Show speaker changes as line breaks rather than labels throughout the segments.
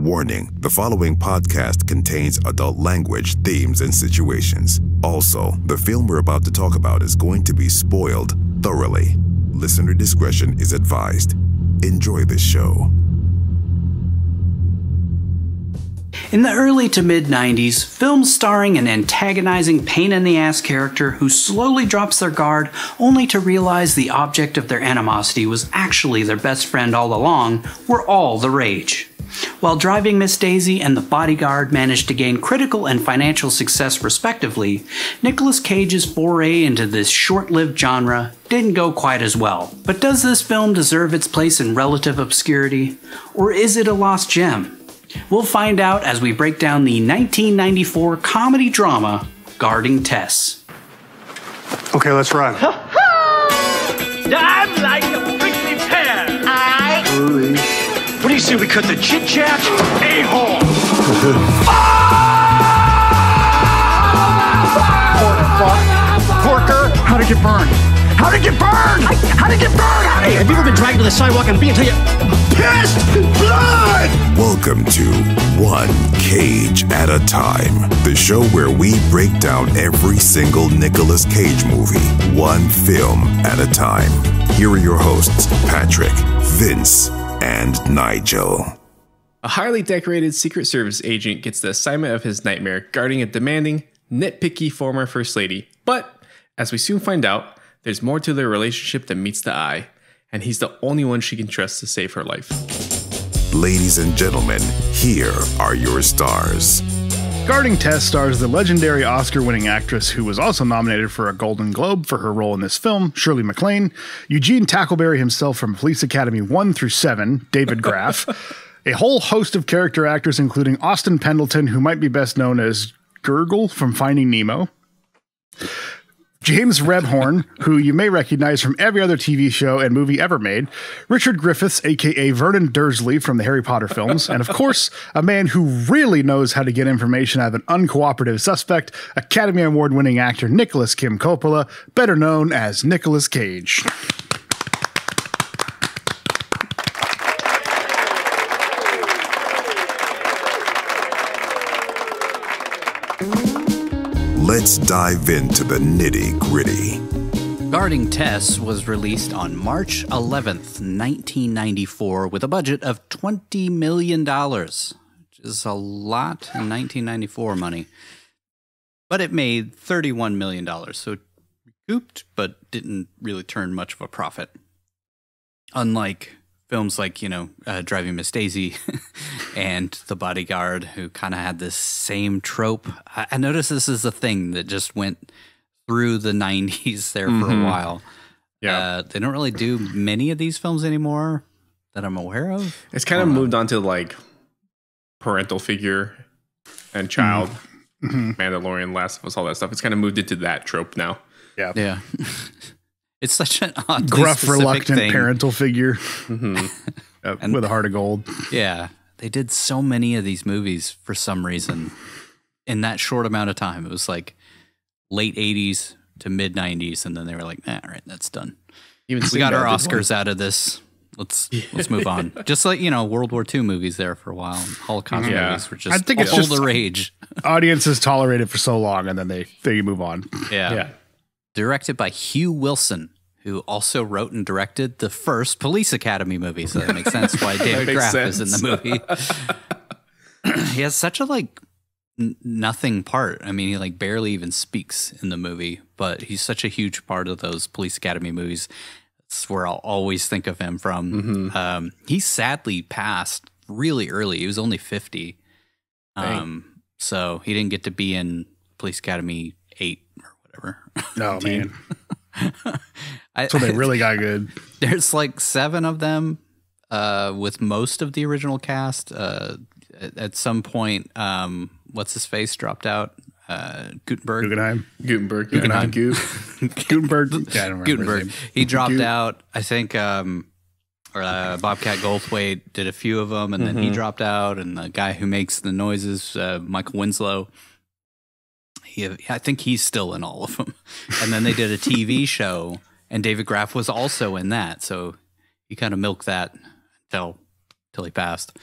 Warning the following podcast contains adult language, themes, and situations. Also, the film we're about to talk about is going to be spoiled thoroughly. Listener discretion is advised. Enjoy this show.
In the early to mid 90s, films starring an antagonizing pain in the ass character who slowly drops their guard only to realize the object of their animosity was actually their best friend all along were all the rage. While Driving Miss Daisy and The Bodyguard managed to gain critical and financial success respectively, Nicolas Cage's foray into this short lived genre didn't go quite as well. But does this film deserve its place in relative obscurity? Or is it a lost gem? We'll find out as we break down the 1994 comedy drama Guarding Tess.
Okay, let's run.
I'm like a prickly pear.
I What do you say we cut the chit chat? A hole. Porker, how'd it get burned? How'd you get burned? how did you get burned?
Hey, have you ever been dragged to the sidewalk and beat until you
pissed blood?
Welcome to One Cage at a Time, the show where we break down every single Nicolas Cage movie, one film at a time. Here are your hosts, Patrick, Vince, and Nigel.
A highly decorated Secret Service agent gets the assignment of his nightmare guarding a demanding, nitpicky former First Lady. But, as we soon find out, there's more to their relationship than meets the eye, and he's the only one she can trust to save her life.
Ladies and gentlemen, here are your stars.
Guarding Tess stars the legendary Oscar winning actress who was also nominated for a Golden Globe for her role in this film, Shirley MacLaine, Eugene Tackleberry himself from Police Academy 1 through 7, David Graf, a whole host of character actors, including Austin Pendleton, who might be best known as Gurgle from Finding Nemo. James Rebhorn, who you may recognize from every other TV show and movie ever made, Richard Griffiths, aka Vernon Dursley from the Harry Potter films, and of course, a man who really knows how to get information out of an uncooperative suspect, Academy Award winning actor Nicolas Kim Coppola, better known as Nicolas Cage.
Let's dive into the nitty gritty.
Guarding Tess was released on March 11th, 1994, with a budget of $20 million, which is a lot in 1994 money. But it made $31 million, so it recouped, but didn't really turn much of a profit. Unlike films like, you know, uh, Driving Miss Daisy and The Bodyguard, who kind of had this same trope. I, I noticed this is a thing that just went through the 90s there for a while.
Yeah.
Uh, they don't really do many of these films anymore that I'm aware of.
It's kind of moved on to like parental figure and child, Mandalorian, Last of Us, all that stuff. It's kind of moved into that trope now.
Yeah.
Yeah. it's such an odd,
Gruff, reluctant
thing.
parental figure
Mm-hmm.
uh, with a heart of gold.
Yeah. They did so many of these movies for some reason in that short amount of time. It was like late 80s to mid 90s. And then they were like, nah, all right, that's done.
Even
We got our
Sinbad did one.
Oscars out of this. Let's let's move on. Just like you know, World War II movies there for a while. Holocaust
Yeah.
movies were just
I think it's
all
just-
the rage.
Audiences tolerate it for so long and then they, they move on.
Yeah.
Yeah.
Directed by Hugh Wilson, who also wrote and directed the first Police Academy movie. So that makes sense why David Graf is in the movie. he has such a like n- nothing part. I mean, he like barely even speaks in the movie, but he's such a huge part of those Police Academy movies. That's where I'll always think of him from.
Mm-hmm.
Um, he sadly passed really early. He was only 50. Um, so he didn't get to be in Police Academy 8 or whatever.
Oh, man.
I,
So they really got good.
there's like seven of them uh, with most of the original cast. Uh, at, at some point, um, what's his face dropped out? Uh, Guttenberg.
Guggenheim.
Guttenberg.
Guggenheim.
Goop.
Guttenberg. Yeah, I don't remember Guttenberg.
He dropped
Gut-
out. I think um, uh, Bobcat Goldthwait did a few of them, and then he dropped out. And the guy who makes the noises, uh, Michael Winslow, he, I think he's still in all of them. And then they did a TV show, and David Graf was also in that. So he kind of milked that until until he passed.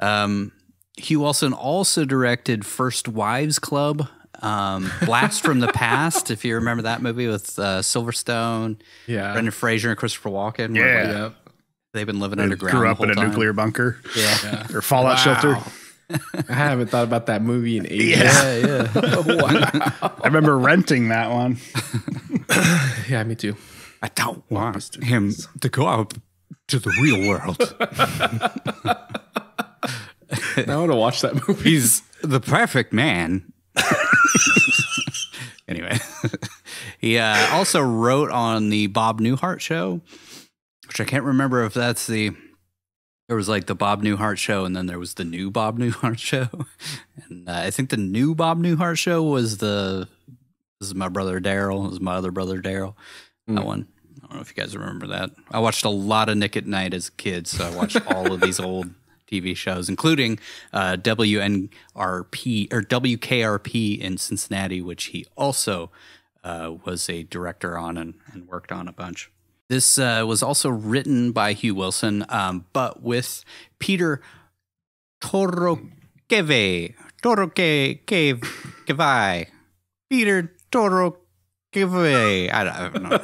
Um, Hugh Wilson also directed First Wives Club, um, Blast from the Past, if you remember that movie with uh, Silverstone,
Yeah.
Brendan Fraser, and Christopher Walken. where,
Yeah.
like,
Yep.
they've been living
They
underground.
grew
the
up in a
time.
nuclear bunker
Yeah,
or fallout shelter.
I haven't thought about that movie in ages.
yeah, yeah.
I remember renting that one.
Yeah, me too.
I don't want him to go out to the real world.
I want to watch that movie.
He's the perfect man. anyway, he uh, also wrote on the Bob Newhart show, which I can't remember if that's the. There was like the Bob Newhart show, and then there was the new Bob Newhart show, and uh, I think the new Bob Newhart show was the. This is my brother Daryl. This is my other brother Daryl. That one. I don't know if you guys remember that. I watched a lot of Nick at Nite as a kid, so I watched all of these old TV shows, including uh, WNRP or WKRP in Cincinnati, which he also uh, was a director on and, and worked on a bunch. This uh, was also written by Hugh Wilson, um, but with Peter Torokvei. Torokvei. Peter Torokvei. I don't, I don't know.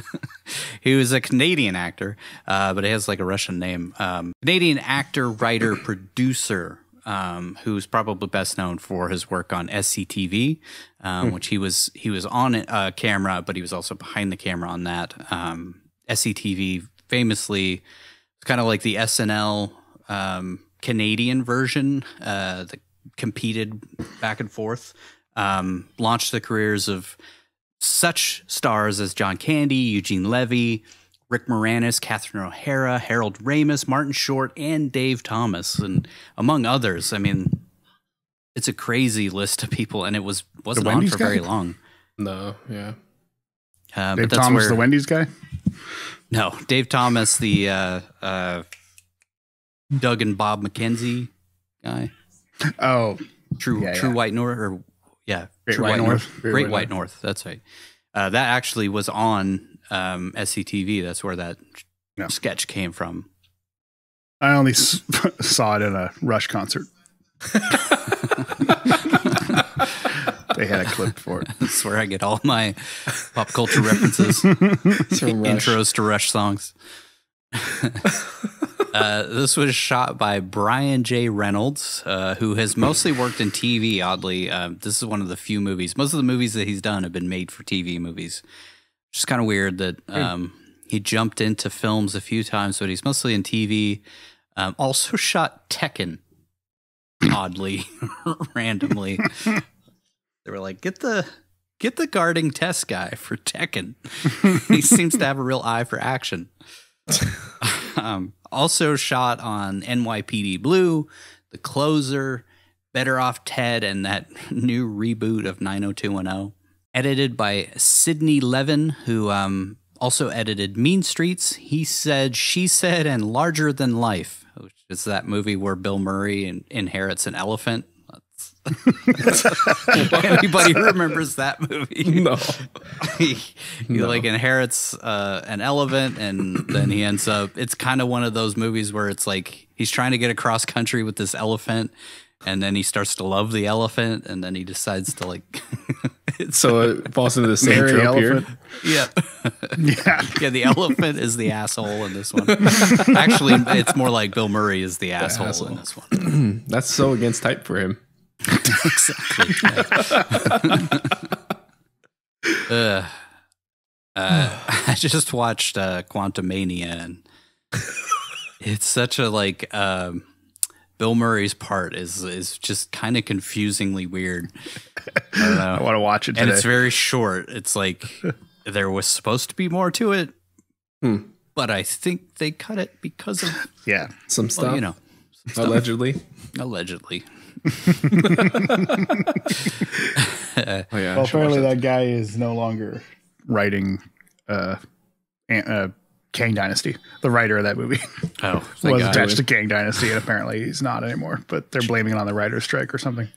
he was a Canadian actor, uh, but he has like a Russian name. Um, Canadian actor, writer, producer, um, who's probably best known for his work on SCTV, um, which he was he was on uh, camera, but he was also behind the camera on that. Um, SCTV famously, kind of like the SNL um, Canadian version uh, that competed back and forth. Um, launched the careers of such stars as John Candy, Eugene Levy, Rick Moranis, Catherine O'Hara, Harold Ramis, Martin Short, and Dave Thomas, and among others. I mean, it's a crazy list of people, and it was wasn't on for very long.
No, yeah.
Uh,
Dave Thomas,
where,
the Wendy's guy.
no, Dave Thomas, the uh, uh, Doug and Bob McKenzie guy,
Oh,
True
Yeah,
True
yeah.
White North, or yeah,
Great
True
White North.
Great,
Great
White North. That's right. Uh, that actually was on um, SCTV. That's where that
Yeah.
sketch came from.
I only s- saw it in a Rush concert. they had a clip for it.
That's where I get all my pop culture references,
from
intros to Rush songs. uh, this was shot by Brian J. Reynolds, uh, who has mostly worked in TV. Oddly, uh, this is one of the few movies. Most of the movies that he's done have been made for TV movies. Is kind of weird that um, he jumped into films a few times, but he's mostly in TV. Um, also shot Tekken. Oddly, randomly, they were like, "Get the get the Guarding Tess guy for Tekken." he seems to have a real eye for action. um, also shot on NYPD Blue, The Closer, Better Off Ted, and that new reboot of 90210. Edited by Sidney Levin, who um, also edited Mean Streets. He said, She Said, and Larger Than Life, which is that movie where Bill Murray in- inherits an elephant. Anybody remembers that movie?
No.
he, he like inherits uh, an elephant and then he ends up it's kind of one of those movies where it's like he's trying to get across country with this elephant and then he starts to love the elephant and then he decides to like
So it falls into the same
Marry
trope
elephant.
here.
yeah
Yeah.
yeah the elephant is the asshole in this one actually it's more like bill murray is the asshole,
asshole.
in this one
That's so against type for him.
exactly uh, uh, I just watched uh, Quantumania and it's such a like um, Bill Murray's part is is just kind of confusingly weird. I don't know.
I want to watch it
and it's very short. It's like there was supposed to be more to it,
Hmm.
but I think they cut it because of
yeah.
Some stuff.
well, you know
allegedly.
allegedly.
Oh yeah.
Well,
I should watch
apparently
that.
that guy is no longer writing uh, uh, Kang Dynasty. The writer of that movie
Oh,
was
God.
attached to Kang Dynasty, and apparently he's not anymore. But they're blaming it on the writer's strike or something.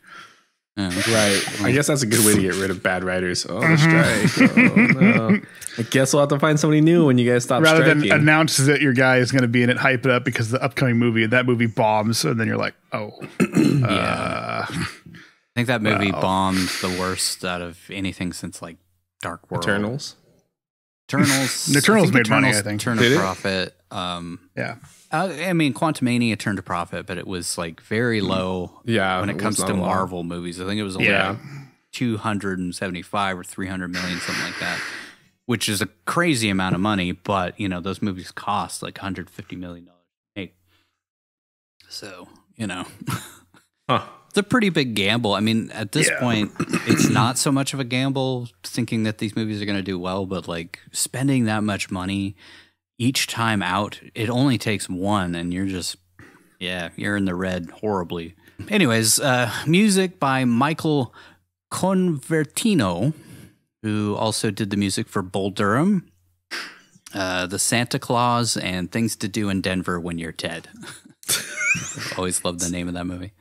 Uh,
Right. I guess that's a good way to get rid of bad writers. Oh, the strike. Oh, no. I guess we'll have to find somebody new when you guys stop
Rather
striking.
than announce that your guy is going to be in it, hype it up because the upcoming movie, and that movie bombs, and then you're like, oh,
yeah. I think that movie bombed the worst out of anything since like Dark World.
Eternals.
Eternals.
Eternals
I think
made money, I think.
Turned
Did
a profit. Um,
yeah.
uh, I mean, Quantumania turned a profit, but it was like very low
Yeah,
when
it
it comes
was
to
not a.
Marvel movies. I think it was only
Yeah.
like 275 or 300 million, something like that, which is a crazy amount of money. But, you know, those movies cost like 150 million dollars to make. So, you know,
Huh.
it's a pretty big gamble. I mean, at this
Yeah.
point, it's not so much of a gamble thinking that these movies are going to do well, but like spending that much money each time out, it only takes one, and you're just, yeah, you're in the red horribly. Anyways, uh, music by Michael Convertino, who also did the music for Bull Durham, uh, The Santa Claus, and Things to Do in Denver When You're Dead. Always loved the name of that movie.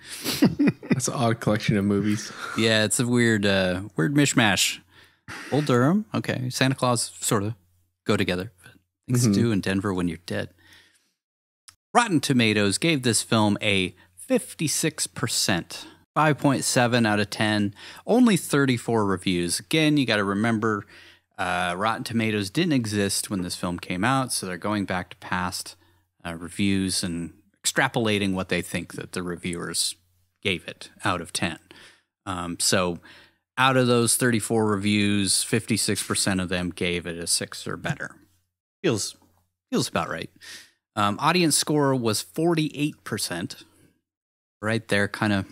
That's an odd collection of movies.
Yeah, it's a weird, uh, weird mishmash. Bull Durham, okay. Santa Claus sort of go together. Things to do in Denver when you're dead. Rotten Tomatoes gave this film a 56%, 5.7 out of 10, only 34 reviews. Again, you got to remember uh, Rotten Tomatoes didn't exist when this film came out, so they're going back to past uh, reviews and extrapolating what they think that the reviewers gave it out of 10. Um, so out of those 34 reviews, 56% of them gave it a six or better. Feels feels about right. Um, audience score was 48%. Right there, kind of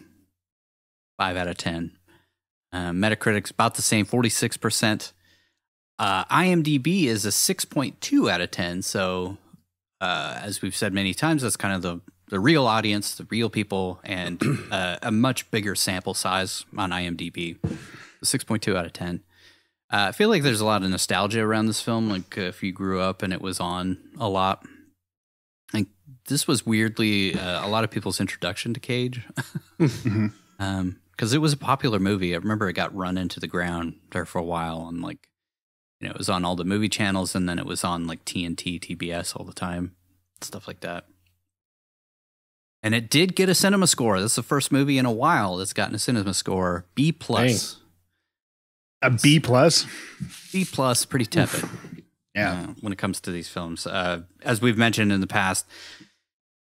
five out of 10. Uh, Metacritic's about the same, 46%. Uh, IMDb is a 6.2 out of 10. So, uh, as we've said many times, that's kind of the, the real audience, the real people, and uh, a much bigger sample size on IMDb. 6.2 out of 10. Uh, I feel like there's a lot of nostalgia around this film. Like uh, if you grew up and it was on a lot, like this was weirdly uh, a lot of people's introduction to Cage, because it was a popular movie. I remember it got run into the ground there for a while, and like you know it was on all the movie channels, and then it was on like TNT, TBS all the time, stuff like that. And it did get a cinema score. That's the first movie in a while that's gotten a cinema score B plus.
A B plus.
B plus, pretty tepid.
Yeah.
uh, when it comes to these films. Uh, as we've mentioned in the past,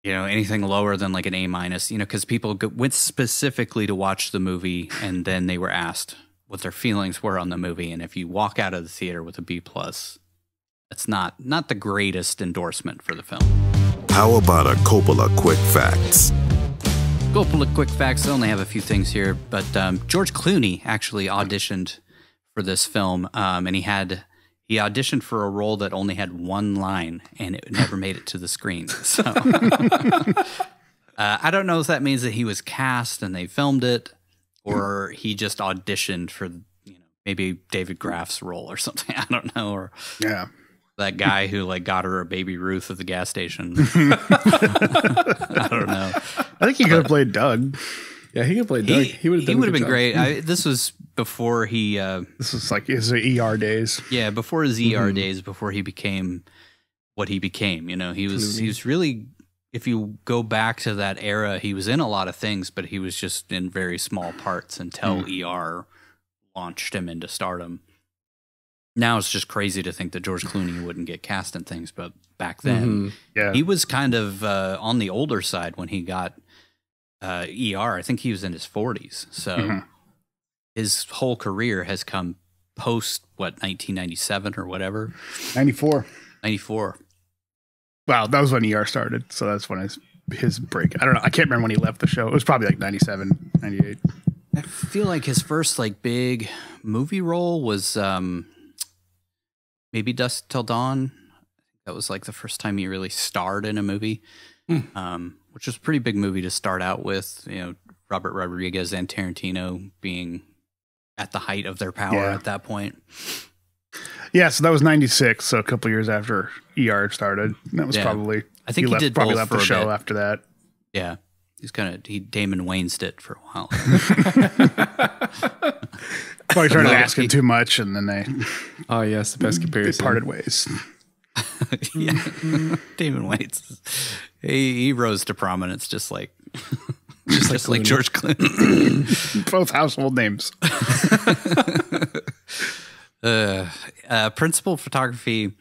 you know, anything lower than like an A minus, you know, because people go, went specifically to watch the movie and then they were asked what their feelings were on the movie, and if you walk out of the theater with a B plus, it's not not the greatest endorsement for the film.
How about a Coppola quick facts?
Coppola quick facts. I only have a few things here, but um, George Clooney actually auditioned for this film, um, and he had he auditioned for a role that only had one line, and it never made it to the screen. So uh, I don't know if that means that he was cast and they filmed it, or he just auditioned for you know maybe David Graf's role or something. I don't know, or
Yeah.
that guy who like got her a baby Ruth at the gas station. I don't know.
I think he could have played Doug.
Yeah, he could play Doug.
He,
He would have
he would have been
job.
great. I, this was before he, uh,
This was like his ER days.
yeah, before his ER days, before he became what he became. You know, he was he was really. If you go back to that era, he was in a lot of things, but he was just in very small parts until ER launched him into stardom. Now it's just crazy to think that George Clooney wouldn't get cast in things, but back then
Yeah.
he was kind of uh, on the older side when he got uh, ER. I think he was in his 40s. So
Mhm.
his whole career has come post, what, 1997 or whatever?
94.
94.
Wow, that was when ER started. So that's when his his break. I don't know. I can't remember when he left the show. It was probably like 97, 98.
I feel like his first like big movie role was um, maybe Dusk Till Dawn. That was like the first time he really starred in a movie, um, which was a pretty big movie to start out with. You know, Robert Rodriguez and Tarantino being at the height of their power
Yeah.
at that point.
Yeah, so that was 96. So a couple years after ER started. That was
Yeah.
probably.
I think he
left,
did
probably
both
left
for
the
a
show
bit.
after that.
Yeah. He's kind of he Damon Wayans it for a while.
Probably started
No,
asking
he-
too much, and then they,
Oh yes, the best
they
comparison.
parted ways.
yeah, Damon Wayans. He, he rose to prominence just like just, like, George Clinton.
Both household names.
Uh, uh, principal photography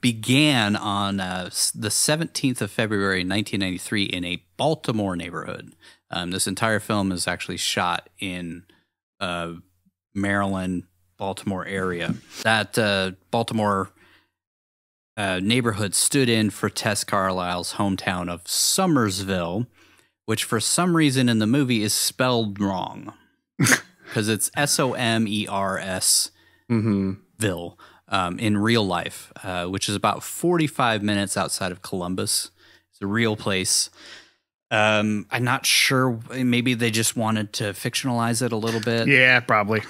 began on uh, the 17th of February 1993 in a Baltimore neighborhood. Um, this entire film is actually shot in uh, Maryland, Baltimore area. That uh, Baltimore uh, neighborhood stood in for Tess Carlisle's hometown of Somersville, which for some reason in the movie is spelled wrong because it's S O M E R S
Mm-hmm.
Ville um, in real life, uh, which is about 45 minutes outside of Columbus. It's a real place. Um, I'm not sure. Maybe they just wanted to fictionalize it a little bit.
Yeah, probably.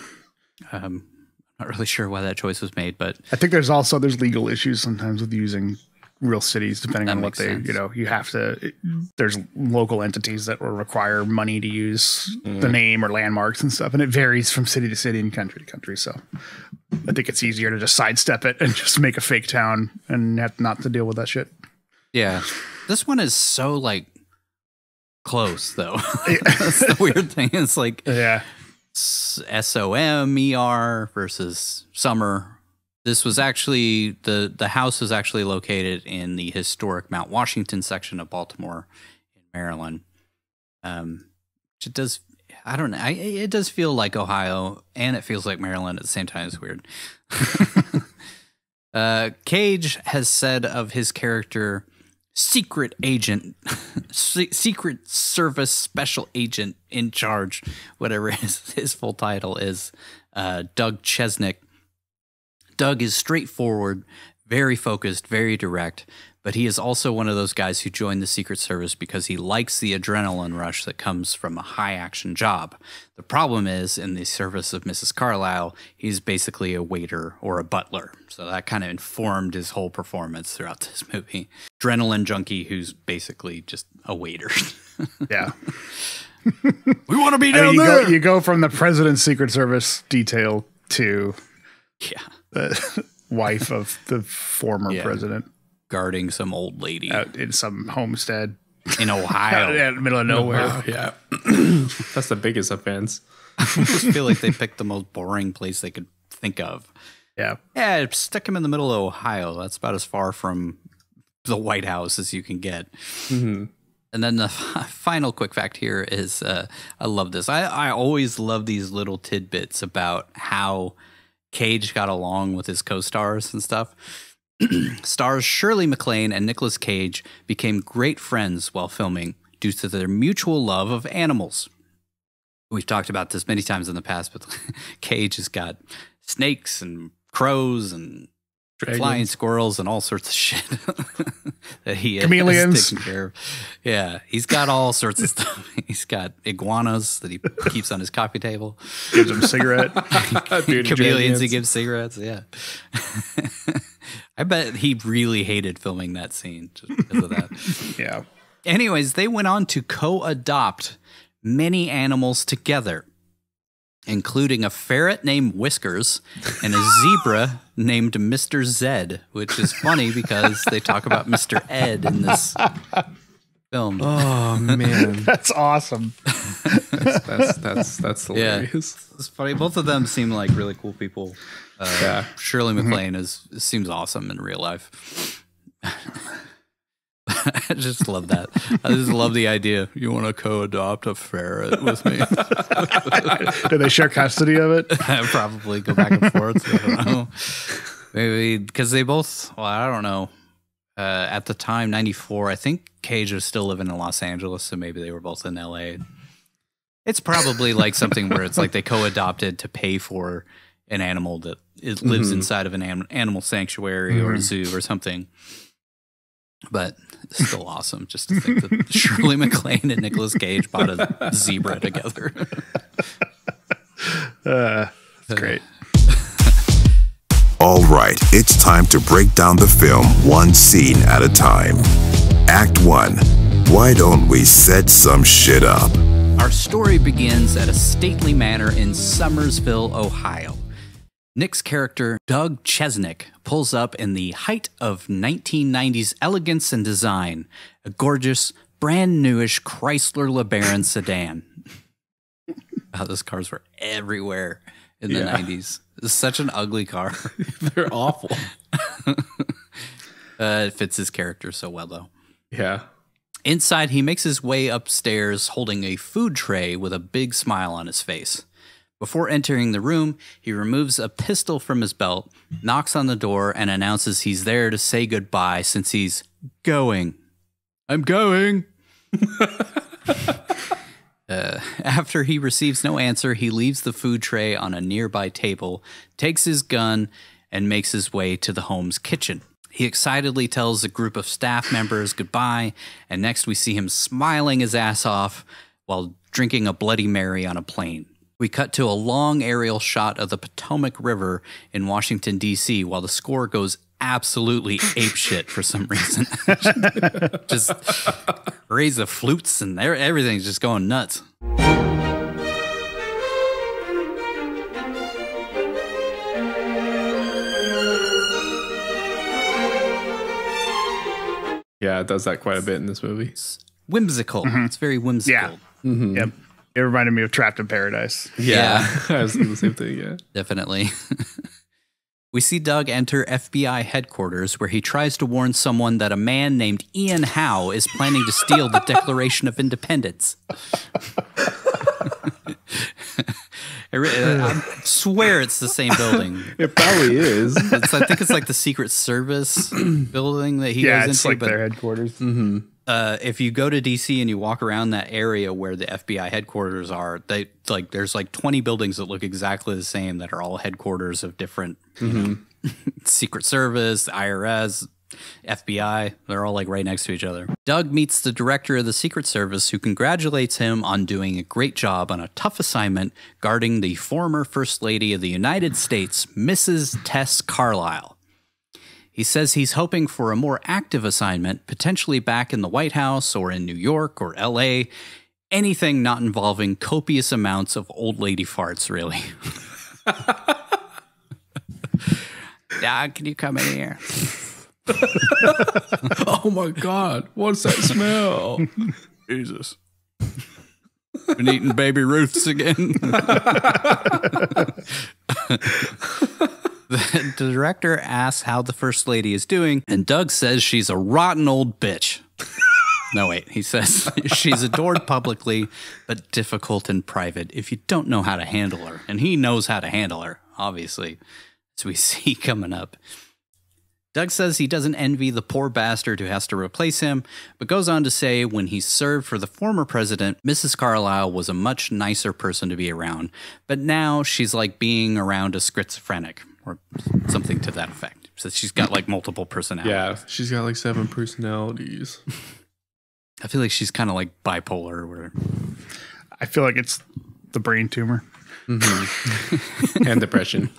Um, I'm not really sure why that choice was made, but
I think there's also there's legal issues sometimes with using real cities, depending
That
on what they,
sense.
you know, you have to. There's local entities that will require money to use
Mm.
the name or landmarks and stuff, and it varies from city to city and country to country. So, I think it's easier to just sidestep it and just make a fake town and have not to deal with that shit.
yeah, this one is so like close though. That's the weird thing. It's like
Yeah,
S O M E R versus summer. This was actually the the house was actually located in the historic Mount Washington section of Baltimore, in Maryland. Um, it does. I don't know. I, it does feel like Ohio, and it feels like Maryland at the same time. It's weird. uh, Cage has said of his character, secret agent, se- secret service special agent in charge, whatever his, his full title is, uh, Doug Chesnick. Doug is straightforward, very focused, very direct, but he is also one of those guys who joined the Secret Service because he likes the adrenaline rush that comes from a high action job. The problem is, in the service of Mrs. Carlisle, he's basically a waiter or a butler. So that kind of informed his whole performance throughout this movie. Adrenaline junkie who's basically just a waiter.
yeah.
we want to be
I mean, you go you go from the president's Secret Service detail to
yeah.
The wife of the former
Yeah.
president
Guarding some old lady
out in some homestead
in
out
Ohio.
in the middle of nowhere.
Oh, yeah. That's the biggest offense.
I just feel like they picked the most boring place they could think of.
Yeah.
Yeah, stick him in the middle of Ohio. That's about as far from the White House as you can get. And then the final quick fact here is uh, I love this. I, I always love these little tidbits about how Cage got along with his co stars and stuff. Stars Shirley MacLaine and Nicolas Cage became great friends while filming due to their mutual love of animals. We've talked about this many times in the past, but Cage has got snakes and crows and
Dragons.
flying squirrels and all sorts of shit that he has
Chameleons.
taken care of. Yeah, he's got all sorts of stuff. He's got iguanas that he keeps on his coffee table.
Gives him a cigarette.
Chameleons he gives cigarettes. Yeah. I bet he really hated filming that scene just because of that.
yeah.
Anyways, they went on to co adopt many animals together, including a ferret named Whiskers and a zebra named Mr. Zed, which is funny because they talk about Mr. Ed in this film.
Oh man,
That's awesome.
that's that's that's
Yeah.
hilarious.
It's funny. Both of them seem like really cool people. Uh,
Yeah.
Shirley MacLaine is seems awesome in real life. I just love that. I just love the idea. You want to co-adopt a ferret with me?
Do they share custody of it?
Probably go back and forth. I don't know. Maybe because they both. Well, I don't know. Uh, at the time, '94, I think Cage was still living in Los Angeles, so maybe they were both in LA. It's probably like something where it's like they co-adopted to pay for an animal that is, lives inside of an anim- animal sanctuary or a zoo or something. But still awesome just to think that Shirley MacLaine and Nicolas Cage bought a zebra together.
Uh, that's great.
All right, it's time to break down the film one scene at a time. Act 1 Why don't we set some shit up?
Our story begins at a stately manor in Summersville, Ohio. Nick's character, Doug Chesnick, pulls up in the height of 1990s elegance and design, a gorgeous, brand newish Chrysler LeBaron sedan. wow, those cars were everywhere in the
Yeah.
90s. It's such an ugly car.
They're awful.
Uh, it fits his character so well, though.
Yeah.
Inside, he makes his way upstairs holding a food tray with a big smile on his face. Before entering the room, he removes a pistol from his belt, knocks on the door, and announces he's there to say goodbye since he's going. I'm going. Uh, after he receives no answer, he leaves the food tray on a nearby table, takes his gun, and makes his way to the home's kitchen. He excitedly tells a group of staff members goodbye, and next we see him smiling his ass off while drinking a Bloody Mary on a plane. We cut to a long aerial shot of the Potomac River in Washington, D.C., while the score goes absolutely apeshit for some reason. just raise the flutes and everything's just going nuts.
Yeah, it does that quite a bit in this movie.
Whimsical. Mm-hmm. It's very whimsical.
Yeah. Mm-hmm. Yep. It reminded me of Trapped in Paradise.
Yeah. I was thinking the same thing, yeah.
Definitely. we see Doug enter FBI headquarters where he tries to warn someone that a man named Ian Howe is planning to steal the Declaration of Independence. Uh, I, swear it's the same building.
It probably is.
It's, I think it's like the Secret Service building that he
Yeah,
goes
it's
into.
like
but
their headquarters. Mm-hmm.
Uh, if you go to DC and you walk around that area where the FBI headquarters are, they like there's like 20 buildings that look exactly the same that are all headquarters of different you know, Secret Service, IRS, FBI. They're all like right next to each other. Doug meets the director of the Secret Service who congratulates him on doing a great job on a tough assignment guarding the former First Lady of the United States, Mrs. Tess Carlisle. He says he's hoping for a more active assignment, potentially back in the White House or in New York or LA. Anything not involving copious amounts of old lady farts, really. Dog, can you come in here?
oh my god, what's that smell?
Jesus. Been eating baby Ruths again. the, director asks how the first lady is doing, and Doug says she's a rotten old bitch. No, wait. He says she's adored publicly, but difficult in private if you don't know how to handle her. And he knows how to handle her, obviously, as we see coming up. Doug says he doesn't envy the poor bastard who has to replace him, but goes on to say when he served for the former president, Mrs. Carlisle was a much nicer person to be around, but now she's like being around a schizophrenic or something to that effect. So she's got like multiple personalities.
yeah, she's got like seven personalities.
I feel like she's kind of like bipolar or whatever.
I feel like it's the brain tumor.
and depression.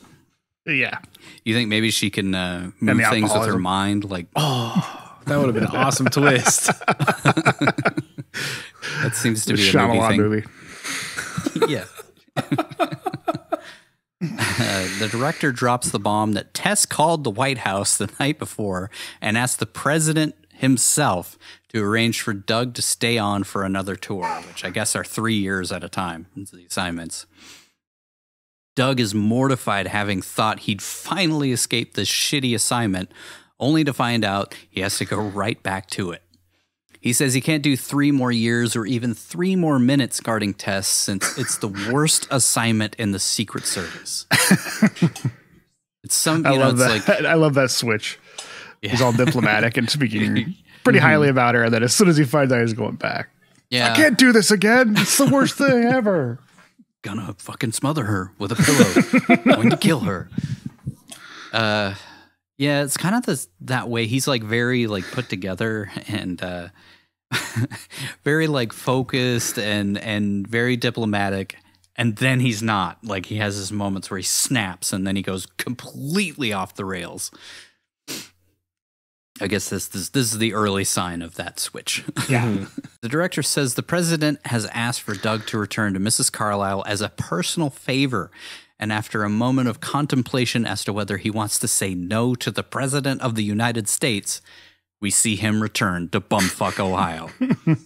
Yeah.
You think maybe she can uh, move things with her mind? Like, oh,
That would have been an awesome twist.
that seems to
The
be a movie
Shyamalan
thing.
movie.
yeah. The director drops the bomb that Tess called the White House the night before and asked the president himself to arrange for Doug to stay on for another tour, which I guess are three years at a time, into the assignments. Doug is mortified having thought he'd finally escaped this shitty assignment, only to find out he has to go right back to it. He says he can't do three more years or even three more minutes guarding Tess since it's the worst assignment in the Secret Service. it's some,
I
know,
love that.
like,
I love that switch. He's all diplomatic and speaking pretty highly about her. And then as soon as he finds out he's going back,
yeah,
I can't do this again. It's the worst thing ever.
gonna fucking smother her with a pillow, going to kill her. Uh, yeah, it's kind of this that way. He's like very like put together and uh, very like focused and and very diplomatic. And then he's not. Like he has his moments where he snaps and then he goes completely off the rails. I guess this, this this is the early sign of that switch.
Yeah.
the director says the president has asked for Doug to return to Mrs. Carlisle as a personal favor. And after a moment of contemplation as to whether he wants to say no to the president of the United States, we see him return to bumfuck Ohio.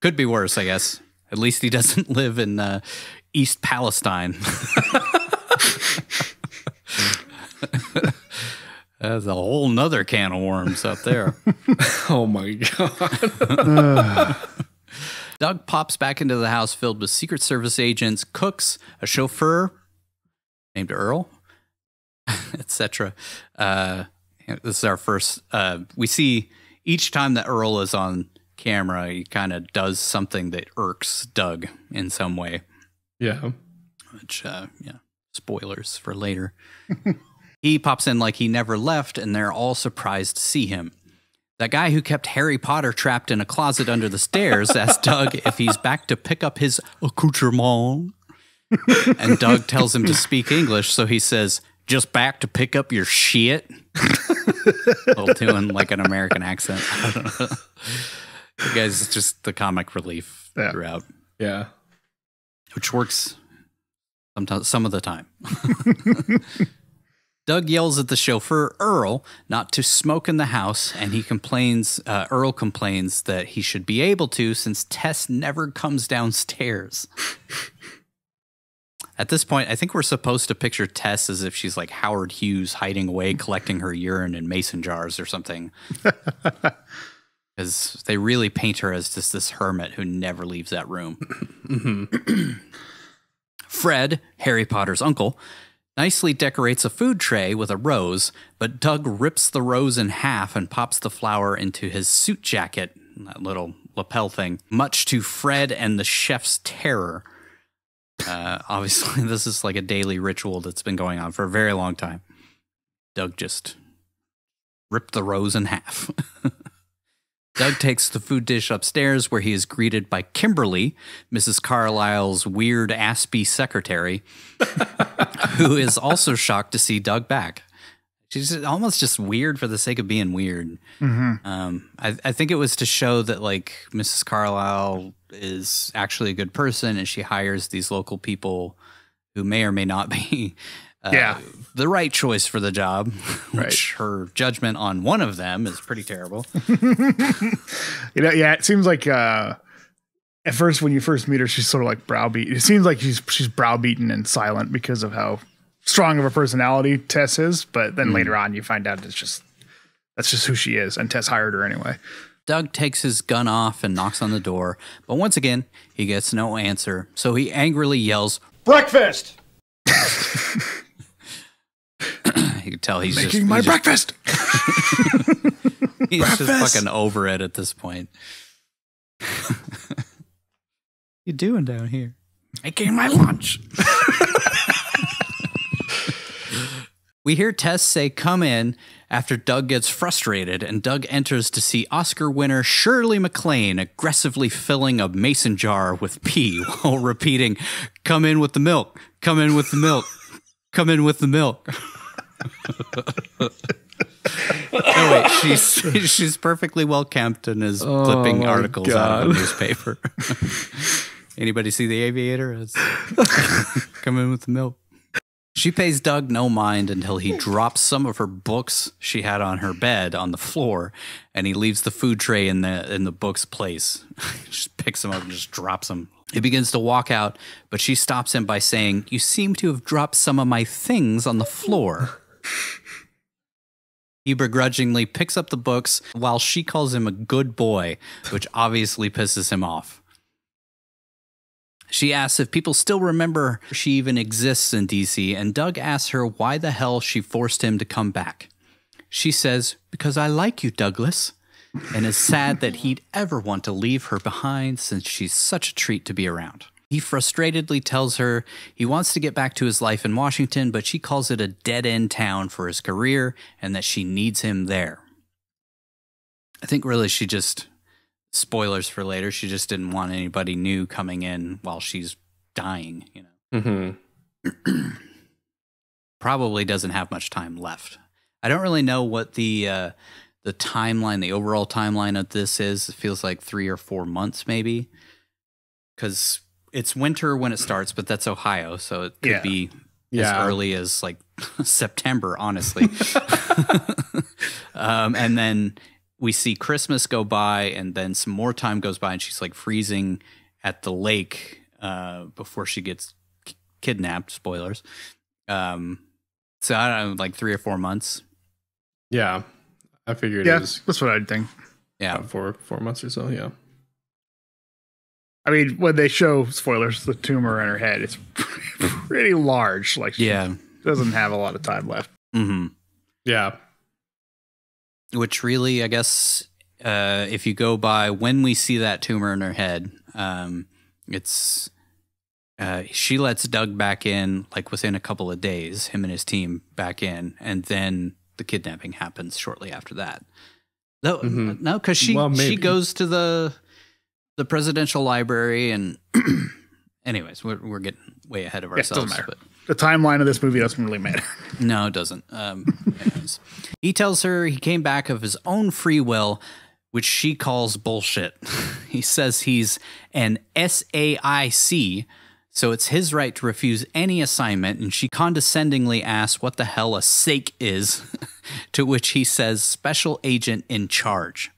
Could be worse, I guess. At least he doesn't live in uh, East Palestine. That's a whole nother can of worms up there.
Oh my god.
Doug pops back into the house filled with Secret Service agents, cooks, a chauffeur named Earl, etc. Uh, this is our first. Uh, we see each time that Earl is on camera, he kind of does something that irks Doug in some way.
Yeah.
Which, uh, yeah, spoilers for later. he pops in like he never left, and they're all surprised to see him. That guy who kept Harry Potter trapped in a closet under the stairs asks Doug if he's back to pick up his accoutrement. and Doug tells him to speak English, so he says, just back to pick up your shit. While doing like an American accent. You guys, it's just the comic relief
Yeah.
throughout,
Yeah.
which works sometimes some of the time. Doug yells at the chauffeur Earl not to smoke in the house, and he complains. Uh, Earl complains that he should be able to since Tess never comes downstairs. At this point, I think we're supposed to picture Tess as if she's like Howard Hughes hiding away, collecting her urine in mason jars or something. Because they really paint her as just this hermit who never leaves that room. Mm-hmm. Fred, Harry Potter's uncle, nicely decorates a food tray with a rose, but Doug rips the rose in half and pops the flower into his suit jacket, that little lapel thing, much to Fred and the chef's terror. Uh, obviously, this is like a daily ritual that's been going on for a very long time. Doug just ripped the rose in half. Doug takes the food dish upstairs where he is greeted by Kimberly, Mrs. Carlisle's weird Aspie secretary, who is also shocked to see Doug back. She's almost just weird for the sake of being weird. Um, I, I think it was to show that like Mrs. Carlisle is actually a good person, and she hires these local people who may or may not be uh,
Yeah.
the right choice for the job. Which her judgment on one of them is pretty terrible.
You know, yeah, it seems like uh at first when you first meet her, she's sort of like browbeat. It seems like she's she's browbeaten and silent because of how strong of a personality Tess is. But then hmm. later on, you find out it's just that's just who she is, and Tess hired her anyway.
Doug takes his gun off and knocks on the door, but once again, he gets no answer. So he angrily yells,
Breakfast!
You can tell he's
Making
just,
my
he's just-
breakfast.
He's just fucking over it at this point. you doing down here?
Making my lunch.
We hear Tess say, Come in, after Doug gets frustrated, and Doug enters to see Oscar winner Shirley MacLaine aggressively filling a mason jar with pee while repeating, Come in with the milk, come in with the milk, come in with the milk. oh, wait, she's, she's perfectly well kept and is oh clipping
my
articles out of
God.
newspaper. Anybody see the aviator? Come in with the milk. She pays Doug no mind until he drops some of her books she had on her bed on the floor, and he leaves the food tray in the in the book's place. just picks them up and just drops them. He begins to walk out, but she stops him by saying, "You seem to have dropped some of my things on the floor." He begrudgingly picks up the books while she calls him a good boy, which obviously pisses him off. She asks if people still remember she even exists in DC, and Doug asks her why the hell she forced him to come back. She says, Because I like you, Douglas, and is sad that he'd ever want to leave her behind since she's such a treat to be around. He frustratedly tells her he wants to get back to his life in Washington, but she calls it a dead end town for his career and that she needs him there. I think really she just spoilers for later. She just didn't want anybody new coming in while she's dying, you know.
Mm-hmm.
Probably doesn't have much time left. I don't really know what the uh, the timeline, the overall timeline of this is. It feels like three or four months, maybe, because it's winter when it starts, but that's Ohio, so it could
Yeah.
be
Yeah.
as early as like September, honestly. um, and then we see Christmas go by, and then some more time goes by, and she's like freezing at the lake uh, before she gets k- kidnapped. Spoilers. Um, so I don't know, like three or four months.
Yeah. I figured
Yeah,
it was
that's what I'd think.
Yeah,
about four four months or so. Yeah.
I mean, when they show spoilers, the tumor in her head, it's pretty large. Like, she
yeah.
doesn't have a lot of time left.
Mm-hmm.
Yeah.
Which really, I guess, uh, if you go by when we see that tumor in her head, um, it's uh, she lets Doug back in like within a couple of days, him and his team back in, and then the kidnapping happens shortly after that. No,
Mhm.
no, because she
Well,
she goes to the the presidential library, and anyways, we're we're getting way ahead of
Yeah, doesn't
ourselves.
matter.
but
The timeline of this movie doesn't really matter.
no, it doesn't. Um, he tells her he came back of his own free will, which she calls bullshit. he says he's an SAIC, so it's his right to refuse any assignment, and she condescendingly asks what the hell a SAIC is, to which he says special agent in charge.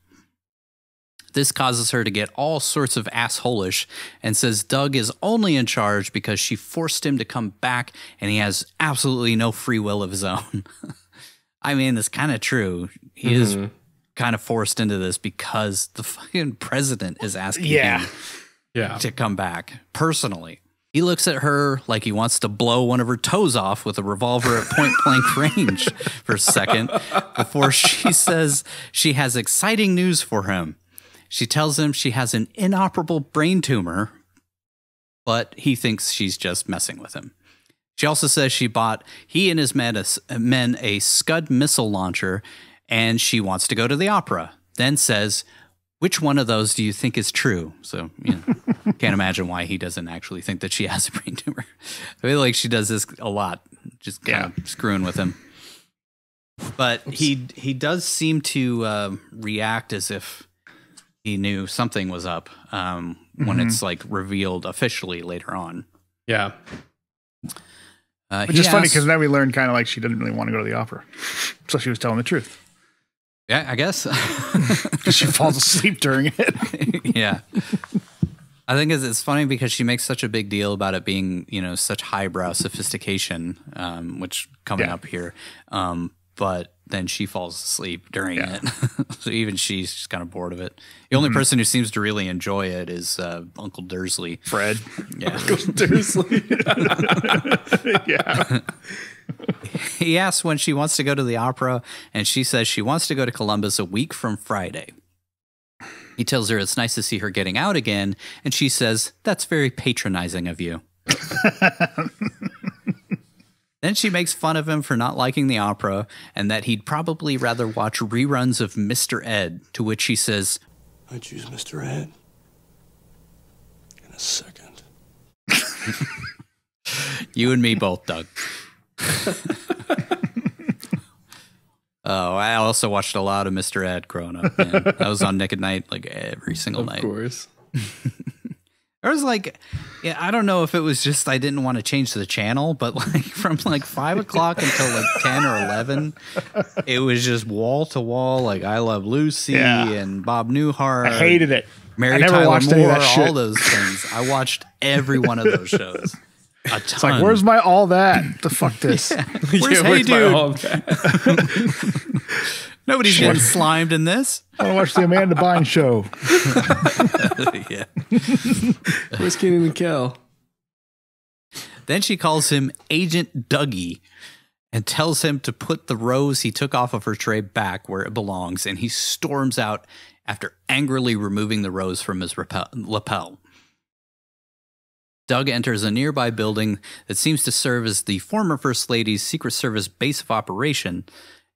This causes her to get all sorts of assholish and says Doug is only in charge because she forced him to come back and he has absolutely no free will of his own. I mean, that's kind of true. He is mm-hmm. kind of forced into this because the fucking president is asking
Yeah.
him
Yeah.
to come back personally. He looks at her like he wants to blow one of her toes off with a revolver at point blank range for a second before she says she has exciting news for him. She tells him she has an inoperable brain tumor, but he thinks she's just messing with him. She also says she bought he and his men a, men a Scud missile launcher and she wants to go to the opera. Then says, which one of those do you think is true? So, you know, can't imagine why he doesn't actually think that she has a brain tumor. I feel like she does this a lot, just kind of screwing with him. But he he does seem to uh, react as if he knew something was up um, when it's like revealed officially later on.
Yeah.
Uh,
Which is funny because then we learned kind of like she didn't really want to go to the opera. So she was telling the truth.
yeah, I guess.
Because she falls asleep during it.
yeah. I think it's, it's funny because she makes such a big deal about it being, you know, such highbrow sophistication, um, which coming
Yeah.
up here. Um, but then she falls asleep during
Yeah.
it. so even she's just kind of bored of it. The only person who seems to really enjoy it is uh, Uncle Dursley.
Fred.
Yeah. Dursley.
Yeah.
he asks when she wants to go to the opera, and she says she wants to go to Columbus a week from Friday. He tells her it's nice to see her getting out again, and she says, That's very patronizing of you. Then she makes fun of him for not liking the opera and that he'd probably rather watch reruns of Mr. Ed, to which he says,
I choose Mr. Ed. In a second.
You and me both, Doug. oh, I also watched a lot of Mr. Ed growing up. Man. That was on Nick at Nite like every single
Of
night.
Of course.
There was like, yeah, I don't know if it was just I didn't want to change the channel, but like from like five o'clock until like ten or eleven, it was just wall to wall. Like I Love Lucy
Yeah.
and Bob Newhart.
I hated it.
Mary
I never
Tyler
watched
Moore,
any of that shit.
all those things. I watched every one of those shows. A ton.
It's like, where's my all that? The fuck this?
Where's
Yeah,
Hey
where's
Dude?
All that?
Nobody's getting slimed in this.
I want to watch the Amanda Bynes show.
yeah.
Where's Kenan and Kel?
Then she calls him Agent Dougie and tells him to put the rose he took off of her tray back where it belongs, and he storms out after angrily removing the rose from his lapel. Doug enters a nearby building that seems to serve as the former First Lady's Secret Service base of operation,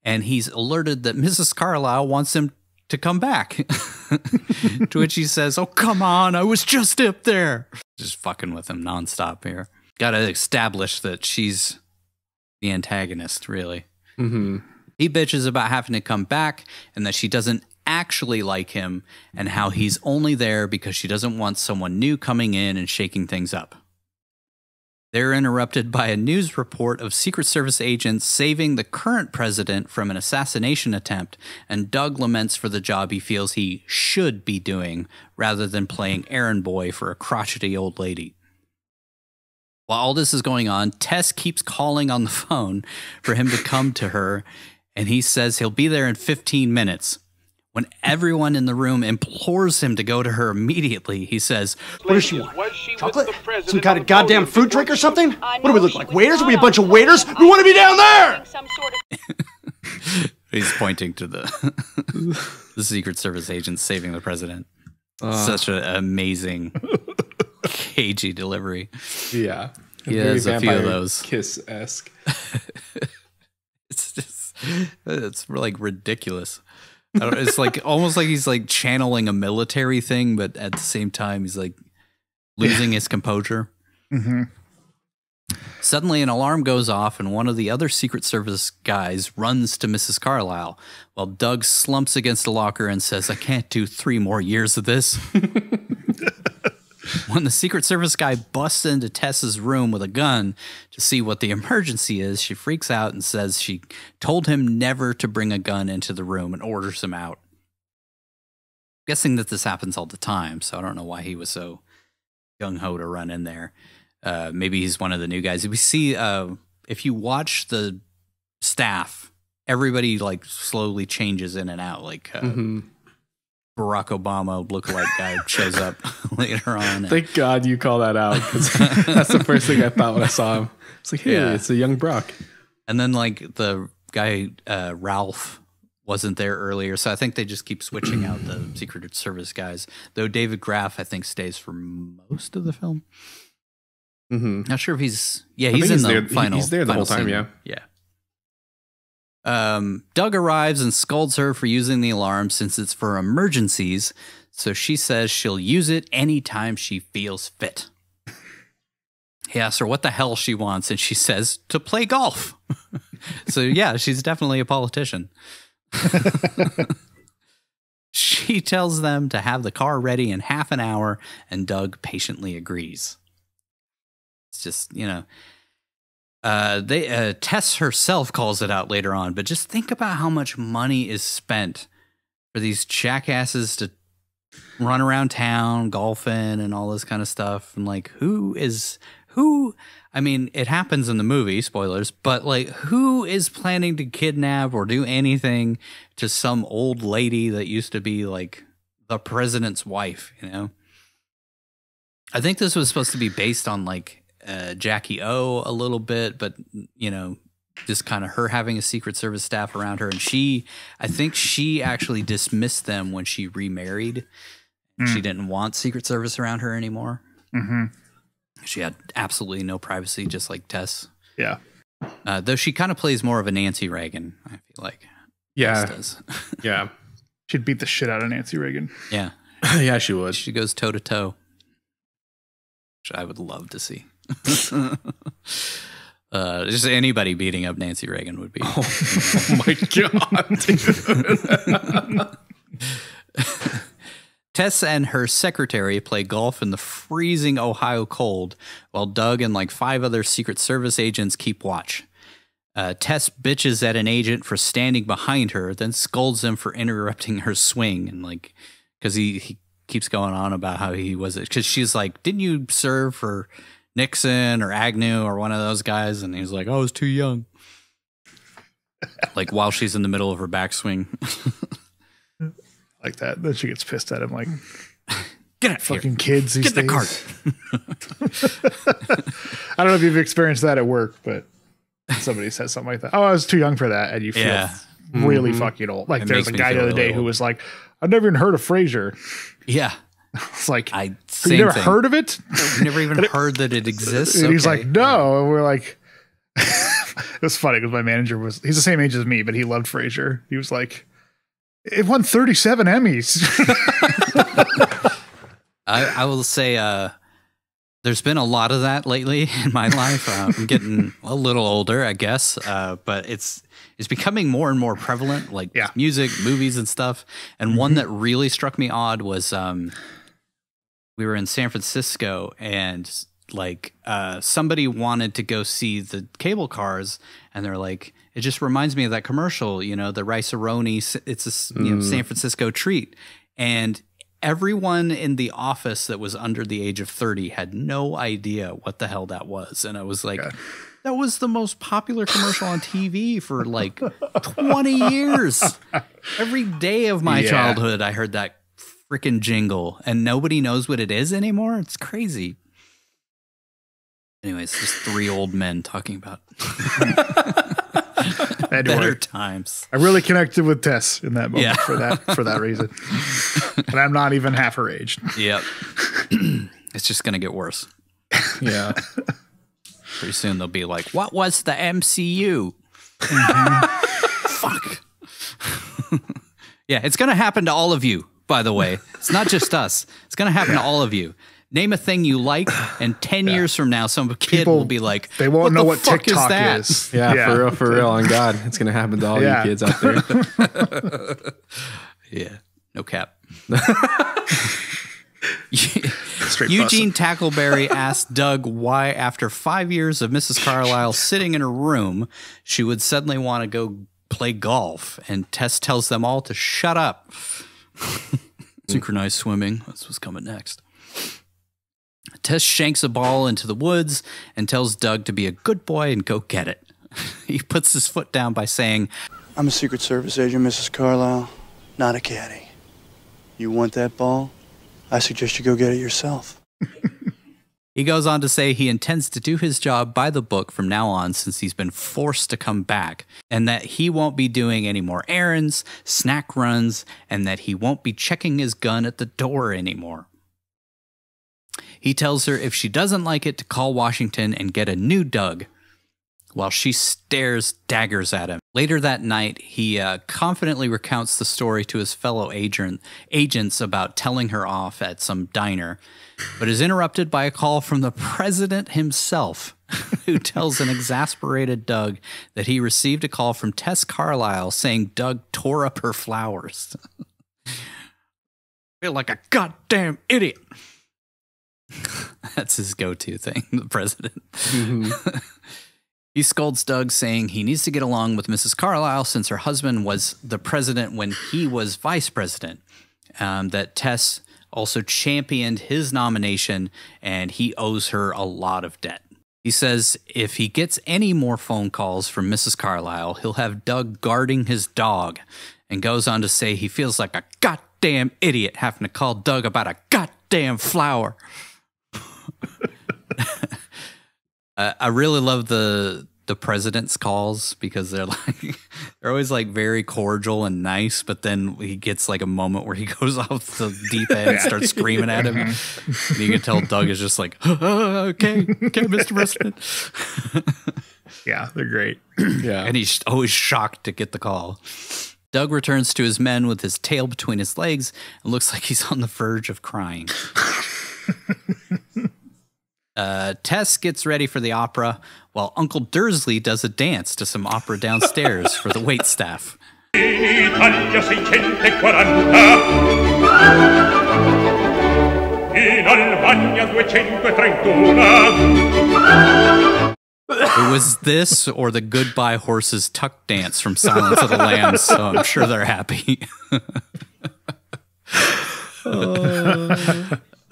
and he's alerted that Mrs. Carlisle wants him to come back. to which he says, Oh, come on, I was just up there. Just fucking with him nonstop here. Gotta establish that she's the antagonist, really.
Mm-hmm.
He bitches about having to come back and that she doesn't actually like him and how he's only there because she doesn't want someone new coming in and shaking things up. They're interrupted by a news report of Secret Service agents saving the current president from an assassination attempt, and Doug laments for the job he feels he should be doing rather than playing errand boy for a crotchety old lady. While all this is going on, Tess keeps calling on the phone for him to come to her, and he says he'll be there in 15 minutes. When everyone in the room implores him to go to her immediately, he says,
What does she want? Chocolate? Some kind of goddamn fruit drink or something? What do we look like? Waiters? Are we a bunch of waiters? We want to be down there!
Sort of
He's pointing to the the Secret Service agents saving the president. Uh. Such an amazing, cagey delivery.
Yeah.
He has a few of those.
Kiss esque.
It's just, it's like ridiculous. It's like almost like he's like channeling a military thing, but at the same time, he's like losing his composure. Mm-hmm. Suddenly, an alarm goes off, and one of the other Secret Service guys runs to Mrs. Carlisle while Doug slumps against a locker and says, I can't do three more years of this. when the Secret Service guy busts into Tess's room with a gun to see what the emergency is, she freaks out and says she told him never to bring a gun into the room and orders him out. Guessing that this happens all the time, so I don't know why he was so gung ho to run in there. Uh, maybe he's one of the new guys. We see uh, if you watch the staff, everybody like slowly changes in and out. Like uh,
Mm-hmm.
Barack Obama lookalike guy shows up later on.
Thank God you call that out because that's the first thing I thought when I saw him. It's like, hey,
Yeah.
it's a young Brock.
And then like the guy uh, Ralph wasn't there earlier, so I think they just keep switching out the Secret Service guys. Though David Graf, I think, stays for most of the film.
Mm-hmm.
Not sure if he's yeah he's in
he's
the
there-
final.
he's there the whole time,
scene.
yeah.
yeah. Um, Doug arrives and scolds her for using the alarm since it's for emergencies. So she says she'll use it anytime she feels fit. He asks her what the hell she wants, and she says to play golf. so yeah, she's definitely a politician. she tells them to have the car ready in half an hour, and Doug patiently agrees. It's just, you know, uh, they uh, Tess herself calls it out later on, but just think about how much money is spent for these jackasses to run around town golfing and all this kind of stuff, and like who is who? I mean, it happens in the movie, spoilers, but like who is planning to kidnap or do anything to some old lady that used to be like the president's wife? You know. I think this was supposed to be based on like uh, Jackie O a little bit, but you know, just kind of her having a Secret Service staff around her, and she, I think she actually dismissed them when she remarried. She didn't want Secret Service around her anymore.
Mm-hmm.
She had absolutely no privacy, just like Tess.
Yeah.
Uh, though she kind of plays more of a Nancy Reagan, I feel like. Tess
Yeah.
does.
Yeah.
She'd beat the shit out of Nancy Reagan.
yeah,
yeah, she would.
she goes toe to toe, which I would love to see. uh, just anybody beating up Nancy Reagan would be.
Oh my God.
Tess and her secretary play golf in the freezing Ohio cold, while Doug and like five other Secret Service agents keep watch. Uh, Tess bitches at an agent for standing behind her, then scolds him for interrupting her swing, and like, because he, he keeps going on about how he was, it. because she's like, "Didn't you serve for Nixon or Agnew or one of those guys?" And he's like, "Oh, "I was too young." like while she's in the middle of her backswing,
Like that. Then she gets pissed at him like
get out here.
fucking kids these
Get in the cart.
I don't know if you've experienced that at work, but somebody says something like that. Oh, I was too young for that, and you feel
Yeah.
really mm-hmm. fucking old. Like
It
there's a guy the other
really
day who was like, "I've never even heard of Frasier."
Yeah.
It's like,
I
you never
thing.
heard of it?
I've never even heard that it exists.
And he's like, no. And we're like, it was funny because my manager was, he's the same age as me, but he loved Frasier. He was like, it won 37 Emmys.
I, I will say, uh, there's been a lot of that lately in my life. Uh, I'm getting a little older, I guess, uh, but it's it's becoming more and more prevalent, like
Yeah.
music, movies, and stuff. And one that really struck me odd was um, we were in San Francisco, and like uh, somebody wanted to go see the cable cars, and they're like, it just reminds me of that commercial, you know, the rice It's a s- you know, San Francisco treat, and everyone in the office that was under the age of 30 had no idea what the hell that was. And I was like, that was the most popular commercial on TV for like 20 years. Every day of my
Yeah.
childhood, I heard that freaking jingle, and nobody knows what it is anymore. It's crazy. Anyways, just three old men talking about
Anyway,
better times.
I really connected with Tess in that moment
Yeah.
for that for that reason. and I'm not even half her age.
Yep. it's just going to get worse.
Yeah.
Pretty soon they'll be like, "What was the MCU?" Mm-hmm. Fuck. yeah, it's gonna happen to all of you. By the way, it's not just us. It's gonna happen to all of you. Name a thing you like, and ten years from now, some kid
People-
will be like,
They won't know
the
what
fuck
TikTok
that?"
is.
Yeah, for real, for real, on God, it's gonna happen to all
Yeah.
you kids out there.
Yeah, no cap. Eugene Tackleberry asked Doug why, after five years of Mrs. Carlisle sitting in her room, she would suddenly want to go play golf. And Tess tells them all to shut up. Synchronized swimming. That's what's coming next. Tess shanks a ball into the woods and tells Doug to be a good boy and go get it. he puts his foot down by saying,
I'm a Secret Service agent, Mrs. Carlisle, not a caddy. You want that ball? I suggest you go get it yourself.
He goes on to say he intends to do his job by the book from now on since he's been forced to come back, and that he won't be doing any more errands, snack runs, and that he won't be checking his gun at the door anymore. He tells her if she doesn't like it to call Washington and get a new Doug, while she stares daggers at him. Later that night, he uh, confidently recounts the story to his fellow agent, agents about telling her off at some diner, but is interrupted by a call from the president himself, who tells an exasperated Doug that he received a call from Tess Carlisle saying Doug tore up her flowers. Feel like a goddamn idiot. That's his go to thing, the president. He scolds Doug, saying he needs to get along with Mrs. Carlisle since her husband was the president when he was vice president. Um, that Tess also championed his nomination and he owes her a lot of debt. He says if he gets any more phone calls from Mrs. Carlisle, he'll have Doug guarding his dog and goes on to say he feels like a goddamn idiot having to call Doug about a goddamn flower. Uh, I really love the the president's calls because they're like they're always like very cordial and nice, but then he gets like a moment where he goes off the deep end and starts screaming at him. and you can tell Doug is just like, okay, okay, Mr. President.
Yeah, they're great.
Yeah.
And he's always shocked to get the call. Doug returns to his men with his tail between his legs and looks like he's on the verge of crying. Uh, Tess gets ready for the opera while Uncle Dursley does a dance to some opera downstairs for the wait staff.
Italia 640 In Alemagna 231
It was this or the Goodbye Horses tuck dance from Silence of the Lambs, so I'm sure they're happy. uh,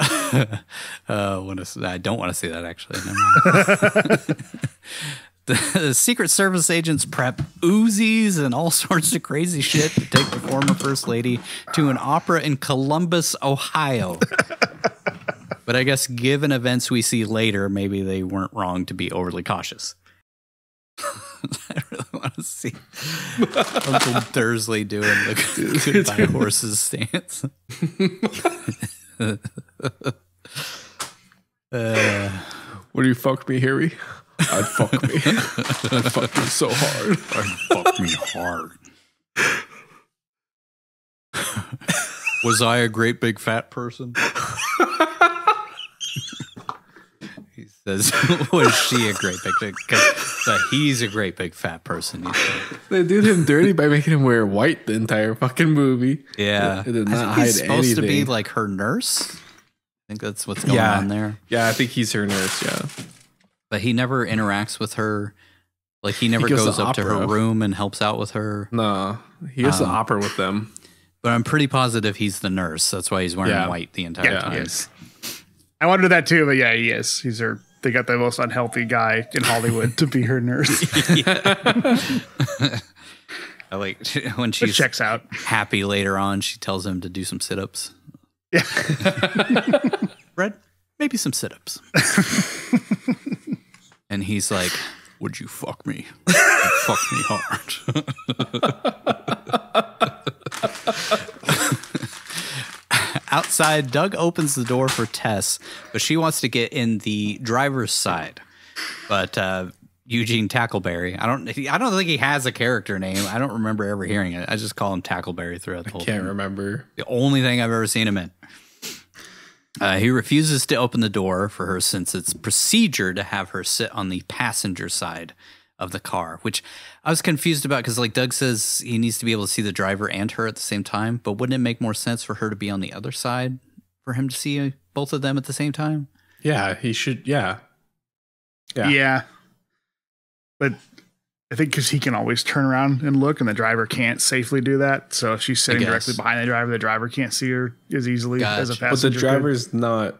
I wanna s- I don't want to see that actually. Never mind. the, the Secret Service agents prep Uzis and all sorts of crazy shit to take the former First Lady to an opera in Columbus, Ohio. But I guess given events we see later, maybe they weren't wrong to be overly cautious. I really want to see Uncle Dursley doing the goodbye horses stance. Uh,
Would you fuck me, Harry? I'd fuck me. I'd fuck you so hard.
I'd fuck me hard. Was I a great big fat person? He says, was she a great big because but he's a great big fat person.
They did him dirty by making him wear white the entire fucking movie.
Yeah,
it, it did not hide
he's supposed to be like her nurse. Think that's what's going
Yeah.
on there.
Yeah, I think he's her nurse. Yeah,
But he never interacts with her. Like he never
goes to
goes, up to her room and helps out with her.
no, he goes to
Um,
opera with them.
But I'm pretty positive he's the nurse. That's why he's wearing
Yeah.
white the entire
Yeah,
time.
he. I wondered that too, but yeah, he is. He's her. They got the most unhealthy guy in Hollywood to be her nurse.
I like when she
checks out.
happy later on. She tells him to do some sit ups.
Yeah.
Red, maybe some sit ups. and he's like, Would you fuck me? Fuck me hard. Outside, Doug opens the door for Tess, but she wants to get in the driver's side. But uh, Eugene Tackleberry, I don't, I don't think he has a character name. I don't remember ever hearing it. I just call him Tackleberry throughout the whole I
Can't
thing.
remember.
The only thing I've ever seen him in. Uh, he refuses to open the door for her since it's procedure to have her sit on the passenger side of the car, which I was confused about because, like Doug says, he needs to be able to see the driver and her at the same time. But wouldn't it make more sense for her to be on the other side for him to see both of them at the same time?
Yeah, he should. Yeah,
Yeah.
Yeah.
But I think because he can always turn around and look, and the driver can't safely do that. So if she's sitting directly behind the driver, the driver can't see her as easily as a
Gotcha.
but the
passenger. could.
not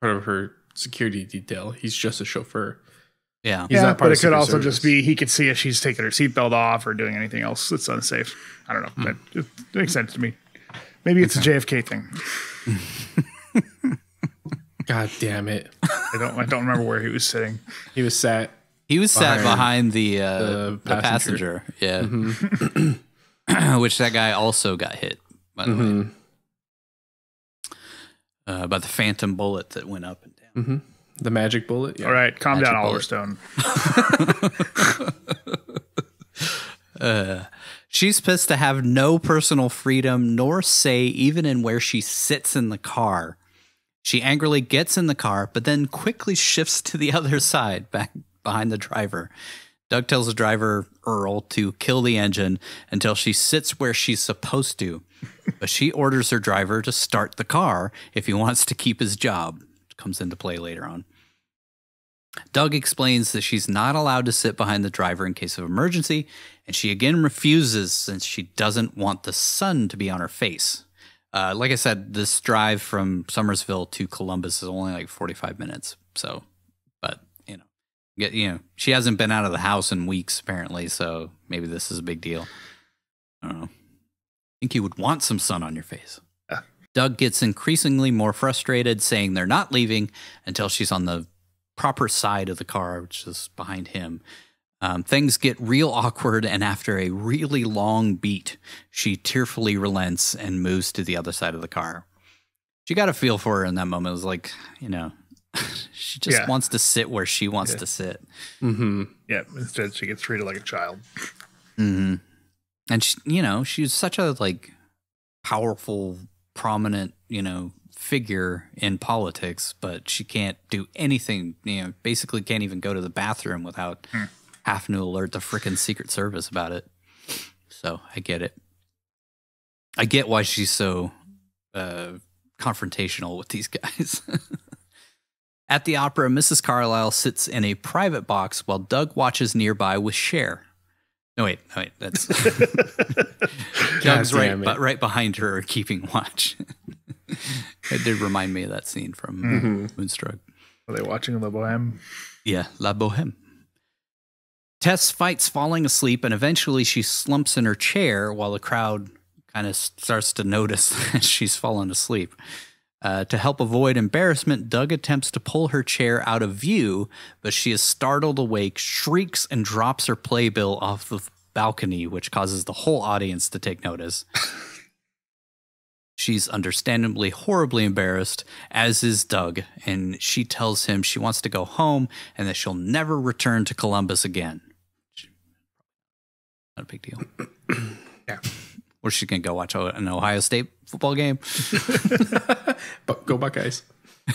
part of her security detail. He's just a chauffeur.
Yeah.
He's
yeah,
not part
but
of
it could also
Service.
just be he could see if she's taking her seatbelt off or doing anything else that's unsafe. I don't know. Hmm. That it makes sense to me. Maybe it's a JFK thing.
God damn it!
I don't. I don't remember where he was sitting.
He was sat.
He was sat
Behind
behind the uh,
the
the,
passenger.
passenger. Yeah. Which that guy also got hit, by the way. Uh, by the phantom bullet that went up and down.
hmm The magic bullet. Yeah.
All right, calm
Magic
down,
bullet.
Oliver Stone.
Uh, she's pissed to have no personal freedom nor say even in where she sits in the car. She angrily gets in the car, but then quickly shifts to the other side, back behind the driver. Doug tells the driver, Earl, to kill the engine until she sits where she's supposed to. But she orders her driver to start the car if he wants to keep his job. It comes into play later on. Doug explains that she's not allowed to sit behind the driver in case of emergency, and she again refuses since she doesn't want the sun to be on her face. Uh, like I said, this drive from Somersville to Columbus is only like 45 minutes. So, but, you know, get, you know, she hasn't been out of the house in weeks apparently, so maybe this is a big deal. I don't know. I think you would want some sun on your face.
Yeah.
Doug gets increasingly more frustrated, saying they're not leaving until she's on the proper side of the car, which is behind him. Um, things get real awkward, and after a really long beat, she tearfully relents and moves to the other side of the car. She got a feel for her in that moment. It was like, you know, she just
Yeah.
wants to sit where she wants
Yeah.
to sit.
Mm-hmm.
Yeah, instead she gets treated like a child.
hmm And she, you know, she's such a like powerful, prominent, you know, figure in politics, but she can't do anything. You know, basically can't even go to the bathroom without
Hmm.
having to alert the freaking Secret Service about it. So I get it. I get why she's so uh, confrontational with these guys. At the opera, Mrs. Carlisle sits in a private box while Doug watches nearby with Cher. No, wait, no, wait, that's Doug's right, but right behind her, keeping watch. it did remind me of that scene from
Mhm.
Moonstruck.
Are they watching the Bohème?
Yeah, La Boheme. Tess fights falling asleep, and eventually she slumps in her chair while the crowd kind of starts to notice that she's fallen asleep. Uh, to help avoid embarrassment, Doug attempts to pull her chair out of view, but she is startled awake, shrieks, and drops her playbill off the balcony, which causes the whole audience to take notice. She's understandably horribly embarrassed, as is Doug, and she tells him she wants to go home and that she'll never return to Columbus again. Not a big deal.
Yeah.
Or she's going to go watch an Ohio State football game.
But go Buckeyes.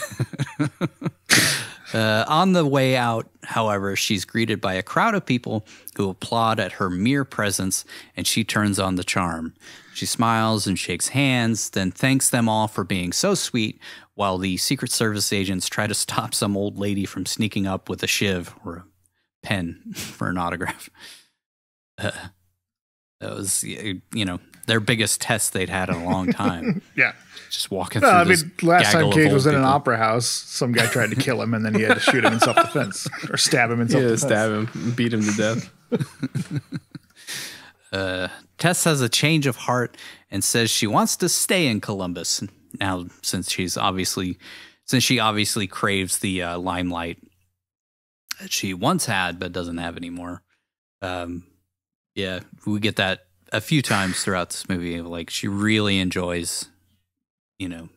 Uh, on the way out, however, she's greeted by a crowd of people who applaud at her mere presence, and she turns on the charm. She smiles and shakes hands, then thanks them all for being so sweet, while the Secret Service agents try to stop some old lady from sneaking up with a shiv or a pen for an autograph. Uh, that was, you know, their biggest test they'd had in a long time.
yeah.
Just walking
No,
through
I
this
mean, last time Cage was in an opera house, some guy tried to kill him, and then he had to shoot him in self defense or stab him in self-defense.
Yeah, stab him, beat him to death.
Uh, Tess has a change of heart and says she wants to stay in Columbus now, since she's obviously, since she obviously craves the uh, limelight that she once had but doesn't have anymore. Um, yeah, we get that a few times throughout this movie. Like she really enjoys, you know,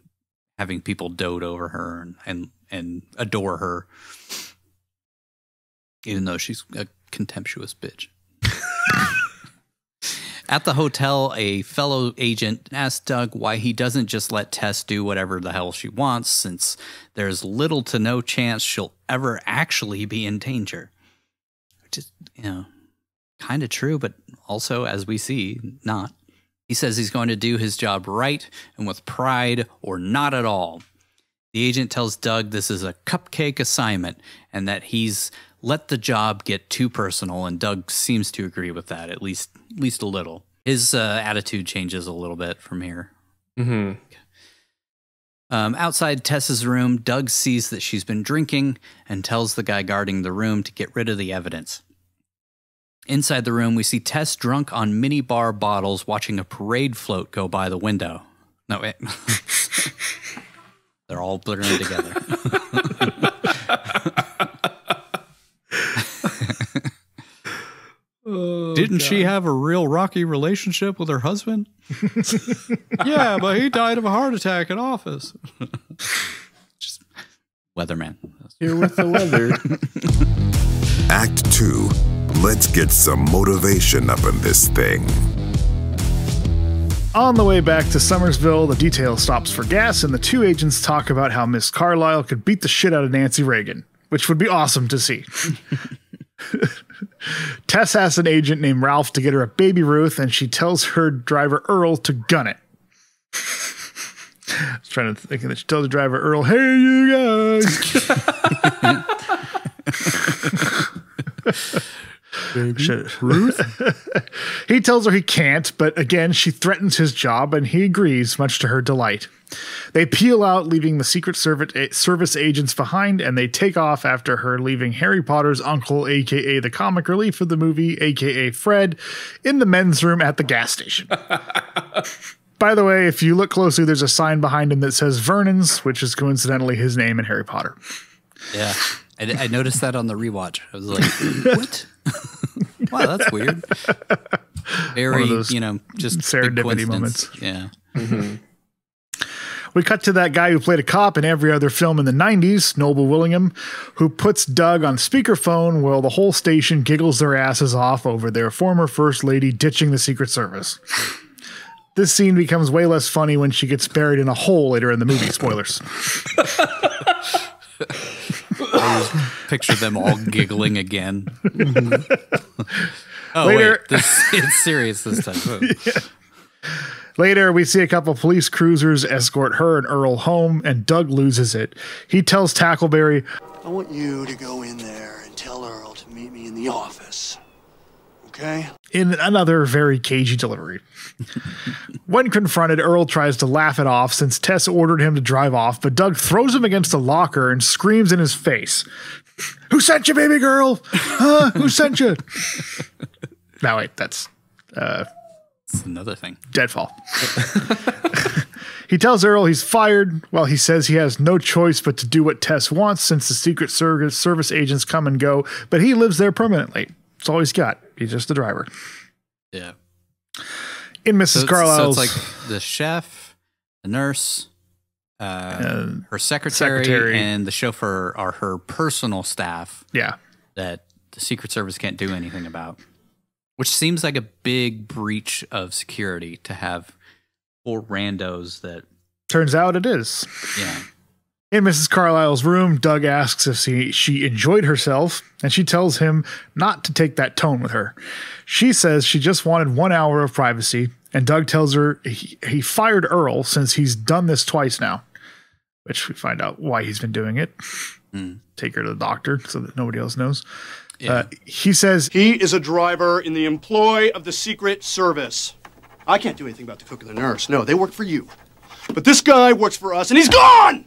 having people dote over her and and, and adore her, even though she's a contemptuous bitch. At the hotel, a fellow agent asks Doug why he doesn't just let Tess do whatever the hell she wants, since there's little to no chance she'll ever actually be in danger. Is, you know, kind of true, but also, as we see, not. He says he's going to do his job right and with pride or not at all. The agent tells Doug this is a cupcake assignment and that he's let the job get too personal, and Doug seems to agree with that, at least at least a little. His uh, attitude changes a little bit from here.
Mm-hmm.
Um, outside Tess's room, Doug sees that she's been drinking and tells the guy guarding the room to get rid of the evidence. Inside the room, we see Tess drunk on mini bar bottles watching a parade float go by the window. No, wait. They're all blurring together. Oh, Didn't she have a real rocky relationship with her husband? yeah, but he died of a heart attack in office. Just weatherman.
Here with the weather.
Act 2. Let's get some motivation up in this thing.
On the way back to Summersville, the detail stops for gas, and the two agents talk about how Miss Carlisle could beat the shit out of Nancy Reagan, which would be awesome to see. Tess asks an agent named Ralph to get her a baby Ruth, and she tells her driver Earl to gun it. I was trying to think that she tells the driver Earl, "Hey, you guys." Should- he tells her he can't, but again, she threatens his job and he agrees, much to her delight. They peel out, leaving the Secret Service, eh, service agents behind, and they take off after her, leaving Harry Potter's uncle, aka the comic relief of the movie, aka Fred, in the men's room at the gas station. By the way, if you look closely, there's a sign behind him that says Vernon's, which is coincidentally his name in Harry Potter.
Yeah. I, I noticed that on the rewatch. I was like, what? wow, that's weird. Very,
One of those
you know, just
serendipity moments.
Yeah.
We cut to that guy who played a cop in every other film in the 90s, Noble Willingham, who puts Doug on speakerphone while the whole station giggles their asses off over their former First Lady ditching the Secret Service. This scene becomes way less funny when she gets buried in a hole later in the movie. Spoilers.
I just picture them all giggling again. oh,
Later-
wait. This, it's serious this time.
Later, we see a couple police cruisers escort her and Earl home, and Doug loses it. He tells Tackleberry,
I want you to go in there and tell Earl to meet me in the office. Okay?
In another very cagey delivery. when confronted, Earl tries to laugh it off since Tess ordered him to drive off, but Doug throws him against a locker and screams in his face, Who sent you, baby girl? Huh? Who sent you? now, wait, that's uh,
It's another thing.
Deadfall. he tells Earl he's fired while he says he has no choice but to do what Tess wants since the Secret Service service agents come and go, but he lives there permanently. That's all he's got. He's just the driver.
Yeah.
In Mrs.
So it's, so it's like the chef, the nurse, uh,
Uh,
her secretary,
secretary.
and the chauffeur are her personal staff
yeah.
that the Secret Service can't do anything about. Which seems like a big breach of security to have four randos that,
Turns out it is.
yeah.
In Mrs. Carlisle's room, Doug asks if she, she enjoyed herself, and she tells him not to take that tone with her. She says she just wanted one hour of privacy, and Doug tells her he, he fired Earl since he's done this twice now, which we find out why he's been doing it. Take her to the doctor so that nobody else knows. Uh, he says
he is a driver in the employ of the Secret Service. I can't do anything about the cook and the nurse. No, they work for you. But this guy works for us, and he's gone.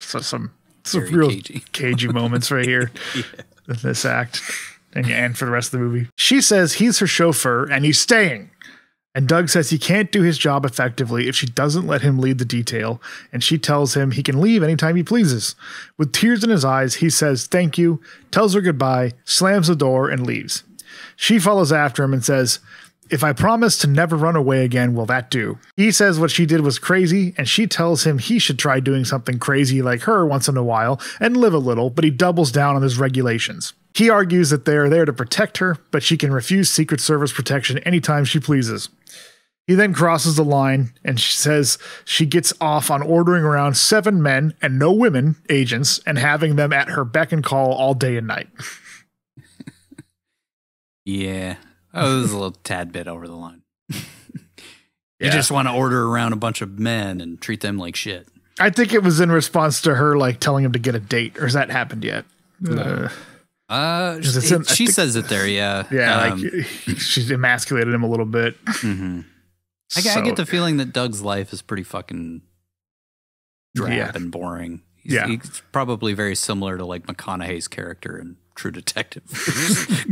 So some some real cagey. moments right here in this act and, and for the rest of the movie. She says he's her chauffeur and he's staying. And Doug says he can't do his job effectively if she doesn't let him lead the detail, and she tells him he can leave anytime he pleases. With tears in his eyes, he says thank you, tells her goodbye, slams the door, and leaves. She follows after him and says, if I promise to never run away again, will that do? He says what she did was crazy, and she tells him he should try doing something crazy like her once in a while and live a little, but he doubles down on his regulations. He argues that they are there to protect her, but she can refuse Secret Service protection anytime she pleases. He then crosses the line and she says she gets off on ordering around seven men and no women agents and having them at her beck and call all day and night.
Yeah. Oh, this is a little tad bit over the line. you just want to order around a bunch of men and treat them like shit.
I think it was in response to her like telling him to get a date, or has that happened yet? Uh,
Uh,
'Cause it's
it-
in-
she
think-
says it there, yeah.
yeah,
Um,
like she's emasculated him a little bit.
mhm. I, get- I get the feeling that Doug's life is pretty fucking drab
Yeah.
and boring. He's,
Yeah.
he's probably very similar to like McConaughey's character in True Detective.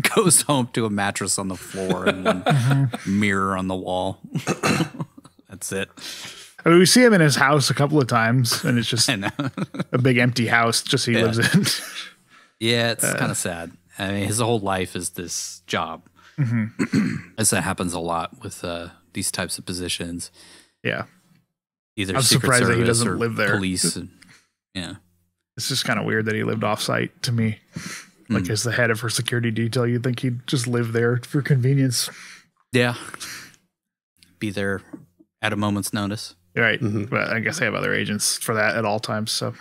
Goes home to a mattress on the floor and one
Mm-hmm.
mirror on the wall. That's it.
I mean, we see him in his house a couple of times, and it's just a big empty house just he
Yeah.
lives in.
Yeah, it's
Uh,
kind of sad. I mean, his whole life is this job.
Mhm.
As that happens a lot with uh, these types of positions.
Yeah.
Either
I'm
Secret
surprised that he doesn't live there.
Police. And, yeah.
It's just kind of weird that he lived off site to me.
Hmm.
Like, as the head of her security detail, you'd think he'd just live there for convenience.
Yeah. Be there at a moment's notice.
Right. But I guess they have other agents for that at all times. So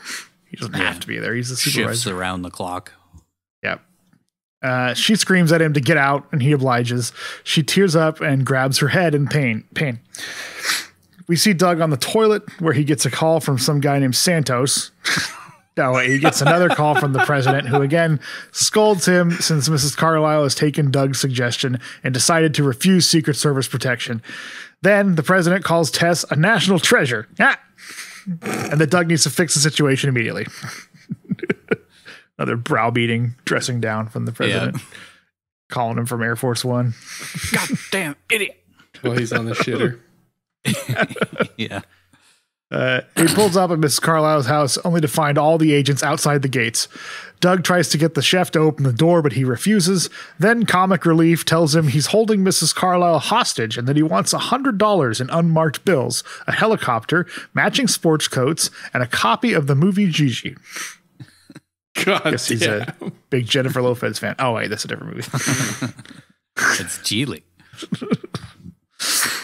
he doesn't have to be there. He's the
Shifts around the clock.
Yep. Uh, she screams at him to get out, and he obliges. She tears up and grabs her head in pain. Pain. We see Doug on the toilet, where he gets a call from some guy named Santos. No, he gets another call from the president, who again scolds him since Mrs. Carlisle has taken Doug's suggestion and decided to refuse Secret Service protection. Then the president calls Tess a national treasure. Ah! And that Doug needs to fix the situation immediately. Another browbeating dressing down from the president. Calling him from Air Force One.
God damn idiot.
Well, he's on the shitter.
yeah.
Uh, he pulls up at Mrs. Carlisle's house only to find all the agents outside the gates. Doug tries to get the chef to open the door, but he refuses. Then Comic Relief tells him he's holding Mrs. Carlisle hostage and that he wants $100 in unmarked bills, a helicopter, matching sports coats, and a copy of the movie Gigi.
God
Guess he's a big Jennifer Lopez fan. Oh, wait, that's a different movie.
It's Gigli.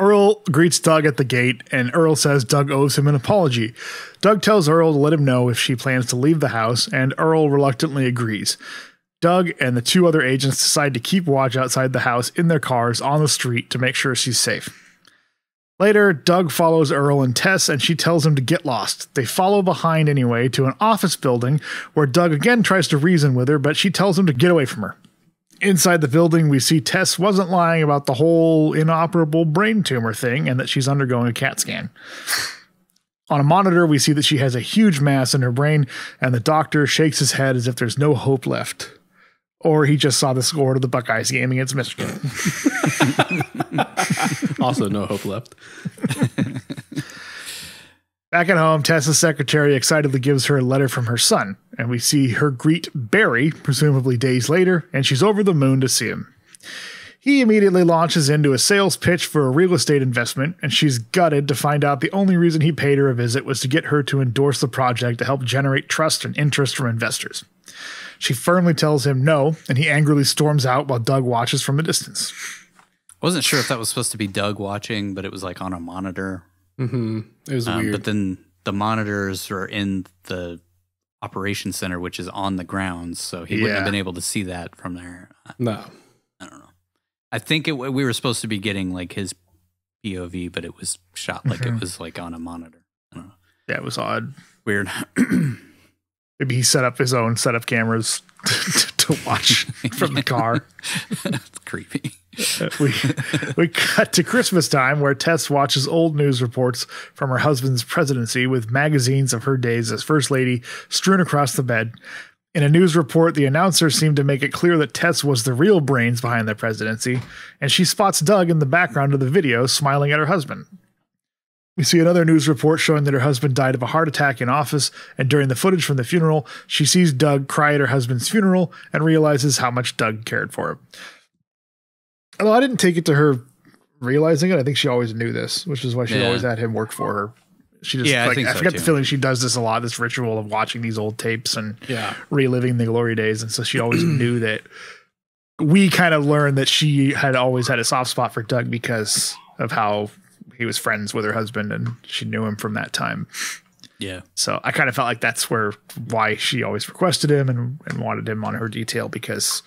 Earl greets Doug at the gate, and Earl says Doug owes him an apology. Doug tells Earl to let him know if she plans to leave the house, and Earl reluctantly agrees. Doug and the two other agents decide to keep watch outside the house in their cars on the street to make sure she's safe. Later, Doug follows Earl and Tess, and she tells him to get lost. They follow behind anyway to an office building where Doug again tries to reason with her, but she tells him to get away from her. Inside the building, we see Tess wasn't lying about the whole inoperable brain tumor thing and that she's undergoing a CAT scan. On a monitor, we see that she has a huge mass in her brain, and the doctor shakes his head as if there's no hope left. Or he just saw the score to the Buckeyes game against Michigan.
also, no hope left.
Back at home, Tessa's secretary excitedly gives her a letter from her son, and we see her greet Barry, presumably days later, and she's over the moon to see him. He immediately launches into a sales pitch for a real estate investment, and she's gutted to find out the only reason he paid her a visit was to get her to endorse the project to help generate trust and interest from investors. She firmly tells him no, and he angrily storms out while Doug watches from a distance.
I Wasn't sure if that was supposed to be Doug watching, but it was like on a monitor.
Mm-hmm. It was
Um,
weird.
But then
the monitors are in the operation center, which is on the grounds, so he wouldn't have been able to see that from there.
No.
I don't know. I think it, we were supposed to be getting like his POV, but it was shot like
Mhm.
it was like on a monitor. I don't know.
Yeah, it was odd.
Weird.
Maybe he set up his own set of cameras to watch from the car.
it's creepy.
We we cut to Christmas time where Tess watches old news reports from her husband's presidency with magazines of her days as first lady strewn across the bed. In a news report, the announcer seemed to make it clear that Tess was the real brains behind the presidency, and she spots Doug in the background of the video smiling at her husband. We see another news report showing that her husband died of a heart attack in office, and during the footage from the funeral, she sees Doug cry at her husband's funeral and realizes how much Doug cared for him. Although I didn't take it to her realizing it, I think she always knew this, which is why she
Yeah.
always had him work for her. She just
Yeah, I
like I,
think so,
forget the feeling she does this a lot, this ritual of watching these old tapes and
Yeah.
reliving the glory days. And so she always knew that we kind of learned that she had always had a soft spot for Doug because of how he was friends with her husband and she knew him from that time.
Yeah.
So I kind of felt like that's where why she always requested him and, and wanted him on her detail because,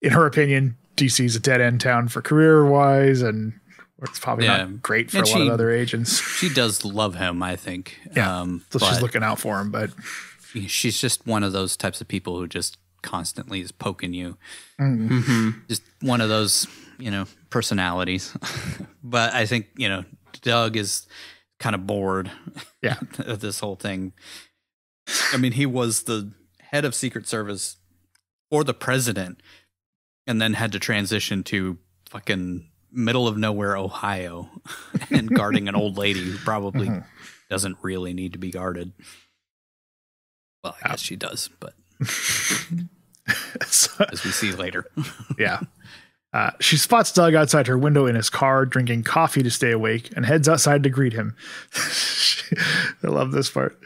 in her opinion, DC is a dead end town for career wise, and it's probably
Yeah.
not great for
And
a lot
she-
of other agents.
She does love him, I think.
Yeah,
Um,
so she's
but
looking out for him. But
she's just one of those types of people who just constantly is poking you.
Mm.
Just one of those, you know, personalities. but I think, you know, Doug is kind of bored
yeah,
of this whole thing. I mean, he was the head of Secret Service or the president and then had to transition to fucking middle of nowhere Ohio and guarding an old lady who probably
Mhm.
doesn't really need to be guarded. Well, I guess she does, but
So-
as we see later.
yeah. Uh, she spots Doug outside her window in his car, drinking coffee to stay awake, and heads outside to greet him. I love this part.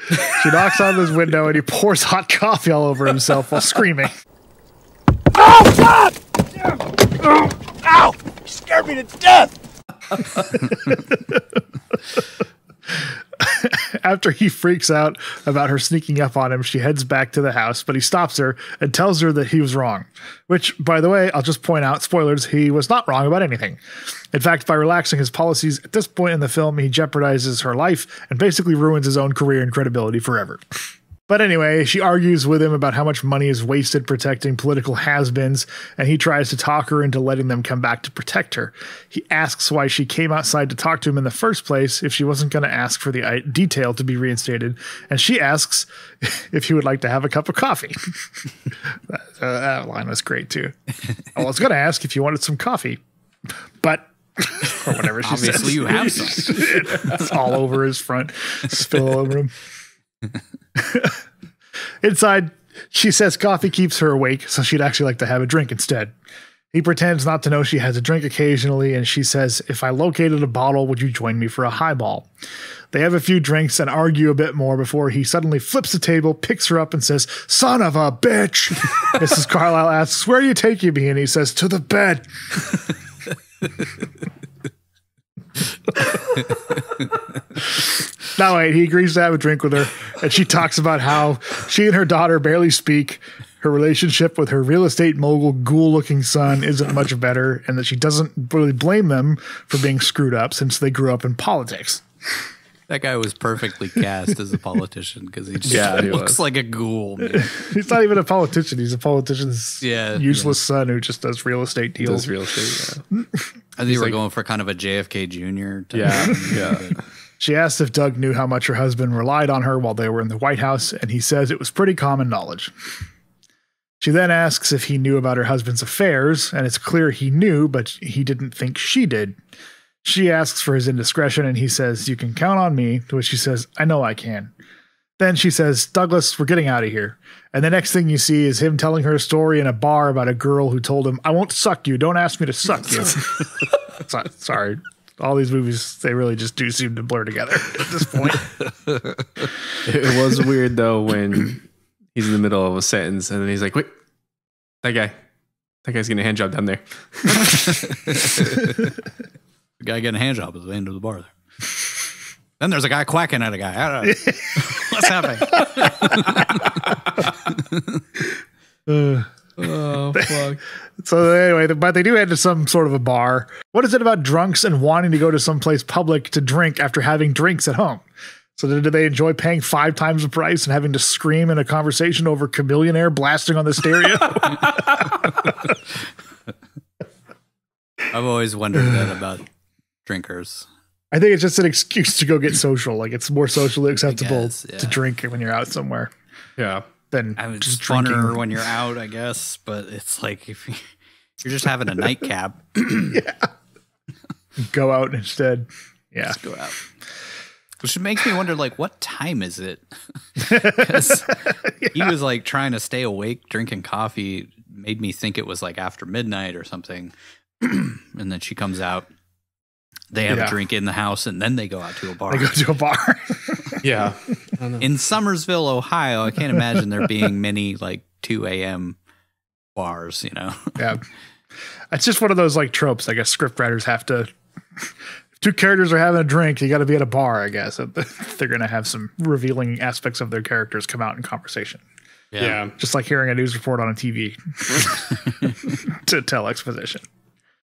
She knocks on his window and he pours hot coffee all over himself while screaming.
Oh, God! Ow! You scared me to death!
After he freaks out about her sneaking up on him, she heads back to the house, but he stops her and tells her that he was wrong. Which, by the way, I'll just point out spoilers, he was not wrong about anything. In fact, by relaxing his policies at this point in the film, he jeopardizes her life and basically ruins his own career and credibility forever. But anyway, she argues with him about how much money is wasted protecting political has beens, and he tries to talk her into letting them come back to protect her. He asks why she came outside to talk to him in the first place if she wasn't going to ask for the i- detail to be reinstated, and she asks if he would like to have a cup of coffee. that, uh, that line was great too. I was going to ask if you wanted some coffee, but. or whatever she
Obviously,
says.
you have some.
it's all over his front, spill over him. Inside, she says coffee keeps her awake, so she'd actually like to have a drink instead. He pretends not to know she has a drink occasionally, and she says, If I located a bottle, would you join me for a highball? They have a few drinks and argue a bit more before he suddenly flips the table, picks her up, and says, Son of a bitch! Mrs. Carlisle asks, Where are you taking me? And he says, To the bed. No, wait, he agrees to have a drink with her, and she talks about how she and her daughter barely speak. Her relationship with her real estate mogul, ghoul looking son isn't much better, and that she doesn't really blame them for being screwed up since they grew up in politics.
That guy was perfectly cast as a politician because he just
Yeah, he
looks
was.
like a ghoul. Man.
He's not even a politician, he's a politician's
Yeah,
useless son who just does real estate deals.
Does real estate. Yeah.
I think they were going for kind of a JFK Jr. type
Yeah,
thing,
yeah.
She asks if Doug knew how much her husband relied on her while they were in the White House, and he says it was pretty common knowledge. She then asks if he knew about her husband's affairs, and it's clear he knew, but he didn't think she did. She asks for his indiscretion, and he says, You can count on me, to which she says, I know I can. Then she says, Douglas, we're getting out of here. And the next thing you see is him telling her a story in a bar about a girl who told him, I won't suck you. Don't ask me to suck you. So- Sorry. All these movies, they really just do seem to blur together at this point.
It was weird though when he's in the middle of a sentence and then he's like, "Wait, that guy, that guy's getting a hand job down there."
The guy getting a hand job at the end of the bar there. Then there's a guy quacking at a guy. I don't know. What's happening?
Oh fuck.
So anyway, but they do head to some sort of a bar. What is it about drunks and wanting to go to some place public to drink after having drinks at home? So do they enjoy paying five times the price and having to scream in a conversation over chameleon air blasting on the stereo?
I've always wondered that about drinkers.
I think it's just an excuse to go get social. Like it's more socially acceptable
guess, yeah.
to drink when you're out somewhere
Yeah.
than
I mean, it's
just
funner
drinking.
when you're out, I guess, but it's like if you- you're just having a nightcap, yeah.
Go out instead. Yeah.
go out. Which makes me wonder, like, what time is it? Because he was like trying to stay awake, drinking coffee, made me think it was like after midnight or something. and then she comes out. They have
Yeah.
a drink in the house, and then they go out to a bar.
They go to a bar.
Yeah.
in Summersville, Ohio, I can't imagine there being many like 2 a.m. bars, you know?
yeah. It's just one of those like tropes. I guess scriptwriters have to. If two characters are having a drink, you got to be at a bar. I guess they're going to have some revealing aspects of their characters come out in conversation.
Yeah.
just like hearing a news report on a TV to tell exposition.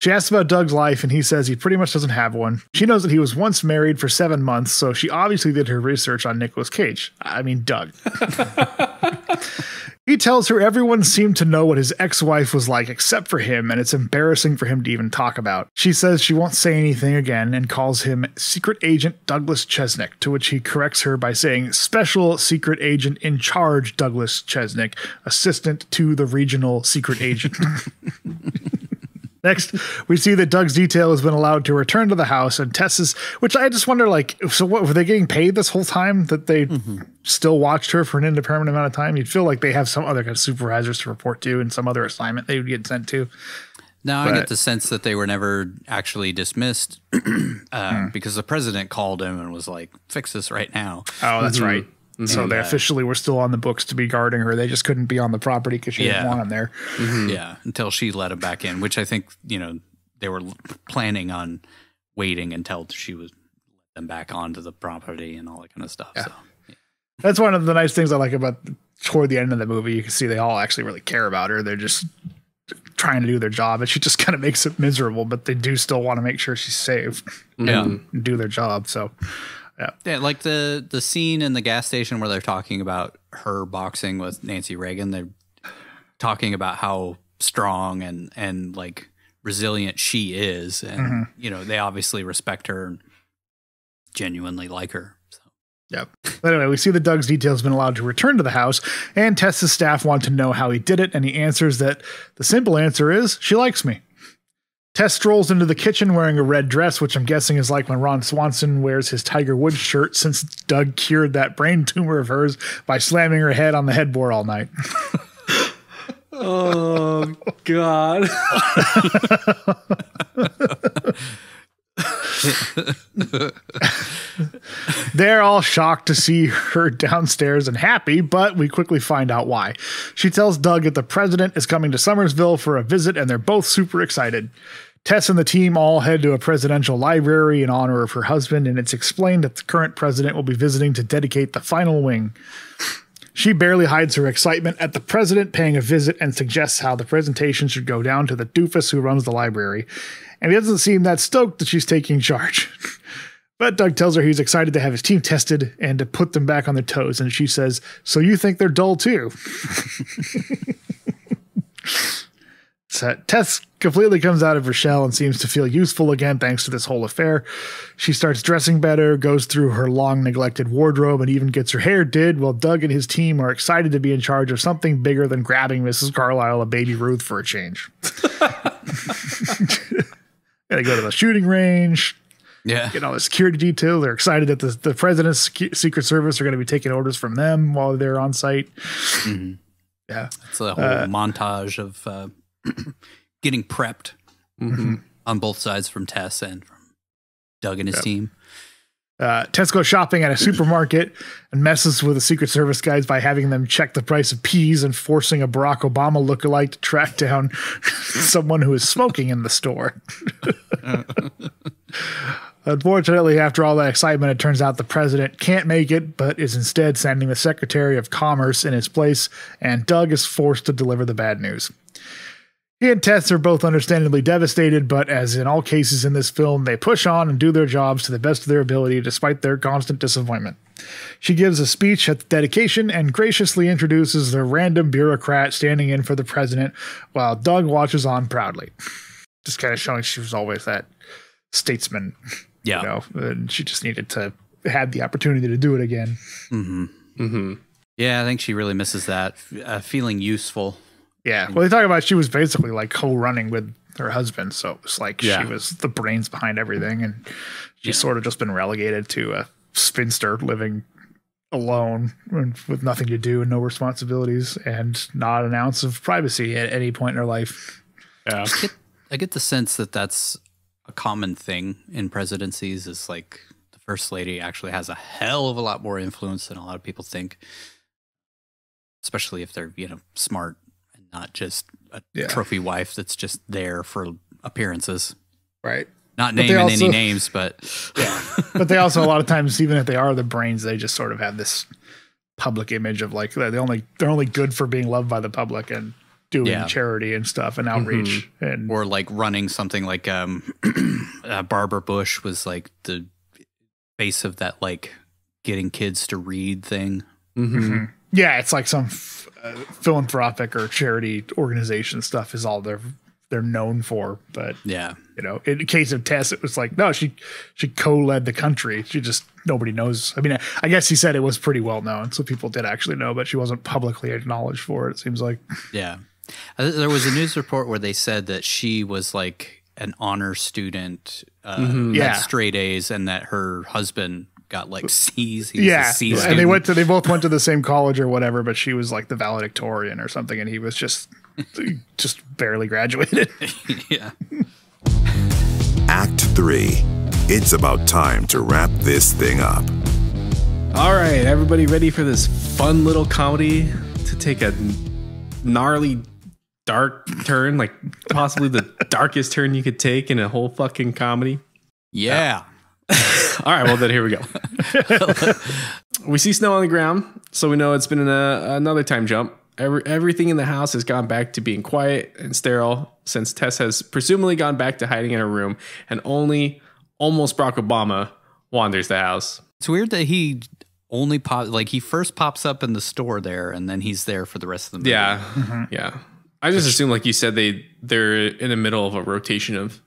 She asks about Doug's life, and he says he pretty much doesn't have one. She knows that he was once married for seven months, so she obviously did her research on Nicolas Cage. I mean, Doug. he tells her everyone seemed to know what his ex wife was like except for him, and it's embarrassing for him to even talk about. She says she won't say anything again and calls him Secret Agent Douglas Chesnic, to which he corrects her by saying Special Secret Agent in Charge Douglas Chesnic, assistant to the regional secret agent. Next, we see that Doug's detail has been allowed to return to the house, and Tess's, which I just wonder, like, so what were they getting paid this whole time that they mm-hmm. still watched her for an indeterminate amount of time? You'd feel like they have some other kind of supervisors to report to and some other assignment they would get sent to.
Now I get the sense that they were never actually dismissed uh, hmm. because the president called him and was like, "Fix this right now."
Oh, that's mm-hmm. right. So
And,
they
uh,
officially were still on the books to be guarding her. They just couldn't be on the property because she didn't want them there.
Yeah, until she let him back in, which I think you know they were planning on waiting until she was let them back onto the property and all that kind of stuff. So
That's one of the nice things I like about toward the end of the movie. You can see they all actually really care about her. They're just trying to do their job, and she just kind of makes it miserable. But they do still want to make sure she's safe
yeah,
and do their job. So
yeah, Yeah, like the the scene in the gas station where they're talking about her boxing with Nancy Reagan. They're talking about how strong and and like resilient she is, and mm-hmm. you know they obviously respect her and genuinely like her. So.
Yep. But anyway, we see that Doug's details been allowed to return to the house, and Tess's staff want to know how he did it, and he answers that the simple answer is she likes me. Tess strolls into the kitchen wearing a red dress, which I'm guessing is like when Ron Swanson wears his Tiger Woods shirt since Doug cured that brain tumor of hers by slamming her head on the headboard all night.
Oh God.
They're all shocked to see her downstairs and happy, but we quickly find out why. She tells Doug that the president is coming to Summersville for a visit, and they're both super excited. Tess and the team all head to a presidential library in honor of her husband, and it's explained that the current president will be visiting to dedicate the final wing. She barely hides her excitement at the president paying a visit and suggests how the presentation should go down to the doofus who runs the library. And he doesn't seem that stoked that she's taking charge. But Doug tells her he's excited to have his team tested and to put them back on their toes. And she says, So you think they're dull too? so Tess completely comes out of her shell and seems to feel useful again thanks to this whole affair. She starts dressing better, goes through her long neglected wardrobe, and even gets her hair did, while Doug and his team are excited to be in charge of something bigger than grabbing Mrs. Carlisle a baby Ruth for a change. they go to the shooting range,
Yeah,
get all the security detail. They're excited that the, the president's secret service are going to be taking orders from them while they're on site. Yeah.
it's a whole montage of uh, getting prepped on both sides from Tess and from Doug and his team.
Uh, Tess goes shopping at a supermarket and messes with the Secret Service guys by having them check the price of peas and forcing a Barack Obama lookalike to track down someone who is smoking in the store. Unfortunately, after all that excitement, it turns out the president can't make it, but is instead sending the Secretary of Commerce in his place, and Doug is forced to deliver the bad news. He and Tess are both understandably devastated, but as in all cases in this film, they push on and do their jobs to the best of their ability despite their constant disappointment. She gives a speech at the dedication and graciously introduces the random bureaucrat standing in for the president while Doug watches on proudly. Just kind of showing she was always that statesman.
Yeah.
You know, and she just needed to had the opportunity to do it again.
Mm-hmm.
Mm-hmm.
Yeah, I think she really misses that. Uh, feeling useful.
Yeah. Well, they talk about she was basically like co-running with her husband, so it was like
Yeah.
she was the brains behind everything, and she's sort of just been relegated to a spinster living alone with nothing to do and no responsibilities and not an ounce of privacy at any point in her life.
Yeah.
I get, I get the sense that that's a common thing in presidencies. Is like the first lady actually has a hell of a lot more influence than a lot of people think, especially if they're you know smart and not just a
Yeah.
trophy wife that's just there for appearances.
Right.
Not naming
also-
any names, but yeah.
but they also a lot of times, even if they are the brains, they just sort of have this public image of like they only they're only good for being loved by the public and doing
Yeah.
charity and stuff and outreach and
or like running something like um uh, Barbara Bush was like the face of that like getting kids to read thing.
Mhm. yeah, it's like some f- philanthropic or charity organization stuff is all they're they're known for. But
Yeah.
you know, in the case of Tess, it was like no, she she co-led the country. She just nobody knows. I mean, I, I guess he said it was pretty well known, so people did actually know, but she wasn't publicly acknowledged for it. It seems like.
Yeah. Uh, There was a news report where they said that she was like an honor student, uh,
Mhm. Yeah.
straight A's, and that her husband got like C's. He
yeah,
a C
and they went to they both went to the same college or whatever, but she was like the valedictorian or something, and he was just just barely graduated.
yeah.
Act 3. It's about time to wrap this thing up.
All right, everybody ready for this fun little comedy to take a gnarly dark turn, like possibly the darkest turn you could take in a whole fucking comedy?
Yeah.
All right, well then here we go. we see snow on the ground, so we know it's been a, another time jump. Every, everything in the house has gone back to being quiet and sterile since Tess has presumably gone back to hiding in her room, and only almost Barack Obama wanders the house.
It's weird that he only pop like he first pops up in the store there, and then he's there for the rest of the movie.
Yeah, mm-hmm. yeah. I just assume, like you said, they they're in the middle of a rotation of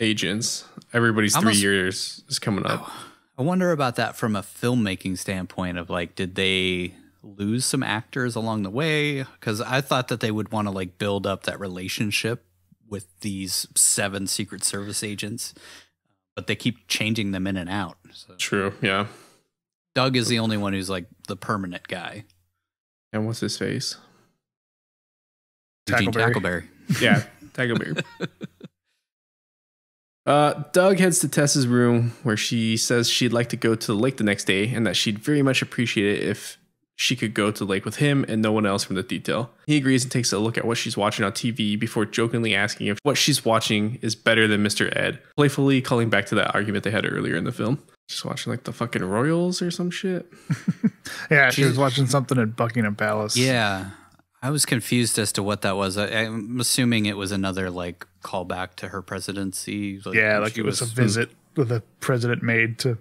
agents. Everybody's three
Almost-
years is coming up.
Oh, I wonder about that from a filmmaking standpoint of like, did they lose some actors along the way? Because I thought that they would want to like build up that relationship with these seven Secret Service agents, but they keep changing them in and out. So
True. Yeah.
Doug is the only one who's like the permanent guy.
And what's his face?
Eugene
Tackleberry.
Tackleberry.
Yeah, Tackleberry. Uh, Doug heads to Tess's room where she says she'd like to go to the lake the next day and that she'd very much appreciate it if she could go to the lake with him and no one else from the detail. He agrees and takes a look at what she's watching on TV before jokingly asking if what she's watching is better than Mr. Ed, playfully calling back to that argument they had earlier in the film. Just watching like the fucking Royals or some shit.
yeah, she was watching something at Buckingham Palace.
Yeah. I was confused as to what that was. I, I'm assuming it was another like callback to her presidency.
yeah, like it was a visit with the president made to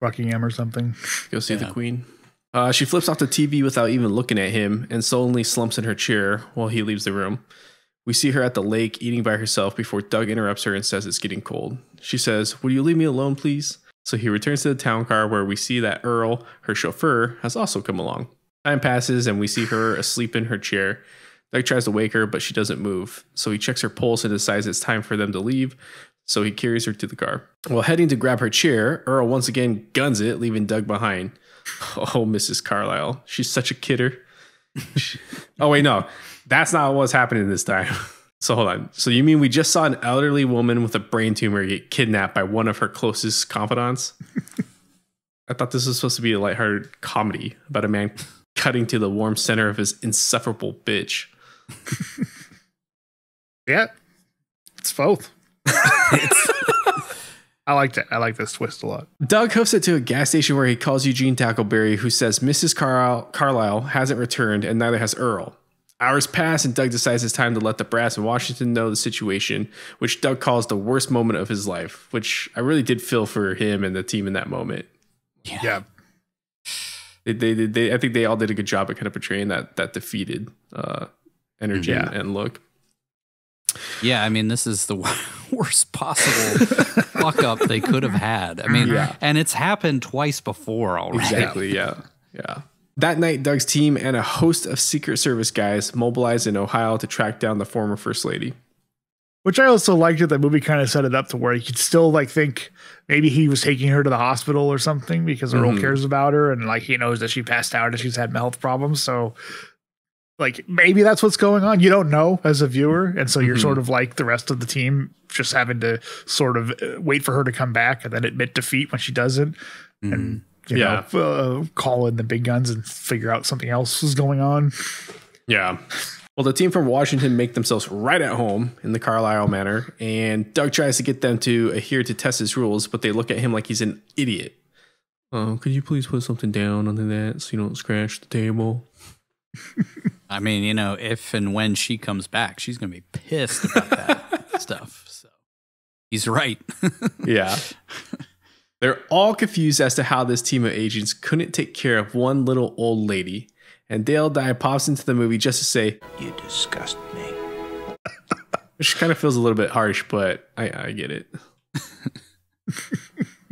Buckingham or something.
Go see the queen. Uh, she flips off the TV without even looking at him and sullenly slumps in her chair while he leaves the room. We see her at the lake eating by herself before Doug interrupts her and says it's getting cold. She says, Will you leave me alone, please? So he returns to the town car where we see that Earl, her chauffeur, has also come along. Time passes and we see her asleep in her chair. Doug tries to wake her, but she doesn't move. So he checks her pulse and decides it's time for them to leave. So he carries her to the car. While heading to grab her chair, Earl once again guns it, leaving Doug behind. Oh, Mrs. Carlisle. She's such a kidder. Oh, wait, no. That's not what's happening this time. So hold on. So you mean we just saw an elderly woman with a brain tumor get kidnapped by one of her closest confidants? I thought this was supposed to be a lighthearted comedy about a man cutting to the warm center of his insufferable bitch.
Yeah, it's both. I like that. I like this twist a lot.
Doug hoofs it to a gas station where he calls Eugene Tackleberry, who says Mrs. Carlisle, Carlisle hasn't returned and neither has Earl. Hours pass, and Doug decides it's time to let the brass in Washington know the situation, which Doug calls the worst moment of his life, which I really did feel for him and the team in that moment.
Yeah.
They, they, they, they- I think they all did a good job at kind of portraying that that defeated uh, energy
Yeah.
and, and look.
Yeah, I mean, this is the worst possible fuck up they could have had. I mean,
Yeah.
and it's happened twice before already.
Exactly. Yeah. Yeah. That night, Doug's team and a host of Secret Service guys mobilized in Ohio to track down the former First Lady.
Which I also liked that the movie kind of set it up to where you could still like think maybe he was taking her to the hospital or something because Earl
Mhm.
cares about her and like he knows that she passed out and she's had health problems. So like maybe that's what's going on. You don't know as a viewer, and so you're
Mhm.
sort of like the rest of the team, just having to sort of uh, wait for her to come back and then admit defeat when she doesn't, and you
Yeah.
know uh, call in the big guns and figure out something else is going on.
Yeah. Well, the team from Washington make themselves right at home in the Carlisle manor, and Doug tries to get them to adhere to Tess's rules, but they look at him like he's an idiot. Oh, could you please put something down under that so you don't scratch the table?
I mean, you know, if and when she comes back, she's going to be pissed about that stuff. So he's right.
Yeah. They're all confused as to how this team of agents couldn't take care of one little old lady. And Dale Dye pops into the movie just to say,
You disgust me.
which kind of feels a little bit harsh, but I, I get it.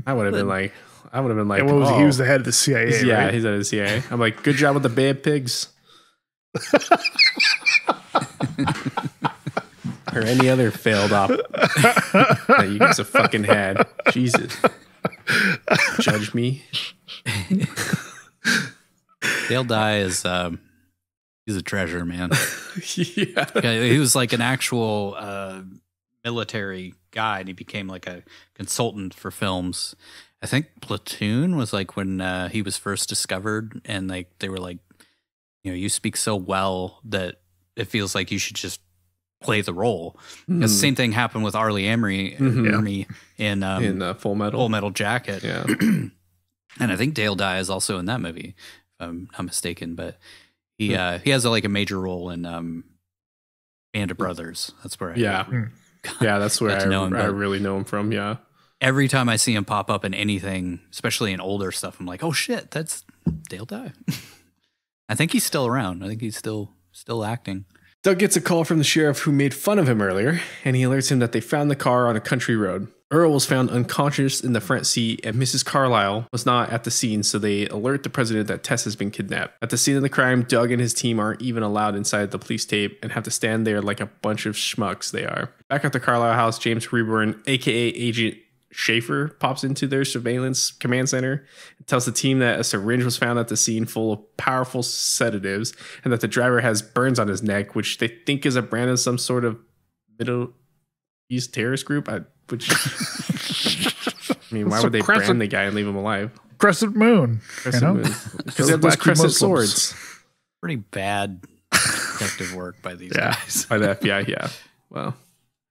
I would have been like, I would have been like,
and what was he?
oh,
He was oh. the head of the CIA.
he's- yeah,
right?
he's at the CIA. I'm like, good job with the bad pigs. or any other failed op that you guys have fucking had. Jesus. Judge me.
Dale Dye is um, he's a treasure, man.
yeah.
Yeah, he was like an actual uh, military guy, and he became like a consultant for films. I think Platoon was like when uh, he was first discovered, and like they were like, you know, you speak so well that it feels like you should just play the role. 'Cause The same thing happened with R. Lee Ermey,
Mhm.
Ermey in um,
in uh, Full Metal.
Full Metal Jacket.
Yeah.
and I think Dale Dye is also in that movie, if I'm not mistaken. But he uh, he has a, like a major role in um, Band of Brothers. That's where I
Yeah. Yeah, that's where I,
know him,
I really know him from. Yeah.
every time I see him pop up in anything, especially in older stuff, I'm like, oh shit, that's Dale Dye. I think he's still around. I think he's still still acting.
Doug gets a call from the sheriff who made fun of him earlier, and he alerts him that they found the car on a country road. Earl was found unconscious in the front seat, and Mrs. Carlisle was not at the scene, so they alert the president that Tess has been kidnapped. At the scene of the crime, Doug and his team aren't even allowed inside the police tape and have to stand there like a bunch of schmucks they are. Back at the Carlisle house, James Rebhorn, aka Agent Schaefer, pops into their surveillance command center and tells the team that a syringe was found at the scene full of powerful sedatives and that the driver has burns on his neck, which they think is a brand of some sort of Middle East terrorist group. I, which, I mean, why
Some
would they
crescent-
brand the guy and leave him alive?
Crescent Moon.
Crescent
you know?
Moon. Because they have those crescent
Muslims.
swords
Pretty bad detective work by these
Yeah.
guys.
by the FBI. Yeah. Well,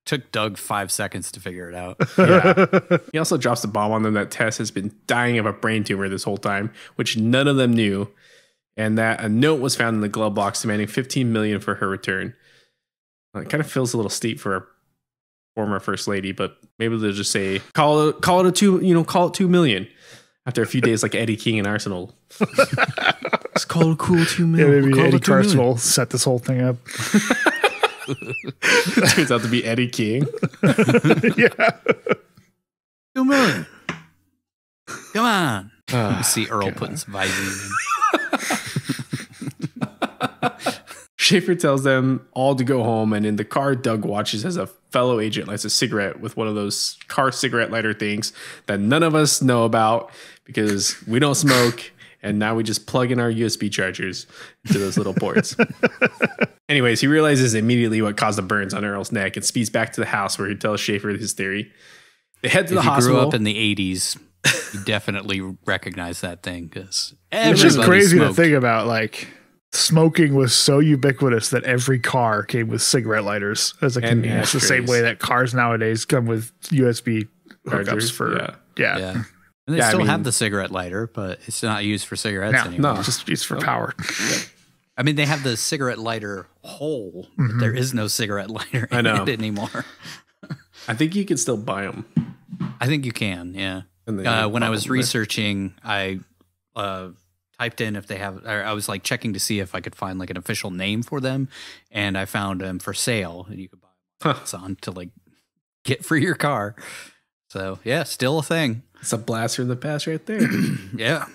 Took Doug five seconds to figure it out.
yeah. he also drops the bomb on them that Tess has been dying of a brain tumor this whole time, which none of them knew, and that a note was found in the glove box demanding 15 million for her return. Well, It kind of feels a little steep for a former first lady, but maybe they'll just say call it call it a two, you know, call it two million after a few days, like Eddie King and Arsenal. It's called a cool two
Yeah, maybe
Call it
Eddie
two million.
Carson will set this whole thing up.
Turns out to be Eddie King.
yeah.
Two million. Come on.
Ah,
you see Earl putting some Visine in.
Schaefer tells them all to go home, and in the car, Doug watches as a fellow agent lights a cigarette with one of those car cigarette lighter things that none of us know about because we don't smoke, and now we just plug in our USB chargers into those little ports. Anyways, he realizes immediately what caused the burns on Earl's neck and speeds back to the house where he tells Schaefer his theory. They head to
if
the
you
hospital.
grew up in the 80s, you definitely recognize that thing because
It's just crazy to think about. Like, smoking was so ubiquitous that every car came with cigarette lighters as a
And
convenience. The same way that cars nowadays come with USB hookups for
yeah.
yeah.
Yeah. And they
Yeah, I
still
mean-
have the cigarette lighter, but it's not used for cigarettes
No,
anymore.
No.
just used for power.
I mean, they have the cigarette lighter hole, but there is no cigarette lighter
I
in
know.
it anymore.
I think you can still buy them.
I think you can, yeah.
And
Uh, when I
was
was
'em there.
researching, I uh, typed in if they have, or I was like checking to see if I could find like an official name for them, and I found them for sale. And you could buy them on Amazon to like get for your car. So yeah, still a thing.
It's a blast from the past right there.
Yeah,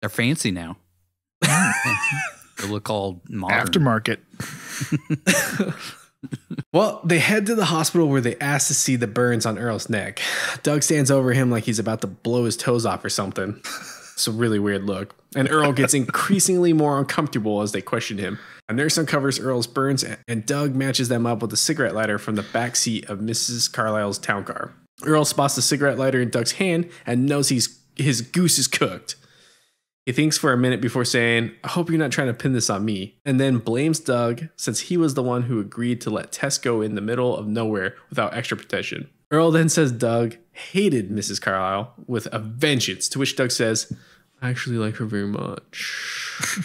they're fancy now. they look all modern.
Aftermarket.
Well, they head to the hospital where they ask to see the burns on Earl's neck. Doug stands over him like he's about to blow his toes off or something. It's a really weird look. And Earl gets increasingly more uncomfortable as they question him. A nurse uncovers Earl's burns, and Doug matches them up with a cigarette lighter from the back seat of Mrs. Carlisle's town car. Earl spots the cigarette lighter in Doug's hand and knows he's his goose is cooked. He thinks for a minute before saying, I hope you're not trying to pin this on me, and then blames Doug since he was the one who agreed to let Tess go in the middle of nowhere without extra protection. Earl then says Doug hated Mrs. Carlisle with a vengeance, to which Doug says, I actually like her very much.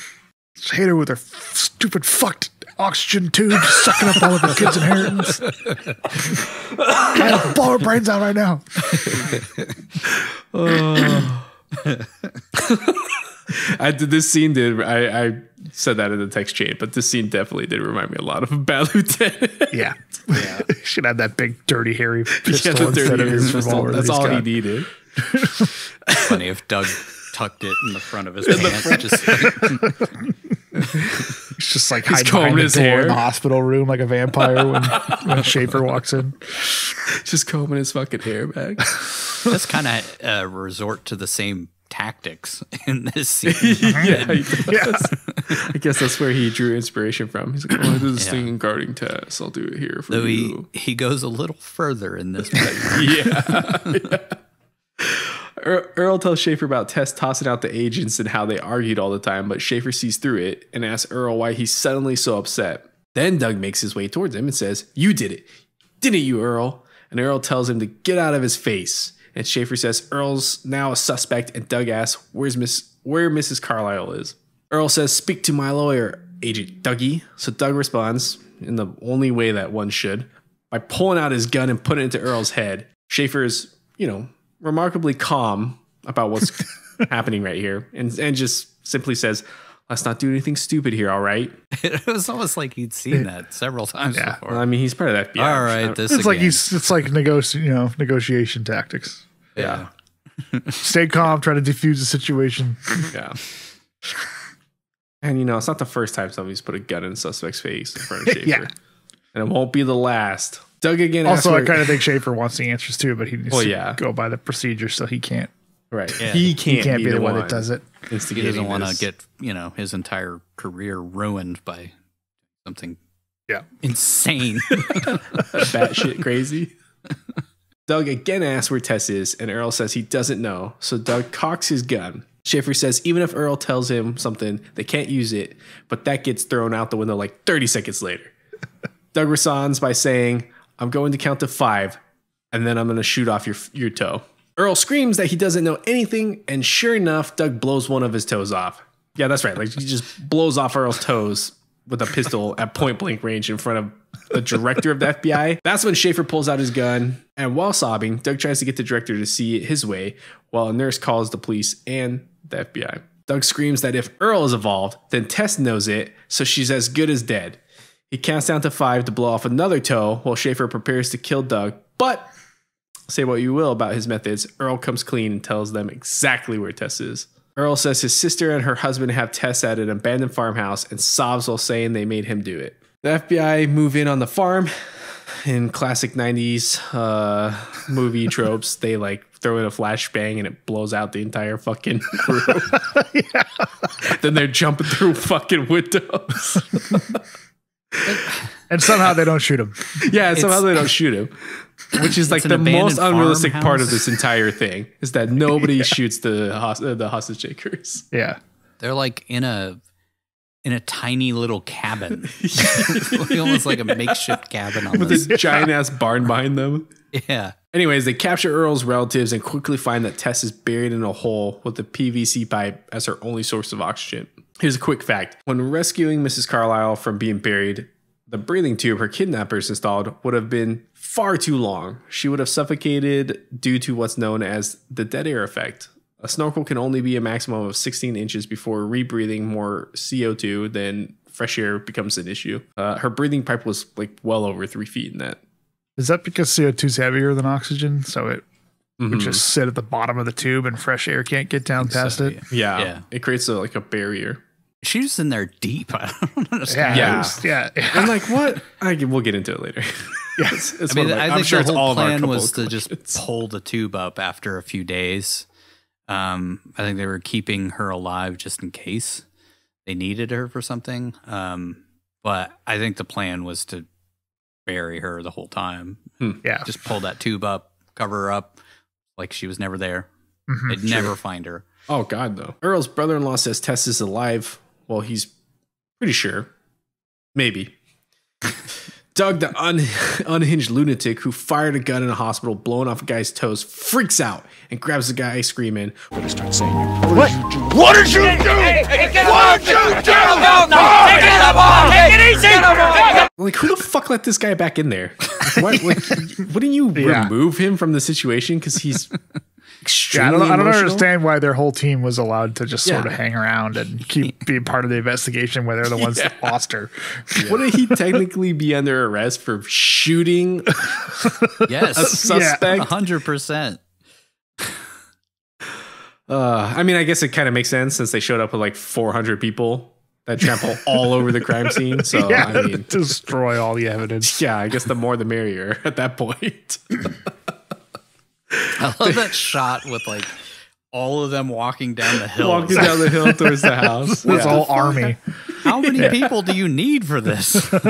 Hate her with her stupid fucked oxygen tube sucking up all of her kids' inheritance. I'll blow her brains out right now. Uh.
I did this scene did I, I said that in the text chain, but this scene definitely did remind me a lot of Bad Lieutenant.
Yeah. Yeah. Should have that big dirty hairy
Yeah,
pistol
the
instead
dirty
of his
pistol.
revolver.
That's
that he's
all he needed.
Funny if Doug tucked it in the front of his pants. just
He's just like
He's
hiding
combing
behind the
his
door
hair.
in the hospital room like a vampire when, when Schaefer walks in.
Just combing his fucking hair back.
Just kind of uh, resort to the same tactics in this scene.
yeah, he does. I guess that's where he drew inspiration from. He's like, oh, I did this
Yeah.
thing in guarding Tess. I'll do it here for
Though
you.
he goes a little further in this one.
yeah. Earl, tells Schaefer about Tess tossing out the agents and how they argued all the time, but Schaefer sees through it and asks Earl why he's suddenly so upset. Then Doug makes his way towards him and says, You did it. Didn't you, Earl? And Earl tells him to get out of his face. And Schaefer says Earl's now a suspect, and Doug asks where's Miss where Mrs. Carlisle is. Earl says, Speak to my lawyer, Agent Dougie. So Doug responds in the only way that one should by pulling out his gun and putting it into Earl's head. Schaefer is, you know, remarkably calm about what's happening right here and, and just simply says, Let's not do anything stupid here, all right?
it was almost like he'd seen that several times before.
Well, I mean, he's part of that FBI.
All right, this
It's like
again.
he's it's like negoti- you know, negotiation tactics.
yeah.
Stay calm, try to defuse the situation.
Yeah. And you know, it's not the first time somebody's put a gun in a suspect's face in front of Schaefer.
Yeah.
And it won't be the last. Doug again asks
Also, I
where-
kind of think Schaefer wants the answers too, but he needs
Well,
to
yeah.
go by the procedure, so he can't.
Right.
Yeah.
He can't,
He can't be, the one that does it.
He doesn't want to get, you know, his entire career ruined by something
Yeah.
insane.
batshit crazy. Doug again asks where Tess is, and Earl says he doesn't know. So Doug cocks his gun. Schaefer says even if Earl tells him something, they can't use it, but that gets thrown out the window like 30 seconds later. Doug responds by saying, I'm going to count to five, and then I'm going to shoot off your, your toe. Earl screams that he doesn't know anything, and sure enough, Doug blows one of his toes off. Yeah, that's right. Like he just blows off Earl's toes with a pistol at point blank range in front of the director of the FBI. That's when Schaefer pulls out his gun, and while sobbing, Doug tries to get the director to see it his way, while a nurse calls the police and the FBI. Doug screams that if Earl is involved, then Tess knows it, so she's as good as dead. He counts down to five to blow off another toe while Schaefer prepares to kill Doug, but say what you will about his methods, Earl comes clean and tells them exactly where Tess is. Earl says his sister and her husband have Tess at an abandoned farmhouse and sobs while saying they made him do it. The FBI move in on the farm. In classic 90s uh, movie tropes, they like throw in a flashbang and it blows out the entire fucking room. Then they're jumping through fucking windows.
And somehow they don't shoot him.
yeah, somehow they don't shoot him. Which is like the most
abandoned
unrealistic part of this entire thing is that nobody shoots the hos- uh, the hostage takers.
Yeah.
They're like in a in a tiny little cabin, almost like a makeshift cabin on
with
this.
this giant ass barn behind them.
Yeah.
Anyways, they capture Earl's relatives and quickly find that Tess is buried in a hole with a PVC pipe as her only source of oxygen. Here's a quick fact when rescuing Mrs. Carlisle from being buried, the breathing tube her kidnappers installed would have been far too long. She would have suffocated due to what's known as the dead air effect. A snorkel can only be a maximum of 16 inches before rebreathing more CO2, then fresh air becomes an issue. Uh, her breathing pipe was like well over three feet in that.
Is that because CO2 is heavier than oxygen? So it would
Mhm.
just sit at the bottom of the tube and fresh air can't get down past it?
Yeah,
Yeah.
it creates a, like a barrier.
She was in there deep. I don't understand.
Yeah.
Yeah.
was- yeah.
I'm like, what? I, we'll get into it later. yes, it's
I mean,
my,
I think
I'm
think
sure
the
it's
whole
all of
plan was to just pull the tube up after a few days. Um, I think they were keeping her alive just in case they needed her for something. Um, but I think the plan was to bury her the whole time.
Yeah.
Just pull that tube up, cover her up like she was never there.
Mhm.
They'd never find her.
Oh God, though. Earl's brother-in-law says Tess is alive. Well, he's pretty sure. Maybe. Doug, the un- unhinged lunatic who fired a gun in a hospital, blowing off a guy's toes, freaks out and grabs the guy screaming.
Better start saying your
What? Did you do? What did you do? What did you do?
Like, who the fuck let this guy back in there? Why, like, wouldn't you
Yeah.
remove him from the situation because he's
Yeah, I don't, I don't understand why their whole team was allowed to just sort
Yeah.
of hang around and keep being part of the investigation where they're the ones that lost her.
Wouldn't he technically be under arrest for shooting
Yes.
a suspect?
hundred percent.
Uh, I mean, I guess it kind of makes sense since they showed up with like 400 people that trample all over the crime scene. So,
yeah,
I mean,
destroy all the evidence.
yeah, I guess the more the merrier at that point.
I love that shot with like all of them walking down the hill.
Walking down the hill towards the house.
This
Yeah.
whole army.
How many people do you need for this?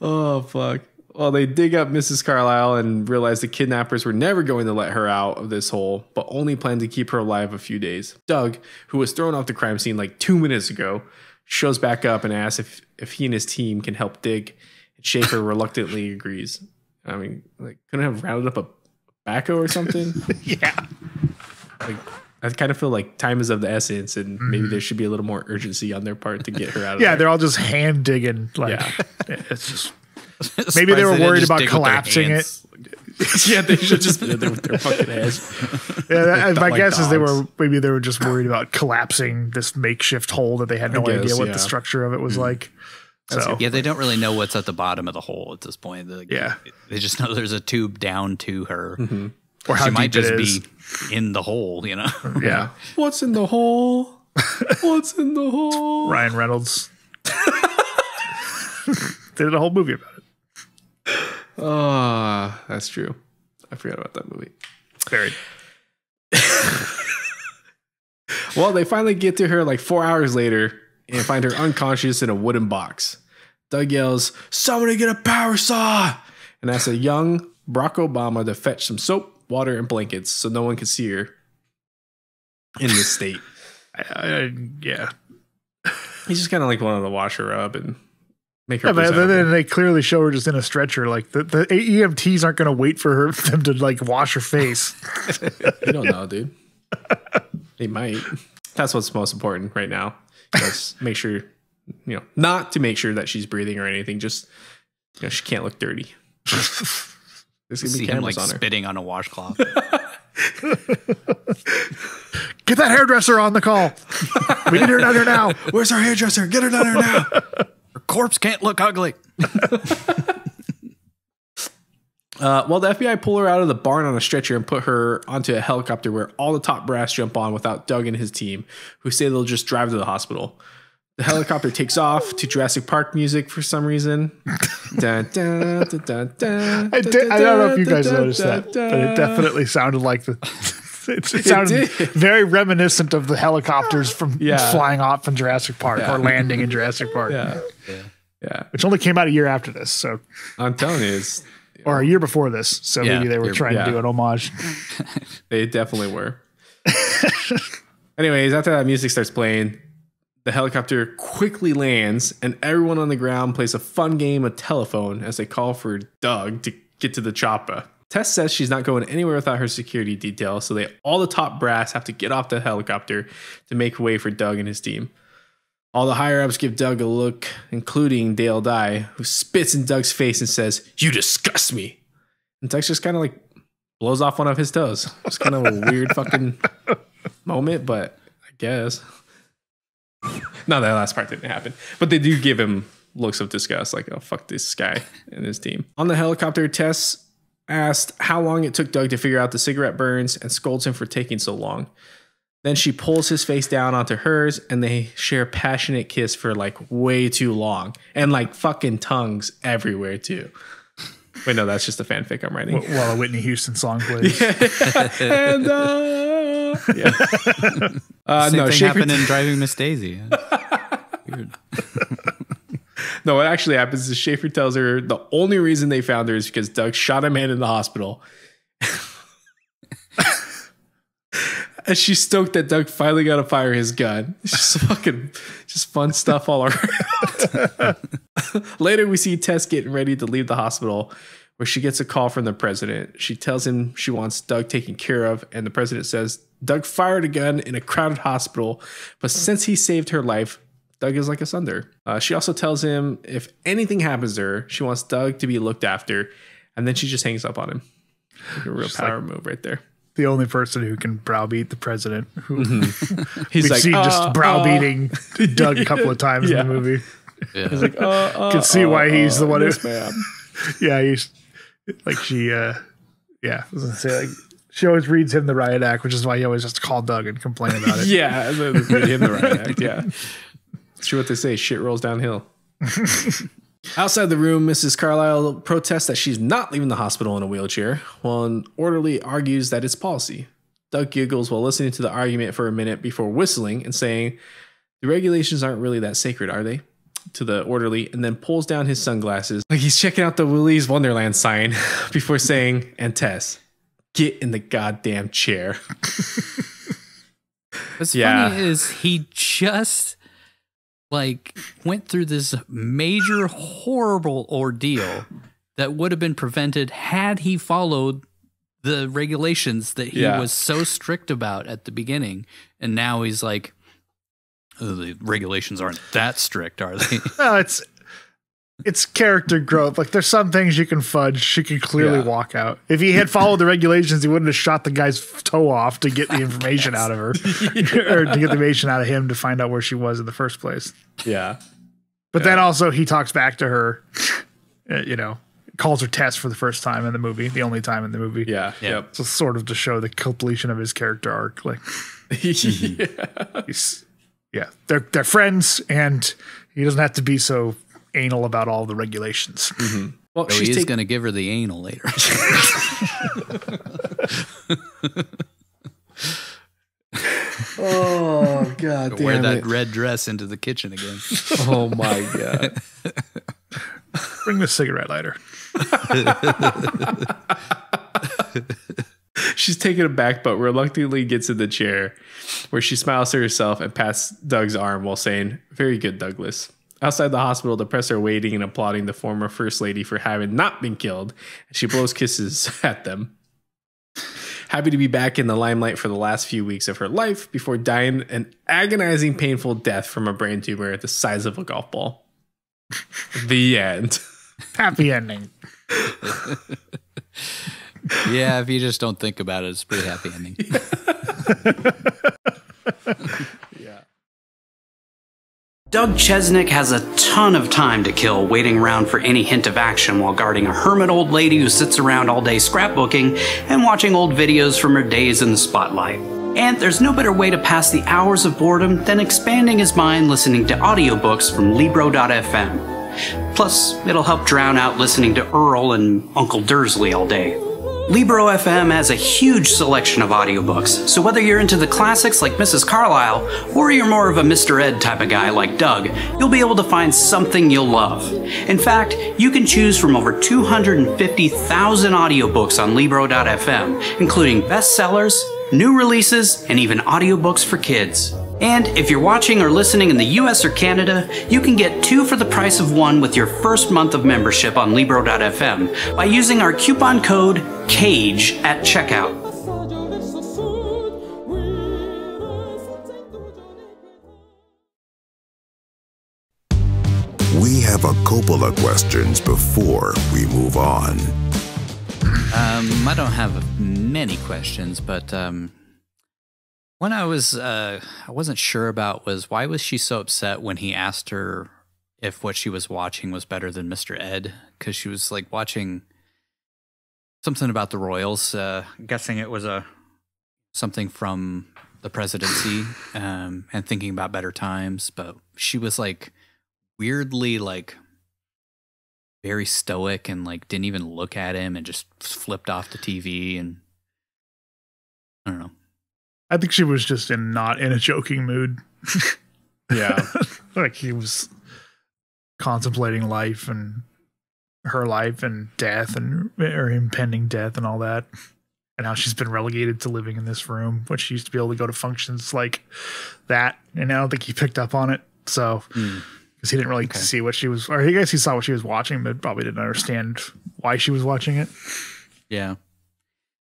Oh, fuck. Well, they dig up Mrs. Carlisle and realize the kidnappers were never going to let her out of this hole, but only planned to keep her alive a few days. Doug, who was thrown off the crime scene like two minutes ago, shows back up and asks if, if he and his team can help dig. Schaefer reluctantly agrees. I mean, like, couldn't have rounded up a backhoe or something?
Yeah.
like, I kind of feel like time is of the essence, and maybe mm-hmm. there should be a little more urgency on their part to get her out of
Yeah,
there.
they're all just hand digging. Like,
Yeah.
it's just. Maybe they were worried about collapsing it.
yeah, they should just be there with their fucking heads.
Yeah, that, my
Like
guess is they were maybe they were just worried about collapsing this makeshift hole that they had no
guess,
idea what
yeah.
the structure of it was mm. like. So
Yeah, they don't really know what's at the bottom of the hole at this point. They-
Yeah.
they just know there's a tube down to her.
or how
she might
deep it
just
is.
be in the hole, you know.
Yeah,
What's in the hole? What's in the hole?
Ryan Reynolds did a whole movie about it.
Ah, that's true. I forgot about that movie.
Very.
Well, they finally get to her like four hours later and find her unconscious in a wooden box. Doug yells, Somebody get a power saw! And asks a young Barack Obama to fetch some soap, water, and blankets so no one can see her in this state.
I, I, yeah,
He's just kind of like wanting to wash her up and make her
yeah but then they clearly show her just in a stretcher. Like the, the EMTs aren't going to wait for her them to like wash her face.
You don't know, dude. they might. That's what's most important right now. Just make sure, you know, not to make sure that she's breathing or anything. Just, you know, she can't look dirty. There's gonna
See
be
him like
on her.
spitting on a washcloth.
Get that hairdresser on the call. we need her down here now.
Where's our hairdresser? Get her down here now.
her corpse can't look ugly.
Uh, well, the FBI pull her out of the barn on a stretcher and put her onto a helicopter where all the top brass jump on without Doug and his team, who say they'll just drive to the hospital. The helicopter takes off to Jurassic Park music for some reason. Dun, dun, dun,
I, did, I don't know if you guys noticed that, but it definitely sounded like the. It, it sounded
did.
very reminiscent of the helicopters from
Yeah.
flying off in Jurassic Park
Yeah.
or landing in Jurassic Park,
Yeah. Yeah.
which only came out a year after this, so
I'm telling you, it's,
or a year before this. So
Yeah,
maybe they were trying
yeah.
to do an homage.
They definitely were. Anyways, after that music starts playing, The helicopter quickly lands, and everyone on the ground plays a fun game of telephone as they call for Doug to get to the chopper. Tess says she's not going anywhere without her security detail, so they all the top brass have to get off the helicopter to make way for Doug and his team. All the higher ups give Doug a look, including Dale Dye, who spits in Doug's face and says, You disgust me. And Doug just kind of like blows off one of his toes. It's kind of a weird fucking moment, but I guess. no, that last part didn't happen. But they do give him looks of disgust, like, oh, fuck this guy and his team. On the helicopter, Tess asked how long it took Doug to figure out the cigarette burns and scolds him for taking so long. Then she pulls his face down onto hers and they share a passionate kiss for like way too long and like fucking tongues everywhere too. Wait, no, that's just a fanfic I'm writing.
Wh- While a Whitney Houston song plays.
and uh, yeah. uh,
Same
no,
thing
Schaefer
happened in Driving Miss Daisy. Weird.
No, what actually happens is Schaefer tells her the only reason they found her is because Doug shot a man in the hospital. And she's stoked that Doug finally got to fire his gun. It's just fucking, just fun stuff all around. Later, we see Tess getting ready to leave the hospital where she gets a call from the president. She tells him she wants Doug taken care of, and the president says Doug fired a gun in a crowded hospital, but since he saved her life, Doug is like a sunder. Uh, she also tells him if anything happens to her, she wants Doug to be looked after, and then she just hangs up on him. Like a real
Just
power
like-
move right there.
The only person who can browbeat the president. Who
He's
we've
like,
seen
"Uh,
just browbeating Doug a couple of times
Yeah.
in the movie.
He's like, uh, uh,
Can see why
uh,
he's the
uh,
one who-
yes, ma'am.
yeah, he's like she uh yeah, I was gonna say like she always reads him the riot act, which is why he always has to call Doug and complain about it.
yeah, the, the, him the right act. Yeah, it's true what they say. Shit rolls downhill. Outside the room, Mrs. Carlisle protests that she's not leaving the hospital in a wheelchair, while an orderly argues that it's policy. Doug giggles while listening to the argument for a minute before whistling and saying, The regulations aren't really that sacred, are they? To the orderly, and then pulls down his sunglasses like he's checking out the Willy's Wonderland sign before saying, And Tess, get in the goddamn chair.
What's
Yeah.
funny is he just like went through this major horrible ordeal that would have been prevented had he followed the regulations that he
Yeah.
was so strict about at the beginning and now he's like "Oh, the regulations aren't that strict are they
No, it's it's character growth. Like there's some things you can fudge. She can clearly
Yeah.
walk out. If he had followed the regulations, he wouldn't have shot the guy's toe off to get the information out of her, or to get the information out of him to find out where she was in the first place.
Yeah.
But then also he talks back to her, uh, you know, calls her Tess for the first time in the movie, the only time in the movie.
Yeah. Yep.
So sort of to show the completion of his character arc. Like
yeah.
he's yeah, they're they're friends, and he doesn't have to be so anal about all the regulations. Mm-hmm.
Well,
so he
she's
is
taking
going to give her the anal later
Oh god
wear that red dress into the kitchen again
Oh my god.
Bring the cigarette lighter.
She's taken aback but reluctantly gets in the chair where she smiles to herself and pats Doug's arm while saying, Very good, Douglas. Outside the hospital, the press are waiting and applauding the former First Lady for having not been killed, she blows kisses at them. Happy to be back in the limelight for the last few weeks of her life before dying an agonizing, painful death from a brain tumor the size of a golf ball. the end.
Happy ending.
yeah if you just don't think about it it's a pretty happy ending
Doug Chesnic has a ton of time to kill waiting around for any hint of action while guarding a hermit old lady who sits around all day scrapbooking and watching old videos from her days in the spotlight. And there's no better way to pass the hours of boredom than expanding his mind listening to audiobooks from Libro.fm. Plus, it'll help drown out listening to Earl and Uncle Dursley all day. Libro FM has a huge selection of audiobooks, so whether you're into the classics like Mrs. Carlisle, or you're more of a Mr. Ed type of guy like Doug, you'll be able to find something you'll love. In fact, you can choose from over 250,000 audiobooks on Libro.fm, including bestsellers, new releases, and even audiobooks for kids.
And if you're watching or listening in the US or Canada, you can get two for the price of one with your first month of membership on Libro.fm by using our coupon code CAGE at checkout.
We have a couple of questions before we move on.
Um, I don't have many questions, but um, one I was uh, I wasn't sure about was why was she so upset when he asked her if what she was watching was better than Mr. Ed? Because she was like watching something about the Royals. Uh, guessing it was a something from the presidency, um, and thinking about better times. But she was like weirdly like very stoic and like didn't even look at him and just flipped off the TV and I don't know.
I think she was just in not in a joking mood.
Yeah.
like he was contemplating life and her life and death and or impending death and all that. And how she's been relegated to living in this room, when she used to be able to go to functions like that. And I don't think he picked up on it. So because he didn't really see what she was, or I guess he saw what she was watching, but probably didn't understand why she was watching it.
Yeah.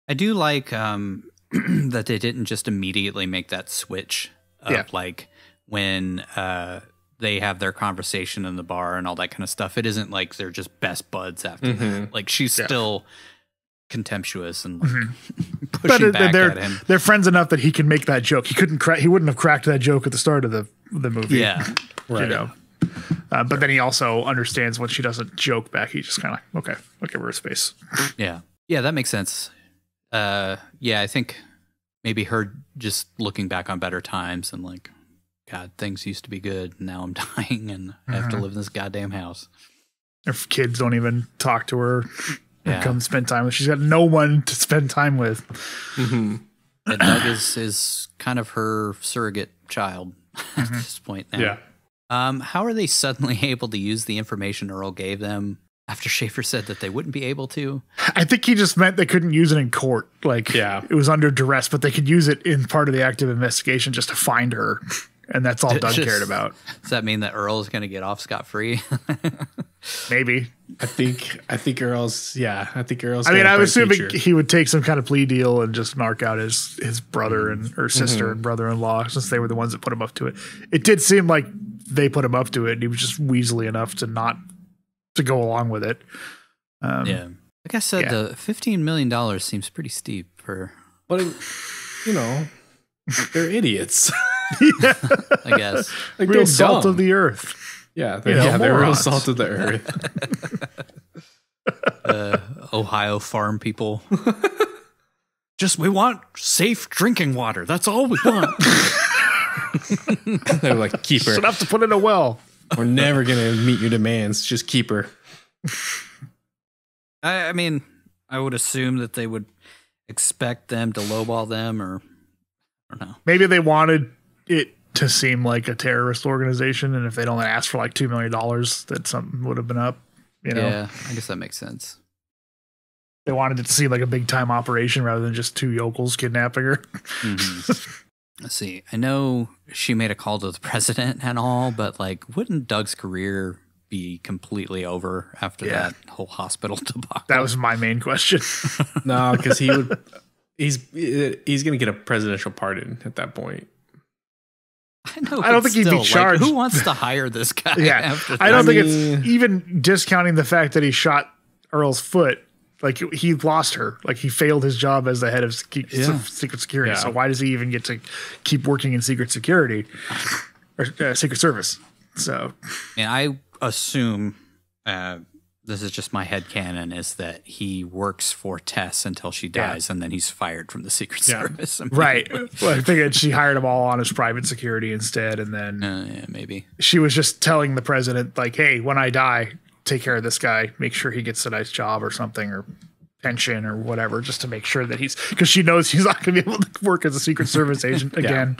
I do like um that they didn't just immediately make that switch of
Yeah.
like when uh they have their conversation in the bar and all that kind of stuff. It isn't like they're just best buds after that. Like she's
Yeah.
still contemptuous and like,
But
pushing
uh,
back
they're
at him.
they're friends enough that he can make that joke. He couldn't crack. He wouldn't have cracked that joke at the start of the the movie.
Yeah.
you know. Uh, but then he also understands when she doesn't joke back. He just kind of okay, I'll give her a space.
Yeah. Yeah, that makes sense. Uh yeah, I think maybe her just looking back on better times and like God, things used to be good. And Now I'm dying and I have to
Mhm.
live in this goddamn house.
If kids don't even talk to her,
Yeah.
come spend time with. She's got no one to spend time with.
And Doug is is kind of her surrogate child at this point now.
Yeah.
Um, how are they suddenly able to use the information Earl gave them after Schaefer said that they wouldn't be able to?
I think he just meant they couldn't use it in court. Like,
Yeah.
it was under duress, but they could use it in part of the active investigation just to find her, and that's all Doug
Just-
cared about.
Does that mean that Earl is going to get off scot free?
Maybe.
I think I think Earl's yeah, I think Earl's
I mean,
got a
I'm assuming
future.
he would take some kind of plea deal and just mark out his his brother and or sister
Mhm.
and brother-in-law since they were the ones that put him up to it. It did seem like they put him up to it, and he was just weaselly enough to not to go along with it. Um,
yeah. Like I said,
yeah.
the fifteen million dollars seems pretty steep for.
But it- you know, they're idiots.
I guess.
like
real
they're
salt
dumb.
of the earth.
Yeah, they're,
know,
yeah, they're real salt of the earth.
uh, Ohio farm people. Just we want safe drinking water. That's all we want.
they're like keep her.
Just enough to put in a well.
We're never gonna meet your demands. Just keep her.
I, I mean, I would assume that they would expect them to lowball them, or I don't know.
Maybe they wanted it to seem like a terrorist organization, and if they'd only asked for like two million dollars, that something would have been up. You know,
Yeah, I guess that makes sense.
they wanted it to seem like a big time operation rather than just two yokels kidnapping her.
Mhm. Let's see. I know she made a call to the president and all, but like, wouldn't Doug's career be completely over after
Yeah.
that whole hospital debacle?
That was my main question.
No, because he would. He's he's gonna get a presidential pardon at that point.
I know.
I don't
but
think he'd be
still, like,
charged.
who wants to hire this guy?
yeah,
after
I don't think it's even discounting the fact that he shot Earl's foot. Like he lost her. Like he failed his job as the head of
Yeah.
Secret Security.
Yeah.
So why does he even get to keep working in Secret Security or uh, Secret Service? So
And I assume uh, this is just my head canon is that he works for Tess until she
Yeah.
dies, and then he's fired from the Secret
Yeah.
Service.
right. well, I figured she hired him all on his private security instead, and then
Uh, yeah, maybe.
she was just telling the president like, "Hey, when I die, take care of this guy. Make sure he gets a nice job or something or pension or whatever, just to make sure that he's because she knows he's not going to be able to work as a Secret Service agent again."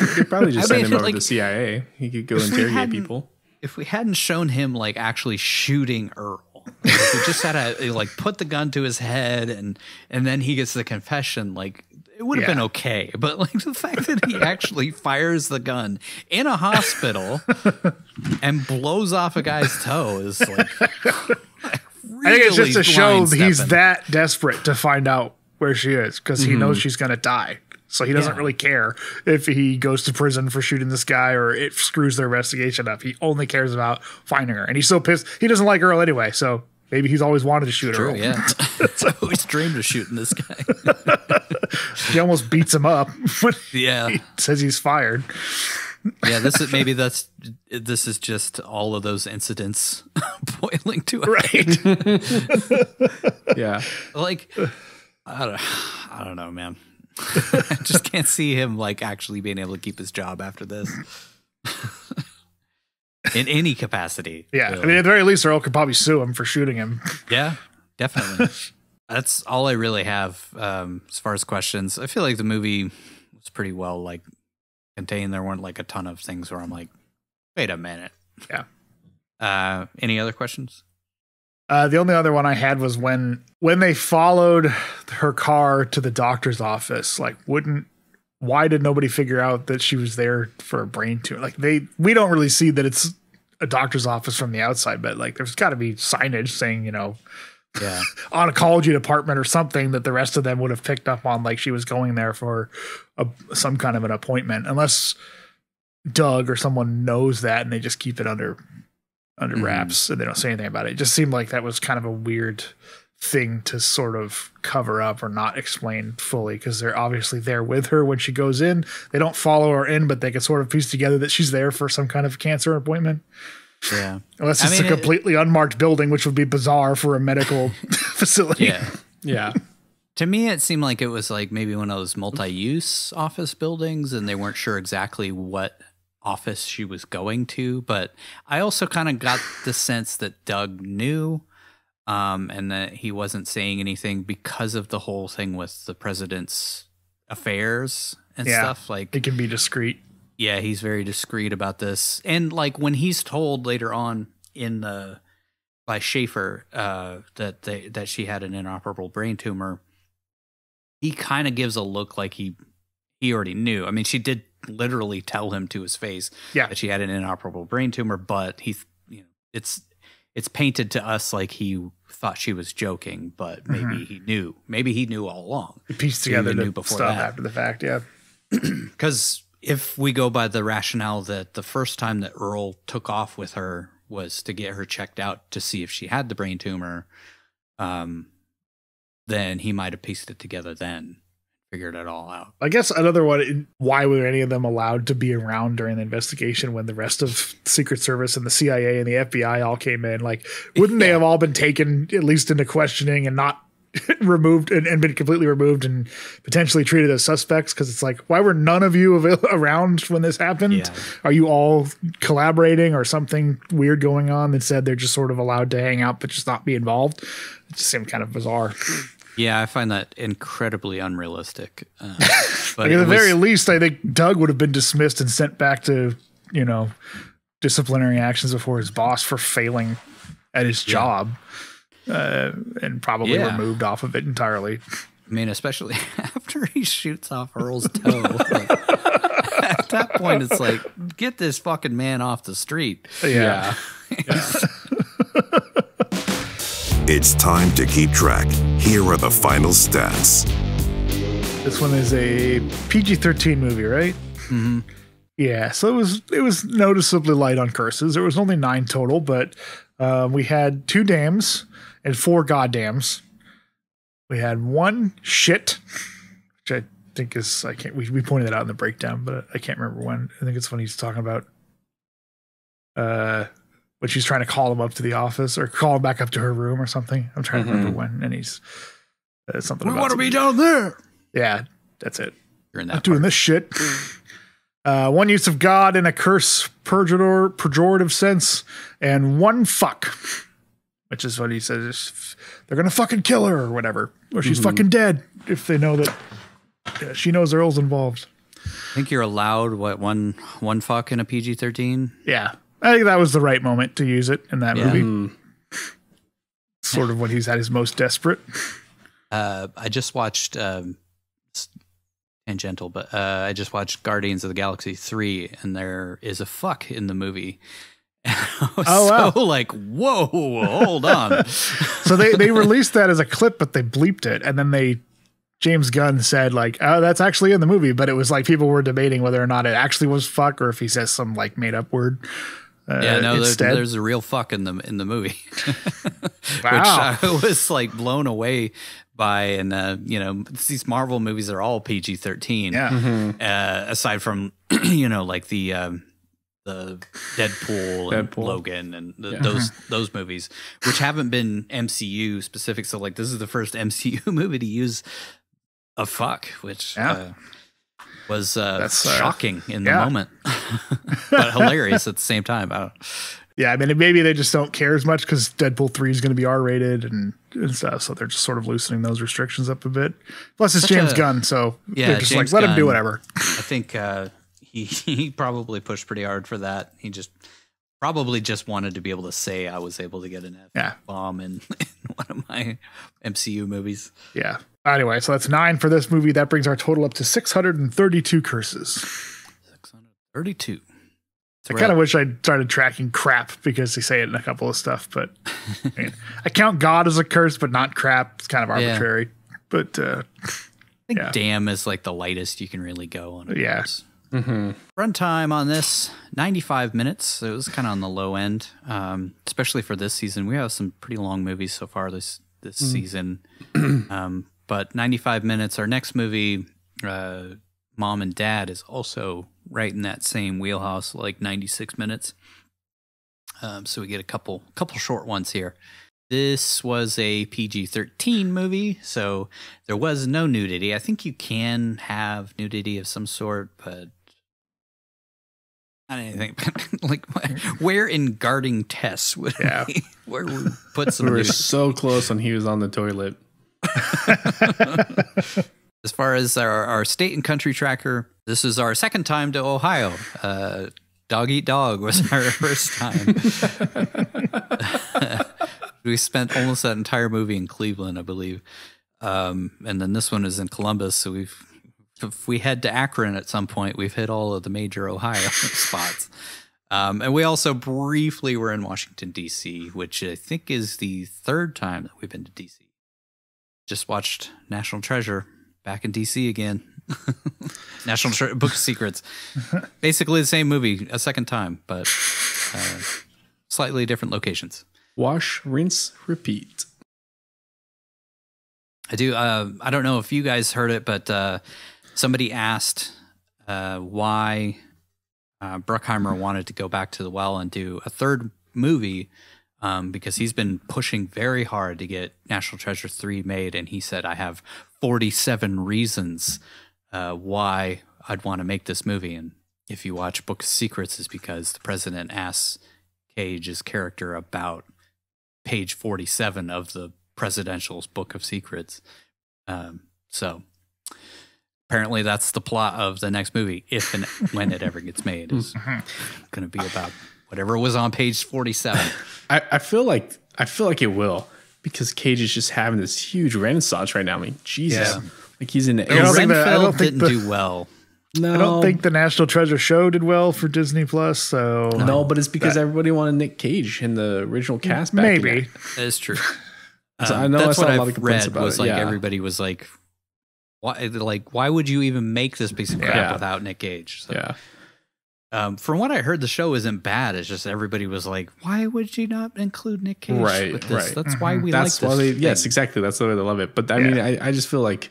You could probably just
I
send
mean,
him over
like,
to the CIA. He could go
if
interrogate people.
If we hadn't shown him like actually shooting Earl, if we just had to like put the gun to his head and and then he gets the confession, like it would have
Yeah.
been okay. But like the fact that he actually fires the gun in a hospital and blows off a guy's toe is like.
I think it's just to show
line
he's that desperate to find out where she is because he knows
Mhm.
she's going to die. So he doesn't
Yeah.
really care if he goes to prison for shooting this guy or it screws their investigation up. He only cares about finding her. And he's so pissed. He doesn't like Earl anyway. So maybe he's always wanted to shoot
True,
Earl.
yeah. I always dreamed of shooting this guy.
he almost beats him up
Yeah.
he says he's fired.
Yeah, this is maybe that's this is just all of those incidents boiling to a
Right.
yeah.
like I don't, I don't know, man. I just can't see him like actually being able to keep his job after this. In any capacity.
Yeah.
really.
I mean, at the very least, Earl could probably sue him for shooting him.
Yeah, definitely. That's all I really have um, as far as questions. I feel like the movie was pretty well like contained. There weren't like a ton of things where I'm like, wait a minute.
Yeah.
Uh, any other questions?
Uh, the only other one I had was when when they followed her car to the doctor's office. Like, wouldn't why did nobody figure out that she was there for a brain tumor? Like, they we don't really see that it's a doctor's office from the outside, but like, there's got to be signage saying, you know,
Yeah.
oncology department or something that the rest of them would have picked up on, like she was going there for a, some kind of an appointment, unless Doug or someone knows that and they just keep it under under
Mhm.
wraps and they don't say anything about it. It just seemed like that was kind of a weird thing to sort of cover up or not explain fully because they're obviously there with her when she goes in. They don't follow her in, but they can sort of piece together that she's there for some kind of cancer appointment.
Yeah.
Unless
I
it's
mean,
a
it-
completely unmarked building, which would be bizarre for a medical facility.
Yeah.
Yeah.
To me, it seemed like it was like maybe one of those multi-use office buildings, and they weren't sure exactly what office she was going to. But I also kind of got the sense that Doug knew, um, and that he wasn't saying anything because of the whole thing with the president's affairs and
Yeah.
stuff. Like
It can be discreet.
yeah, he's very discreet about this. And like when he's told later on in the by Schaefer uh, that they that she had an inoperable brain tumor, he kind of gives a look like he he already knew. I mean, she did literally tell him to his face
Yeah.
that she had an inoperable brain tumor, but he you know it's it's painted to us like he thought she was joking, but maybe he knew. Maybe he knew all along.
He pieced together
even
the
knew before
stuff
that.
after the fact. Yeah.
Because if we go by the rationale that the first time that Earl took off with her was to get her checked out to see if she had the brain tumor, um, then he might have pieced it together then, figured it all out.
I guess another one. Why were any of them allowed to be around during the investigation when the rest of Secret Service and the CIA and the FBI all came in? Like, wouldn't they have all been taken at least into questioning and not removed and, and been completely removed and potentially treated as suspects? Because it's like, why were none of you avail- around when this happened?
Yeah.
Are you all collaborating or something weird going on? that said they're just sort of allowed to hang out but just not be involved. It just seemed kind of bizarre.
Yeah, I find that incredibly unrealistic. Uh, but
Like, at the
was-
very least, I think Doug would have been dismissed and sent back to, you know, disciplinary actions before his boss for failing at his job, uh, and probably
Yeah.
removed off of it entirely.
I mean, especially after he shoots off Earl's toe. like, at that point, it's like, get this fucking man off the street.
Yeah.
It's time to keep track. Here are the final stats.
This one is a PG-13 movie, right?
Mm-hmm.
Yeah, so it was it was noticeably light on curses. There was only nine total, but uh, we had two dams and four goddams. We had one shit, which I think is I can't. We, we pointed that out in the breakdown, but I can't remember when. I think it's when he's talking about uh when she's trying to call him up to the office or call him back up to her room or something. I'm trying to remember when, and he's uh, something.
We
about
want to be down there.
Yeah, that's it.
You're in that.
Not
that
doing this shit. Uh, one use of God in a curse pejorator, pejorative sense, and one fuck, which is what he says. They're gonna fucking kill her or whatever, or she's
Mhm.
fucking dead if they know that uh, she knows Earl's involved.
I think you're allowed what one one fuck in a PG thirteen.
Yeah, I think that was the right moment to use it in that
Yeah.
movie. Sort of when he's at his most desperate.
Uh, I just watched um, tangential, but uh, I just watched Guardians of the Galaxy three, and there is a fuck in the movie.
Oh, wow.
so like, whoa, hold on.
so they they released that as a clip, but they bleeped it, and then they James Gunn said like, "Oh, that's actually in the movie," but it was like people were debating whether or not it actually was fuck or if he says some like made up word. Uh,
yeah, no, there,
instead.
there's a real fuck in the in the movie,
Wow.
which I was like blown away by. And uh, you know, these Marvel movies are all PG thirteen.
Yeah.
Uh, aside from you know, like the um, the Deadpool, and Logan and the,
Yeah.
those those movies, which haven't been MCU specific. So like, this is the first MCU movie to use a fuck, which
Yeah.
Was uh,
That's, uh,
shocking in the moment, but hilarious at the same time. I don't,
Yeah, I mean, maybe they just don't care as much because Deadpool 3 is going to be R rated and, and stuff. So they're just sort of loosening those restrictions up a bit. Plus, it's
Such
James
a-
Gunn. So
Yeah,
they're just
James
like, let him do whatever.
I think uh, he he probably pushed pretty hard for that. He just probably just wanted to be able to say I was able to get an F
Yeah.
bomb in, in one of my MCU movies.
Yeah. Anyway, so that's nine for this movie. That brings our total up to 632 curses.
Thirty-two.
I kind of wish I'd started tracking crap because they say it in a couple of stuff, but I, mean, I count God as a curse, but not crap. It's kind of
Yeah.
arbitrary. But uh,
I think
yeah.
damn is like the lightest you can really go on. a
Yeah.
Curse. Runtime on this 95 minutes. So it was kind of on the low end, um, especially for this season. We have some pretty long movies so far this this
Mm.
season, um, but 95 minutes. Our next movie, uh, Mom and Dad, is also right in that same wheelhouse, like 96 minutes. Um, so we get a couple couple short ones here. This was a PG 13 movie, so there was no nudity. I think you can have nudity of some sort, but not anything. like, where in guarding Tess would
Yeah.
we, where we put some?
We were
nudity?
so close when he was on the toilet.
As far as our, our state and country tracker, this is our second time to Ohio. Uh, dog eat dog was our first time. we spent almost that entire movie in Cleveland, I believe. Um, and then this one is in Columbus. So we've, if we head to Akron at some point, we've hit all of the major Ohio spots. Um, and we also briefly were in Washington, D.C., which I think is the third time that we've been to D.C. Just watched National Treasure back in D.C. again. National Tre- Book of Secrets. Basically the same movie a second time, but uh, slightly different locations.
Wash, rinse, repeat.
I do. Uh, I don't know if you guys heard it, but uh, somebody asked uh, why uh, Bruckheimer wanted to go back to the well and do a third movie um, because he's been pushing very hard to get National Treasure 3 made. And he said, I have 47 reasons uh, why I'd want to make this movie. And if you watch Book of Secrets, is because the president asks Cage's character about page 47 of the presidential's Book of Secrets. Um, so apparently that's the plot of the next movie, if and when it ever gets made, is going to be about whatever was on page 47.
I, I feel like I feel like it will because Cage is just having this huge renaissance right now. I mean, Jesus,
Yeah.
like he's in.
I don't, that, I don't think
didn't
the-
do well.
no,
I don't think the National Treasure show did well for Disney Plus. So
no, but it's because
That-
everybody wanted Nick Cage in the original cast. Back
maybe.
That is true.
So
Um,
I know I
that's
saw
what
a lot
I've
of complaints
read
about
was
it,
like
yeah.
everybody was like, why, like, why would you even make this piece of crap
Yeah.
without Nick Cage? So,
Yeah,
Um, from what I heard, the show isn't bad. It's just everybody was like, "Why would you not include Nick Cage
Right,
with this?
right. Mm-hmm.
That's why we
that's
like
why
this."
they. Yes, exactly. That's the way they love it. But I mean, I, I just feel like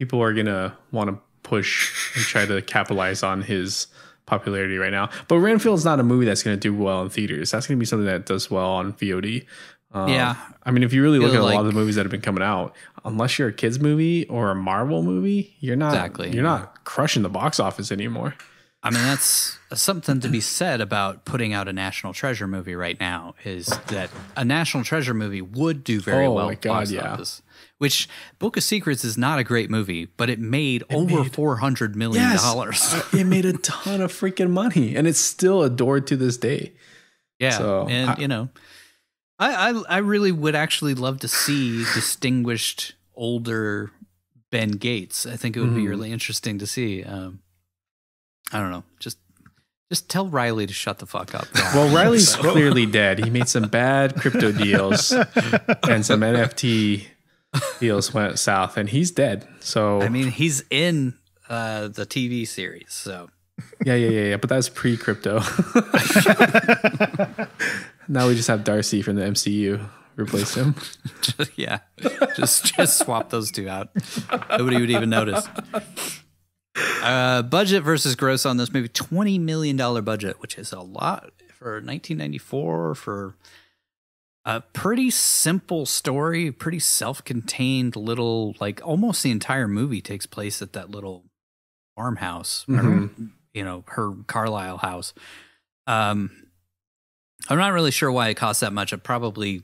people are gonna want to push and try to capitalize on his popularity right now. But Renfield's not a movie that's gonna do well in theaters. That's gonna be something that does well on VOD. Um,
Yeah.
I mean, if you really look at a lot of the movies that have been coming out, unless you're a kids movie or a Marvel movie, you're not
Exactly.
You're not crushing the box office anymore.
I mean, that's something to be said about putting out a National Treasure movie right now. Is that a National Treasure movie would do very
Oh
well?
my God, yeah.
office. Which Book of Secrets is not a great movie, but it made over four hundred million dollars.
Uh, it made a ton of freaking money, and it's still adored to this day.
Yeah,
So,
and
I-
you know, I, I I really would actually love to see distinguished older Ben Gates. I think it would be
Mhm.
really interesting to see. Um, I don't know. Just just tell Riley to shut the fuck up.
Well, Riley's
So-
clearly dead. He made some bad crypto deals and some NFT deals went south, and he's dead. So
I mean, he's in uh, the TV series, so
yeah, yeah, yeah, yeah. But that's pre-crypto. now we just have Darcy from the MCU replace him.
yeah, just just swap those two out. Nobody would even notice. Uh, budget versus gross on this movie: twenty million dollar budget, which is a lot for 1994 for a pretty simple story, pretty self-contained little like almost the entire movie takes place at that little farmhouse, or,
Mhm.
you know, her Carlisle house. Um, I'm not really sure why it cost that much. It probably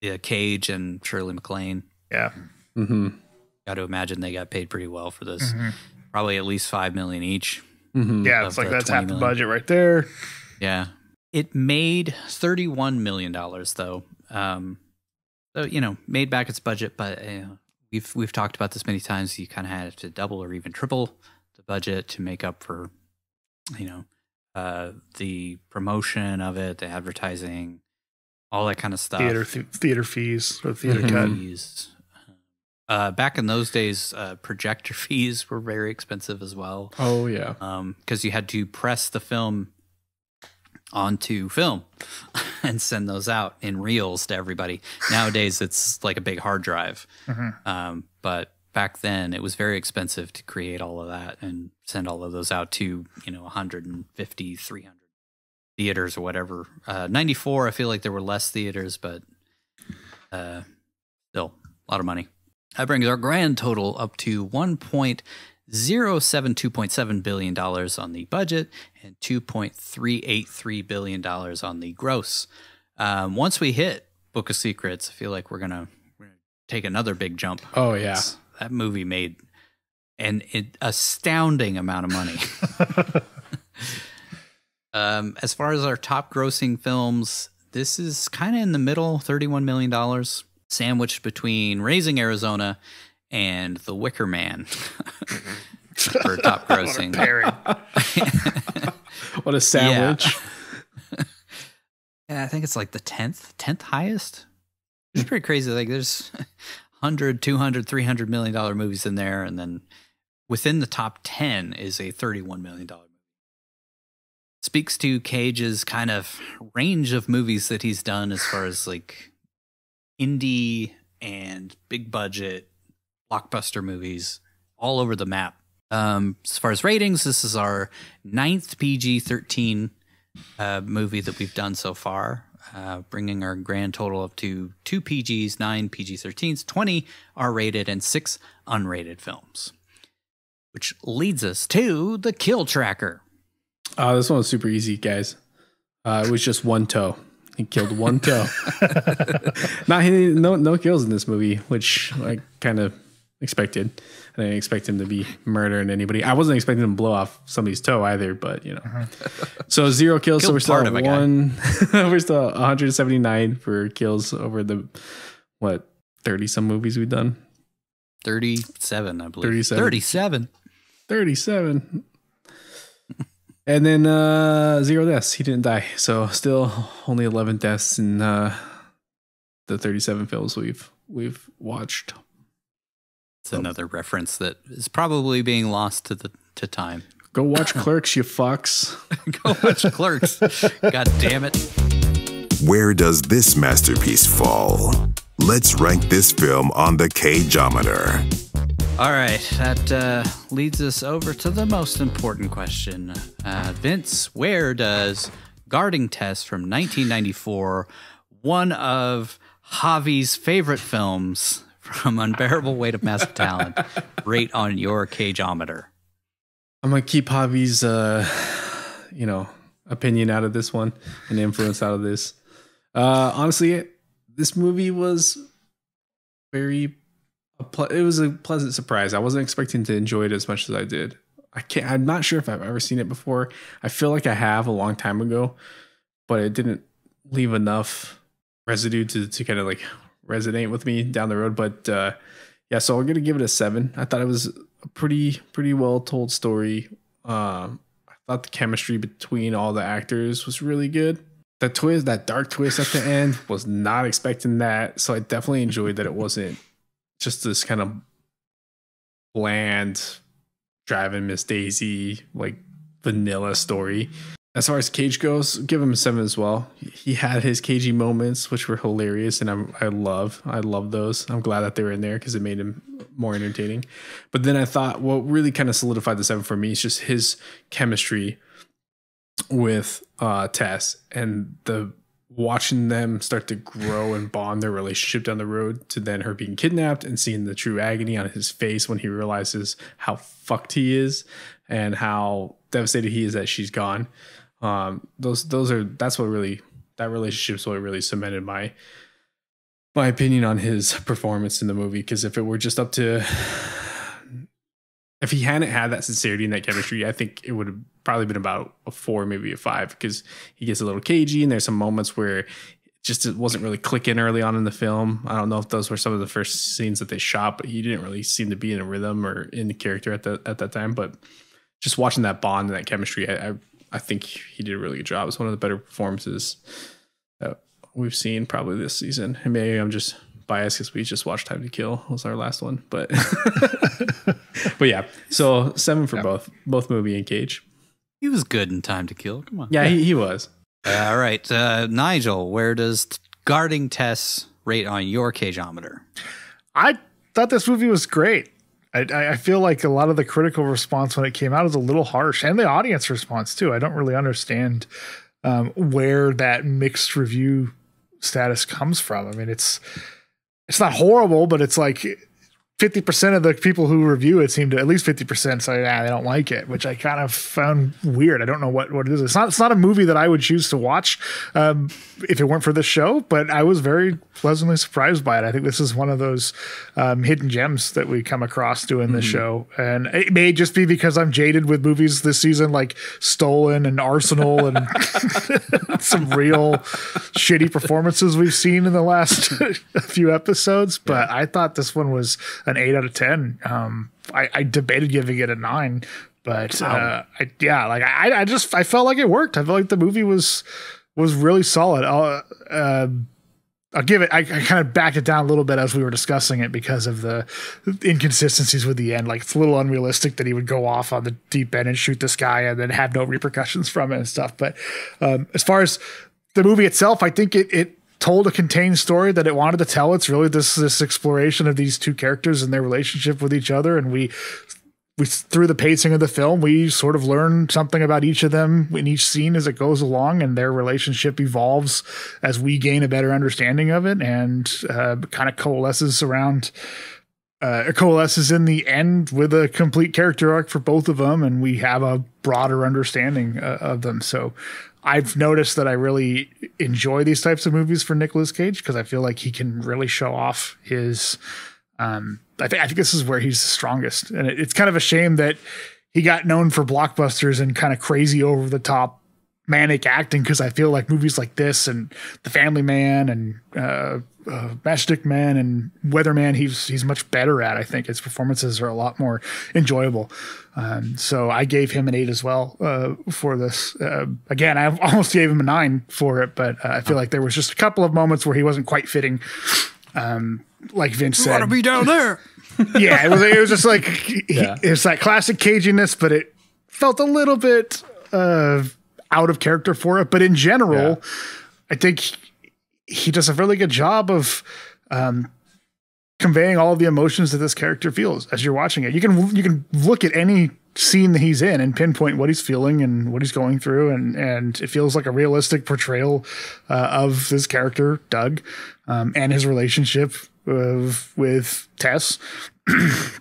yeah, Cage and Shirley MacLaine.
Yeah.
Mm-hmm.
Got to imagine they got paid pretty well for this.
Mhm.
Probably at least five million each.
Mm-hmm.
Yeah, it's like that's
20
half the budget right there.
Yeah. It made $31 million though. Um, so, you know, made back its budget, but uh, we've, we've talked about this many times. You kind of had to double or even triple the budget to make up for, you know, uh, the promotion of it, the advertising, all that kind of stuff.
Theater th- theater fees or theater
Mhm.
cut.
fees. Uh, back in those days, uh, projector fees were very expensive as well
Oh yeah.
Um because you had to press the film onto film and send those out in reels to everybody. Nowadays, it's like a big hard drive.
Mhm.
Um, but back then, it was very expensive to create all of that and send all of those out to, you know, 150, 300 theaters or whatever. Uh, 94, I feel like there were less theaters, but uh, still a lot of money. That brings our grand total up to 1.072.7 billion dollars on the budget and 2.383 billion dollars on the gross. Um, once we hit Book of Secrets, I feel like we're gonna, take another big jump.
Oh yeah.
It's- that movie made an, an astounding amount of money. um, as far as our top grossing films, this is kind of in the middle, $31 million, sandwiched between Raising Arizona and The Wicker Man for top grossing.
What a sandwich.
Yeah, I think it's like the 10th, 10th highest. It's pretty crazy. Like there's 100, 200, 300 million dollar movies in there and then within the top 10 is a 31 million dollar movie. Speaks to Cage's kind of range of movies that he's done as far as like indie and big budget blockbuster movies all over the map. Um, as far as ratings, this is our ninth PG 13 uh, movie that we've done so far, uh, bringing our grand total up to two PGs, nine PG 13s, 20 R rated, and six unrated films. Which leads us to the Kill Tracker.
Uh, this one was super easy, guys. Uh, it was just one toe. He killed one toe. Not no no kills in this movie, which I kind of expected. I didn't expect him to be murdering anybody. I wasn't expecting him to blow off somebody's toe either, but you know. So zero kills. so we're still at
of a guy.
one. we're still 179 for kills over the what 30 some movies we've done.
37, I believe.
37.
37.
37. and then uh zero deaths. He didn't die. So still only 11 deaths in uh the 37 films we've we've watched.
It's another reference that is probably being lost to the to time.
Go watch Clerks, you fucks.
Go watch Clerks. God damn it.
Where does this masterpiece fall? Let's rank this film on the Cageometer.
All right, that uh, leads us over to the most important question. Uh, Vince, where does Guarding Tess from 1994, one of Javi's favorite films from Unbearable Weight of Massive Talent, rate on your cageometer?
I'm gonna keep Javi's uh you know opinion out of this one and influence out of this. Uh honestly, this movie was very it was a pleasant surprise. I wasn't expecting to enjoy it as much as I did. I can't I'm not sure if I've ever seen it before. I feel like I have a long time ago, but it didn't leave enough residue to to kind of like resonate with me down the road, but uh yeah, so I'm gonna give it a seven. I thought it was a pretty pretty well told story. Um, I thought the chemistry between all the actors was really good. The twist, that dark twist at the end, was not expecting that. So I definitely enjoyed that it wasn't just this kind of bland driving Miss Daisy like vanilla story. As far as Cage goes, give him a seven as well. He had his cagey moments, which were hilarious, and I'm, I love, I love those. I'm glad that they were in there because it made him more entertaining. But then I thought, what really kind of solidified the seven for me is just his chemistry with uh, Tess and the watching them start to grow and bond their relationship down the road to then her being kidnapped and seeing the true agony on his face when he realizes how fucked he is and how devastated he is that she's gone. Um, those those are that's what really that relationship's what really cemented my my opinion on his performance in the movie. Because if it were just up to if he hadn't had that sincerity and that chemistry, I think it would have probably been about a four, maybe a five, because he gets a little cagey and there's some moments where just it wasn't really clicking early on in the film. I don't know if those were some of the first scenes that they shot, but he didn't really seem to be in a rhythm or in the character at the at that time. But just watching that bond and that chemistry, I, I I think he did a really good job. It's one of the better performances that we've seen probably this season. And maybe I'm just biased because we just watched Time to Kill was our last one, but but yeah. So seven for both both movie and Cage.
He was good in Time to Kill. Come on.
Yeah, He, he was.
All right, uh, Nigel, where does guarding Tess rate on your cageometer?
I thought this movie was great. I, I feel like a lot of the critical response when it came out is a little harsh, and the audience response too. I don't really understand um, where that mixed review status comes from. I mean, it's it's not horrible, but it's like 50% of the people who review it seem to at least 50% say yeah they don't like it which i kind of found weird. I don't know what, what it is. It's not it's not a movie that i would choose to watch um, if it weren't for this show but i was very pleasantly surprised by it. I think this is one of those um, hidden gems that we come across doing this
Mhm.
show. And it may just be because i'm jaded with movies this season like stolen and arsenal and some real shitty performances we've seen in the last few episodes but i thought this one was an 8 out of 10 um i, I debated giving it a 9 but
Wow.
uh I, yeah like i i just i felt like it worked i felt like the movie was was really solid I'll, uh, I'll give it. I, I kind of backed it down a little bit as we were discussing it because of the inconsistencies with the end. Like it's a little unrealistic that he would go off on the deep end and shoot this guy and then have no repercussions from it and stuff. But um, as far as the movie itself, I think it it told a contained story that it wanted to tell. It's really this this exploration of these two characters and their relationship with each other, and we we through the pacing of the film we sort of learn something about each of them in each scene as it goes along and their relationship evolves as we gain a better understanding of it and uh, kind of coalesces around uh, it coalesces in the end with a complete character arc for both of them and we have a broader understanding uh, of them so I've noticed that I really enjoy these types of movies for Nicolas Cage because I feel like he can really show off his um, I think I think this is where he's the strongest, and it, it's kind of a shame that he got known for blockbusters and kind of crazy over the top manic acting because I feel like movies like this and The Family Man and uh, uh, Matchstick Man and Weatherman, he's he's much better at. I think his performances are a lot more enjoyable. Um, so I gave him an eight as well uh, for this. Uh, again, I almost gave him a nine for it, but uh, I feel like there was just a couple of moments where he wasn't quite fitting. Um, like Vince
You
said,
want to be down there?
yeah, it was. It was just like
Yeah.
it's that classic caginess, but it felt a little bit uh, out of character for it. But in general, I think he- does a really good job of um, conveying all of the emotions that this character feels as you're watching it. You can you can look at any scene that he's in and pinpoint what he's feeling and what he's going through, and and it feels like a realistic portrayal uh, of this character, Doug, um, and his relationship of, with Tess.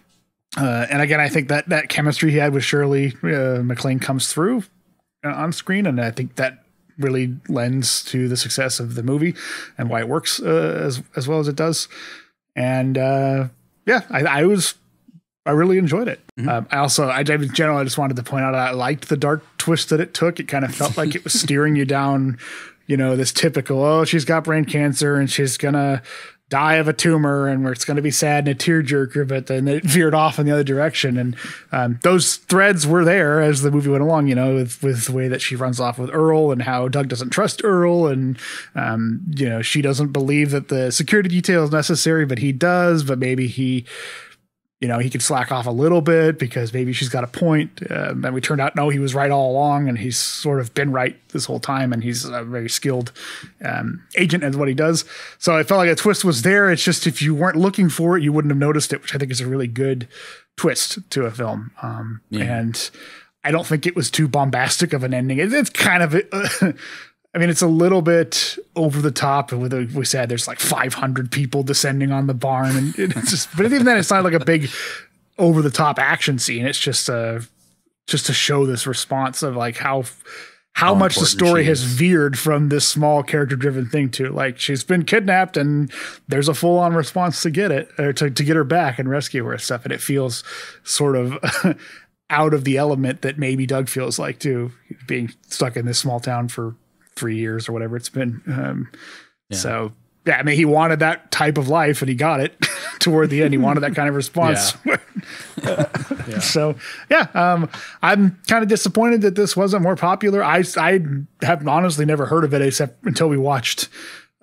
Uh, and again, I think that that chemistry he had with Shirley uh, MacLaine comes through uh, on screen, and I think that really lends to the success of the movie and why it works uh, as as well as it does. And uh, yeah, I, I was I really enjoyed it. Um, I also, I in general, I just wanted to point out I liked the dark twist that it took. It kind of felt like it was steering you down, you know, this typical oh she's got brain cancer and she's gonna die of a tumor and where it's going to be sad and a tearjerker, but then it veered off in the other direction. And um, those threads were there as the movie went along, you know, with, with the way that she runs off with Earl and how Doug doesn't trust Earl. And, um, you know, she doesn't believe that the security detail is necessary, but he does, but maybe he, you know, he could slack off a little bit because maybe she's got a point. Um, and we turned out, no, he was right all along, and he's sort of been right this whole time, and he's a very skilled um, agent at what he does. So I felt like a twist was there. It's just if you weren't looking for it, you wouldn't have noticed it, which I think is a really good twist to a film. Um,
Yeah.
And I don't think it was too bombastic of an ending. It, it's kind of. I mean, it's a little bit over the top. And with we said there's like 500 people descending on the barn, and it's just. But even then, it's not like a big over the top action scene. It's just uh just to show this response of like how how
How
much the story has veered from this small character driven thing to like she's been kidnapped and there's a full on response to get it or to, to get her back and rescue her and stuff. And it feels sort of out of the element that maybe Doug feels like too, being stuck in this small town for three years or whatever it's been. Um, So yeah, I mean, he wanted that type of life and he got it toward the end. He wanted that kind of response. So yeah, um, I'm kind of disappointed that this wasn't more popular. I I have honestly never heard of it except until we watched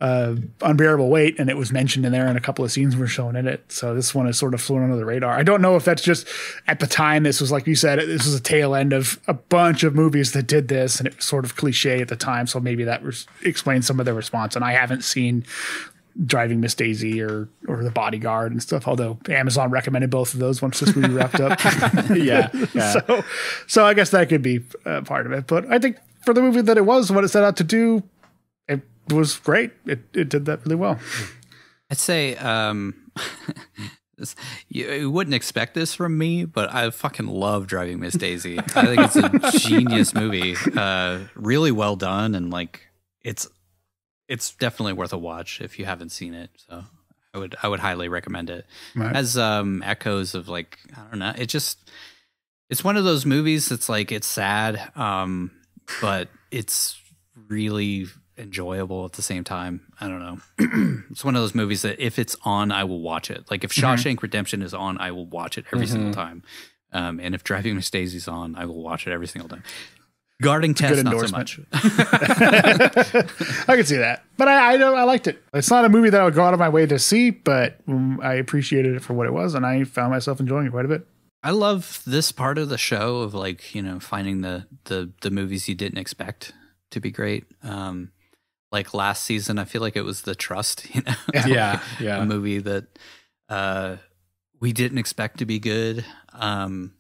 uh, Unbearable Weight, and it was mentioned in there, and a couple of scenes were shown in it. So this one has sort of flown under the radar. I don't know if that's just at the time. This was like you said, this was a tail end of a bunch of movies that did this, and it was sort of cliche at the time. So maybe that res- explains some of the response. And I haven't seen driving Miss Daisy or or the Bodyguard and stuff. Although Amazon recommended both of those once this movie wrapped up.
yeah, yeah.
So so I guess that could be uh, part of it. But I think for the movie that it was, what it set out to do, was great. It it did that really well.
I'd say um, you, you wouldn't expect this from me, but I fucking love Driving Miss Daisy. I think it's a genius movie, uh, really well done, and like it's it's definitely worth a watch if you haven't seen it. So I would I would highly recommend it.
Right.
Has um, echoes of like I don't know. It just it's one of those movies that's like it's sad, um, but it's really enjoyable at the same time. I don't know. it's one of those movies that if it's on, I will watch it. Like if
Mm-hmm.
Shawshank Redemption is on, I will watch it every single time. Um, and if Driving Miss Daisy's on, I will watch it every single time. Guarding
good
Tess, not so
endorsement.
much.
I can see that, but I I, I liked it. It's not a movie that I would go out of my way to see, but I appreciated it for what it was, and I found myself enjoying it quite a bit.
I love this part of the show of like you know finding the the the movies you didn't expect to be great. Um, like last season, I feel like it was The Trust. You know,
Yeah, yeah.
a movie that uh, we didn't expect to be good. Um,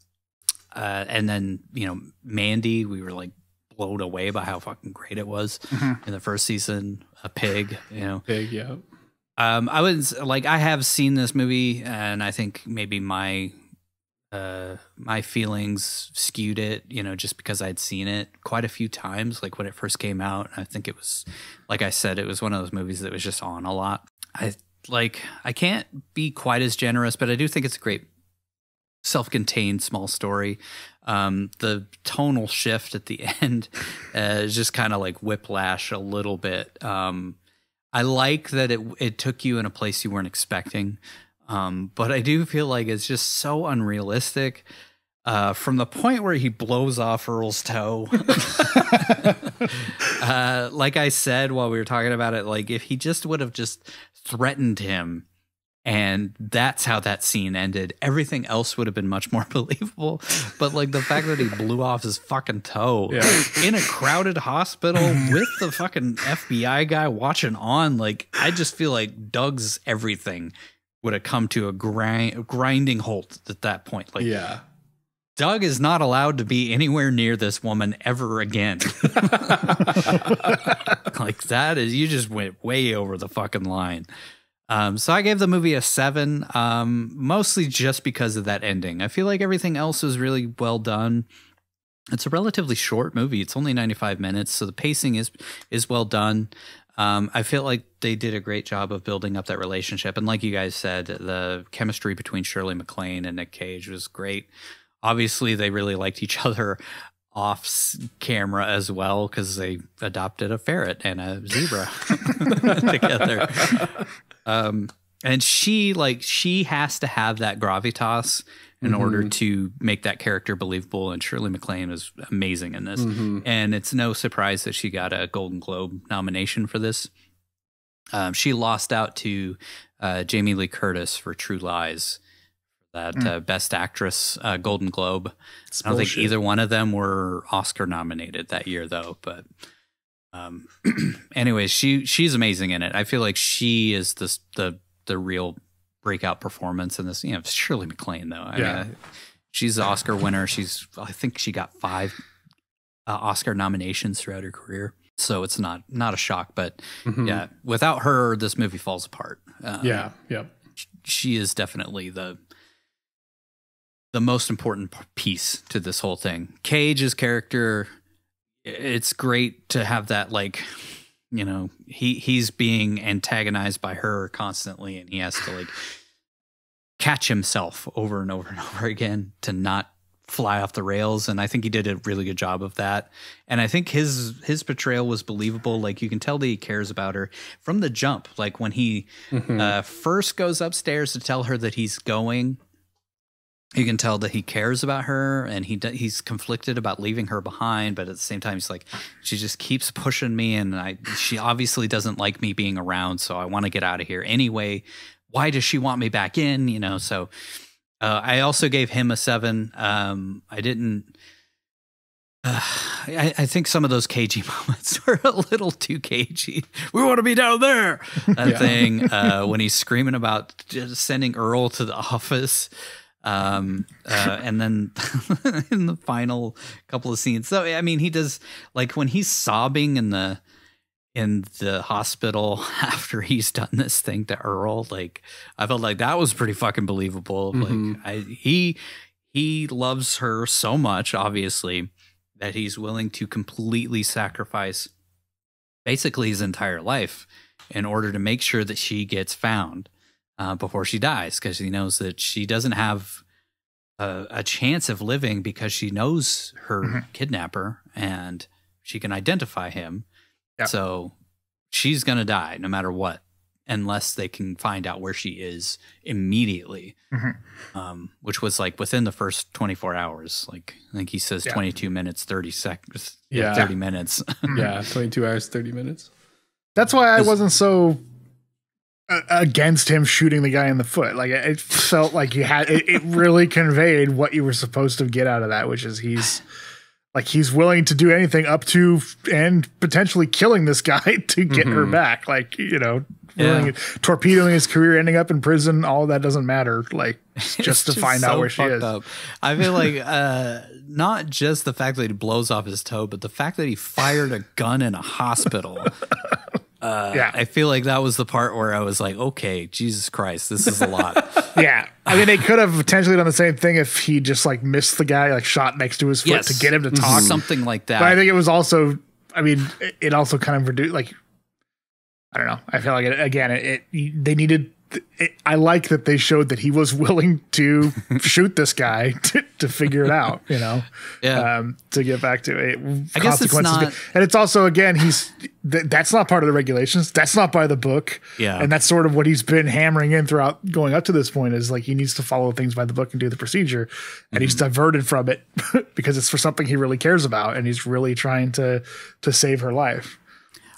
uh, and then you know Mandy, we were like blown away by how fucking great it was in the first season. A pig, you know.
Big, yeah.
Um, I was like, I have seen this movie, and I think maybe my uh my feelings skewed it, you know, just because I'd seen it quite a few times, like when it first came out. I think it was, like I said, it was one of those movies that was just on a lot. I like, I can't be quite as generous, but I do think it's a great self-contained small story. Um, the tonal shift at the end uh, is just kind of like whiplash a little bit. Um, I like that it it took you in a place you weren't expecting, um, but I do feel like it's just so unrealistic. Uh, from the point where he blows off Earl's toe, uh, like I said while we were talking about it, like if he just would have just threatened him, and that's how that scene ended, everything else would have been much more believable. But like the fact that he blew off his fucking toe in a crowded hospital with the fucking FBI guy watching on, like I just feel like Doug's everything would have come to a grind, grinding halt at that point. Like
Yeah.
Doug is not allowed to be anywhere near this woman ever again. like that is you just went way over the fucking line. Um, so I gave the movie a seven, um, mostly just because of that ending. I feel like everything else was really well done. It's a relatively short movie. It's only 95 minutes, so the pacing is is well done. Um, I feel like they did a great job of building up that relationship, and like you guys said, the chemistry between Shirley MacLaine and Nick Cage was great. Obviously, they really liked each other. off camera as well because they adopted a ferret and a zebra together. Um, and she like she has to have that gravitas in order
Mhm.
to make that character believable. And Shirley MacLaine is amazing in this.
Mhm.
And it's no surprise that she got a Golden Globe nomination for this. Um, she lost out to uh, Jamie Lee Curtis for True Lies, that
Mm.
uh, Best Actress uh, Golden Globe.
It's
I don't think either one of them were Oscar nominated that year, though. But um, anyways, she she's amazing in it. I feel like she is the the the real breakout performance in this. You know, Shirley MacLaine though. I
Yeah.
mean, she's an Oscar winner. She's I think she got five uh, Oscar nominations throughout her career. So it's not not a shock, but
Mhm.
yeah, without her, this movie falls apart. Um,
Yeah. Yep.
she is definitely the the most important piece to this whole thing. Cage's character, it's great to have that like, you know, he he's being antagonized by her constantly, and he has to like catch himself over and over and over again to not fly off the rails and i think he did a really good job of that and i think his his portrayal was believable like you can tell that he cares about her from the jump like when he
Mhm.
uh, first goes upstairs to tell her that he's going. You can tell that he cares about her, and he he's conflicted about leaving her behind. But at the same time, he's like, she just keeps pushing me, and I she obviously doesn't like me being around, so I want to get out of here anyway. Why does she want me back in? You know, so uh, I also gave him a seven. Um, I didn't. Uh, I, I think some of those cagey moments were a little too cagey. We want to be down there. That
Yeah.
thing uh, when he's screaming about just sending Earl to the office, um, uh, and then in the final couple of scenes. So I mean, he does like when he's sobbing in the in the hospital after he's done this thing to Earl. Like I felt like that was pretty fucking believable.
Mhm.
Like I, he he loves her so much, obviously, that he's willing to completely sacrifice basically his entire life in order to make sure that she gets found uh, before she dies because he knows that she doesn't have a, a chance of living because she knows her
Mhm.
kidnapper and she can identify him.
Yep.
So she's going to die no matter what, unless they can find out where she is immediately.
Mhm.
Um, which was like within the first 24 hours. Like, I think he says
Yeah.
22 minutes, 30 seconds,
Yeah.
30 minutes.
Yeah. 22 hours, 30 minutes.
That's why I wasn't so uh, against him shooting the guy in the foot. Like it felt like you had it, it really conveyed what you were supposed to get out of that, which is he's like he's willing to do anything up to and potentially killing this guy to get her
Mhm.
back. Like you know,
Yeah.
torpedoing his career, ending up in prison. All that doesn't matter. Like just
It's
to find out where she is.
up. I feel like uh, not just the fact that he blows off his toe, but the fact that he fired a gun in a hospital. Uh,
Yeah.
I feel like that was the part where I was like, okay, Jesus Christ, this is a lot.
Yeah, I mean, they could have potentially done the same thing if he just like missed the guy, like shot next to his foot
yes,
to get him to talk.
something like that.
But I think it was also, I mean, it- it also kind of reduced, like, I don't know. I feel like it, again, it, it they needed. I like that they showed that he was willing to shoot this guy to, to figure it out. You know,
yeah,
um, to get back to it.
I guess it's
consequences-
not-
and it's also again, he's th- that's not part of the regulations. That's not by the book.
Yeah.
and that's sort of what he's been hammering in throughout going up to this point. Is like he needs to follow things by the book and do the procedure, and he's
Mm-hmm.
diverted from it because it's for something he really cares about, and he's really trying to to save her life.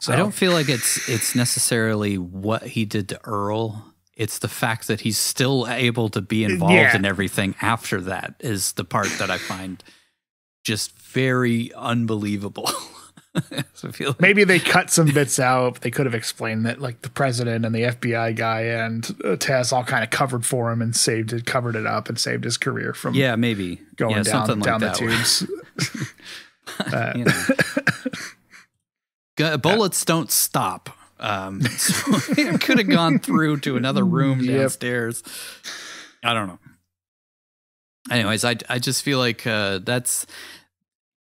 So
I don't feel like it's it's necessarily what he did to Earl. It's the fact that he's still able to be involved
Yeah.
in everything after that is the part that I find just very unbelievable. so I feel like,
Maybe they cut some bits out. They could have explained that, like the president and the FBI guy and uh, Tess all kind of covered for him and saved it, covered it up, and saved his career from
yeah, maybe
going
yeah,
down
something
down
like
the
that.
tubes. Uh,
You know. Gu- Bullets don't stop. Um, so it could have gone through to another room
Yep.
downstairs. I don't know. Anyways, I I just feel like uh, that's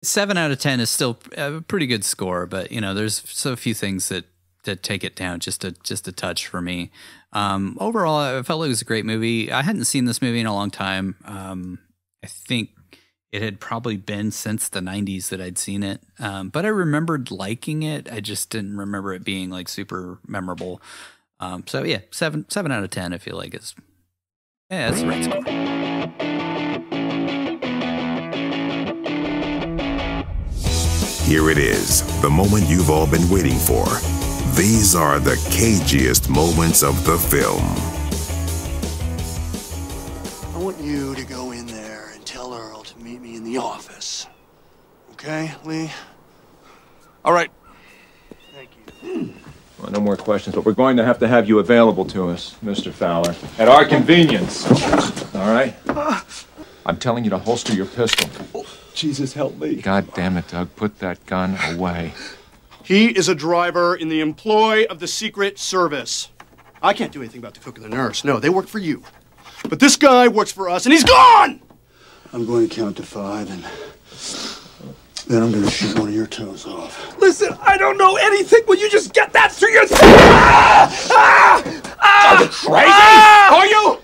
seven out of ten is still a pretty good score, but you know, there's so few things that that take it down just a just a touch for me. Um, overall, I felt like it was a great movie. I hadn't seen this movie in a long time. Um, I think it had probably been since the 90s that I'd seen it. Um, but I remembered liking it. I just didn't remember it being like super memorable. Um, so yeah, seven seven out of ten. I feel like is yeah, that's right score.
Here it is, the moment you've all been waiting for. These are the cagiest moments of the film.
The office. Okay, Lee?
All right.
Thank you.
Well, no more questions, but we're going to have to have you available to us, Mr. Fowler, at our convenience. All right? I'm telling you to holster your pistol.
Jesus, help me.
God damn it, Doug. Put that gun away.
He is a driver in the employ of the Secret Service. I can't do anything about the cook and the nurse. No, they work for you. But this guy works for us, and he's gone!
I'm going to count to five, and then I'm going to shoot one of your toes off.
Listen, I don't know anything. Will you just get that through your... Ah! Ah! Ah!
Are you crazy?
Ah!
Are you?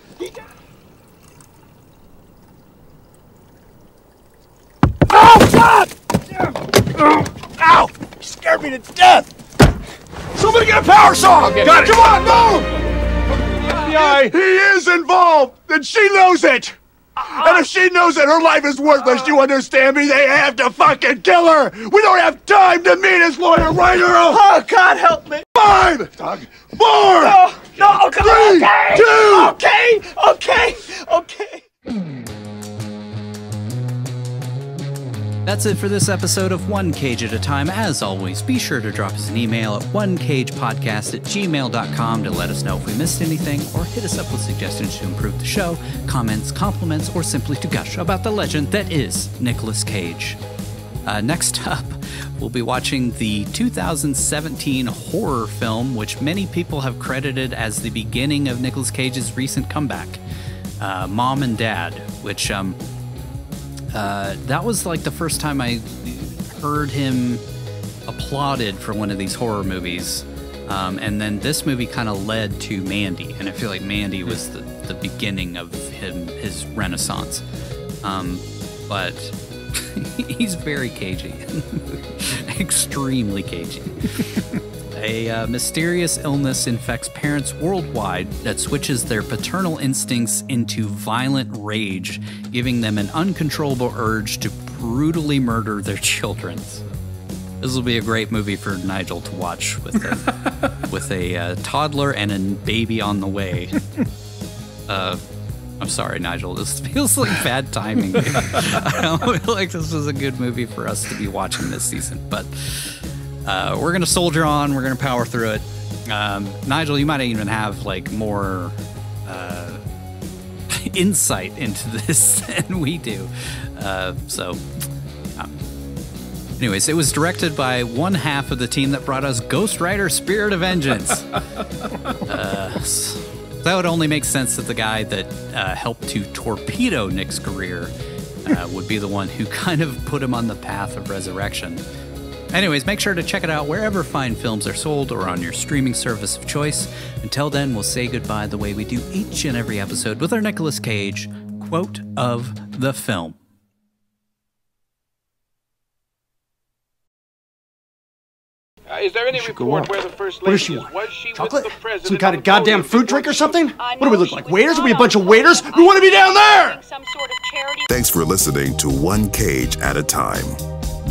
Oh, God! Ow! You scared me to death! Somebody get a power saw!
get
Got
it.
it! Come on, move! FBI! He is involved, and she knows it! And if she knows that her life is worthless, you understand me? They have to fucking kill her! We don't have time to meet his lawyer, right, Earl? Oh, God, help me! Five! Doug. Four! No, no, come
Three,
okay!
two.
Okay, okay, okay!
That's it for this episode of One Cage at a Time. As always, be sure to drop us an email at onecagepodcast at gmail.com to let us know if we missed anything or hit us up with suggestions to improve the show, comments, compliments, or simply to gush about the legend that is Nicolas Cage. Uh, next up, we'll be watching the 2017 horror film, which many people have credited as the beginning of Nicolas Cage's recent comeback, uh, Mom and Dad, which um, uh, that was like the first time I heard him applauded for one of these horror movies. Um, and then this movie kind of led to Mandy, and I feel like Mandy was the, the beginning of him his renaissance. Um, but he's very cagey, extremely cagey. A uh, mysterious illness infects parents worldwide that switches their paternal instincts into violent rage, giving them an uncontrollable urge to brutally murder their children. This will be a great movie for Nigel to watch with a, with a uh, toddler and a baby on the way. Uh, I'm sorry, Nigel. This feels like bad timing. I don't feel like this was a good movie for us to be watching this season, but uh, we're gonna soldier on. We're gonna power through it. Um, Nigel, you might even have like more uh, insight into this than we do. Uh, so, um, anyways, it was directed by one half of the team that brought us Ghost Rider: Spirit of Vengeance. Uh, that would only make sense that the guy that uh, helped to torpedo Nick's career uh, would be the one who kind of put him on the path of resurrection. Anyways, make sure to check it out wherever fine films are sold or on your streaming service of choice. Until then, we'll say goodbye the way we do each and every episode with our Nicolas Cage quote of the film.
Uh, is there any report where the first
What
lady
does she
is?
want?
Was she
Chocolate?
with the president
Some kind of goddamn food drink or
she-
something? What do we look like? Waiters? Are we a bunch of waiters? We want to be down there!
Thanks for listening to One Cage at a Time.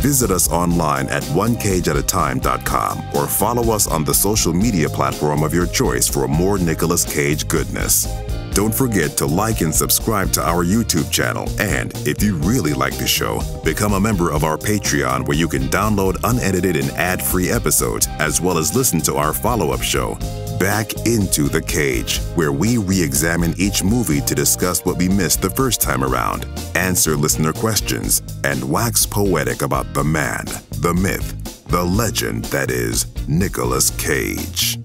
Visit us online at onecageatatime.com or follow us on the social media platform of your choice for more Nicolas Cage goodness. Don't forget to like and subscribe to our YouTube channel. And if you really like the show, become a member of our Patreon where you can download unedited and ad free episodes, as well as listen to our follow up show, Back into the Cage, where we re examine each movie to discuss what we missed the first time around, answer listener questions, and wax poetic about the man, the myth, the legend that is Nicolas Cage.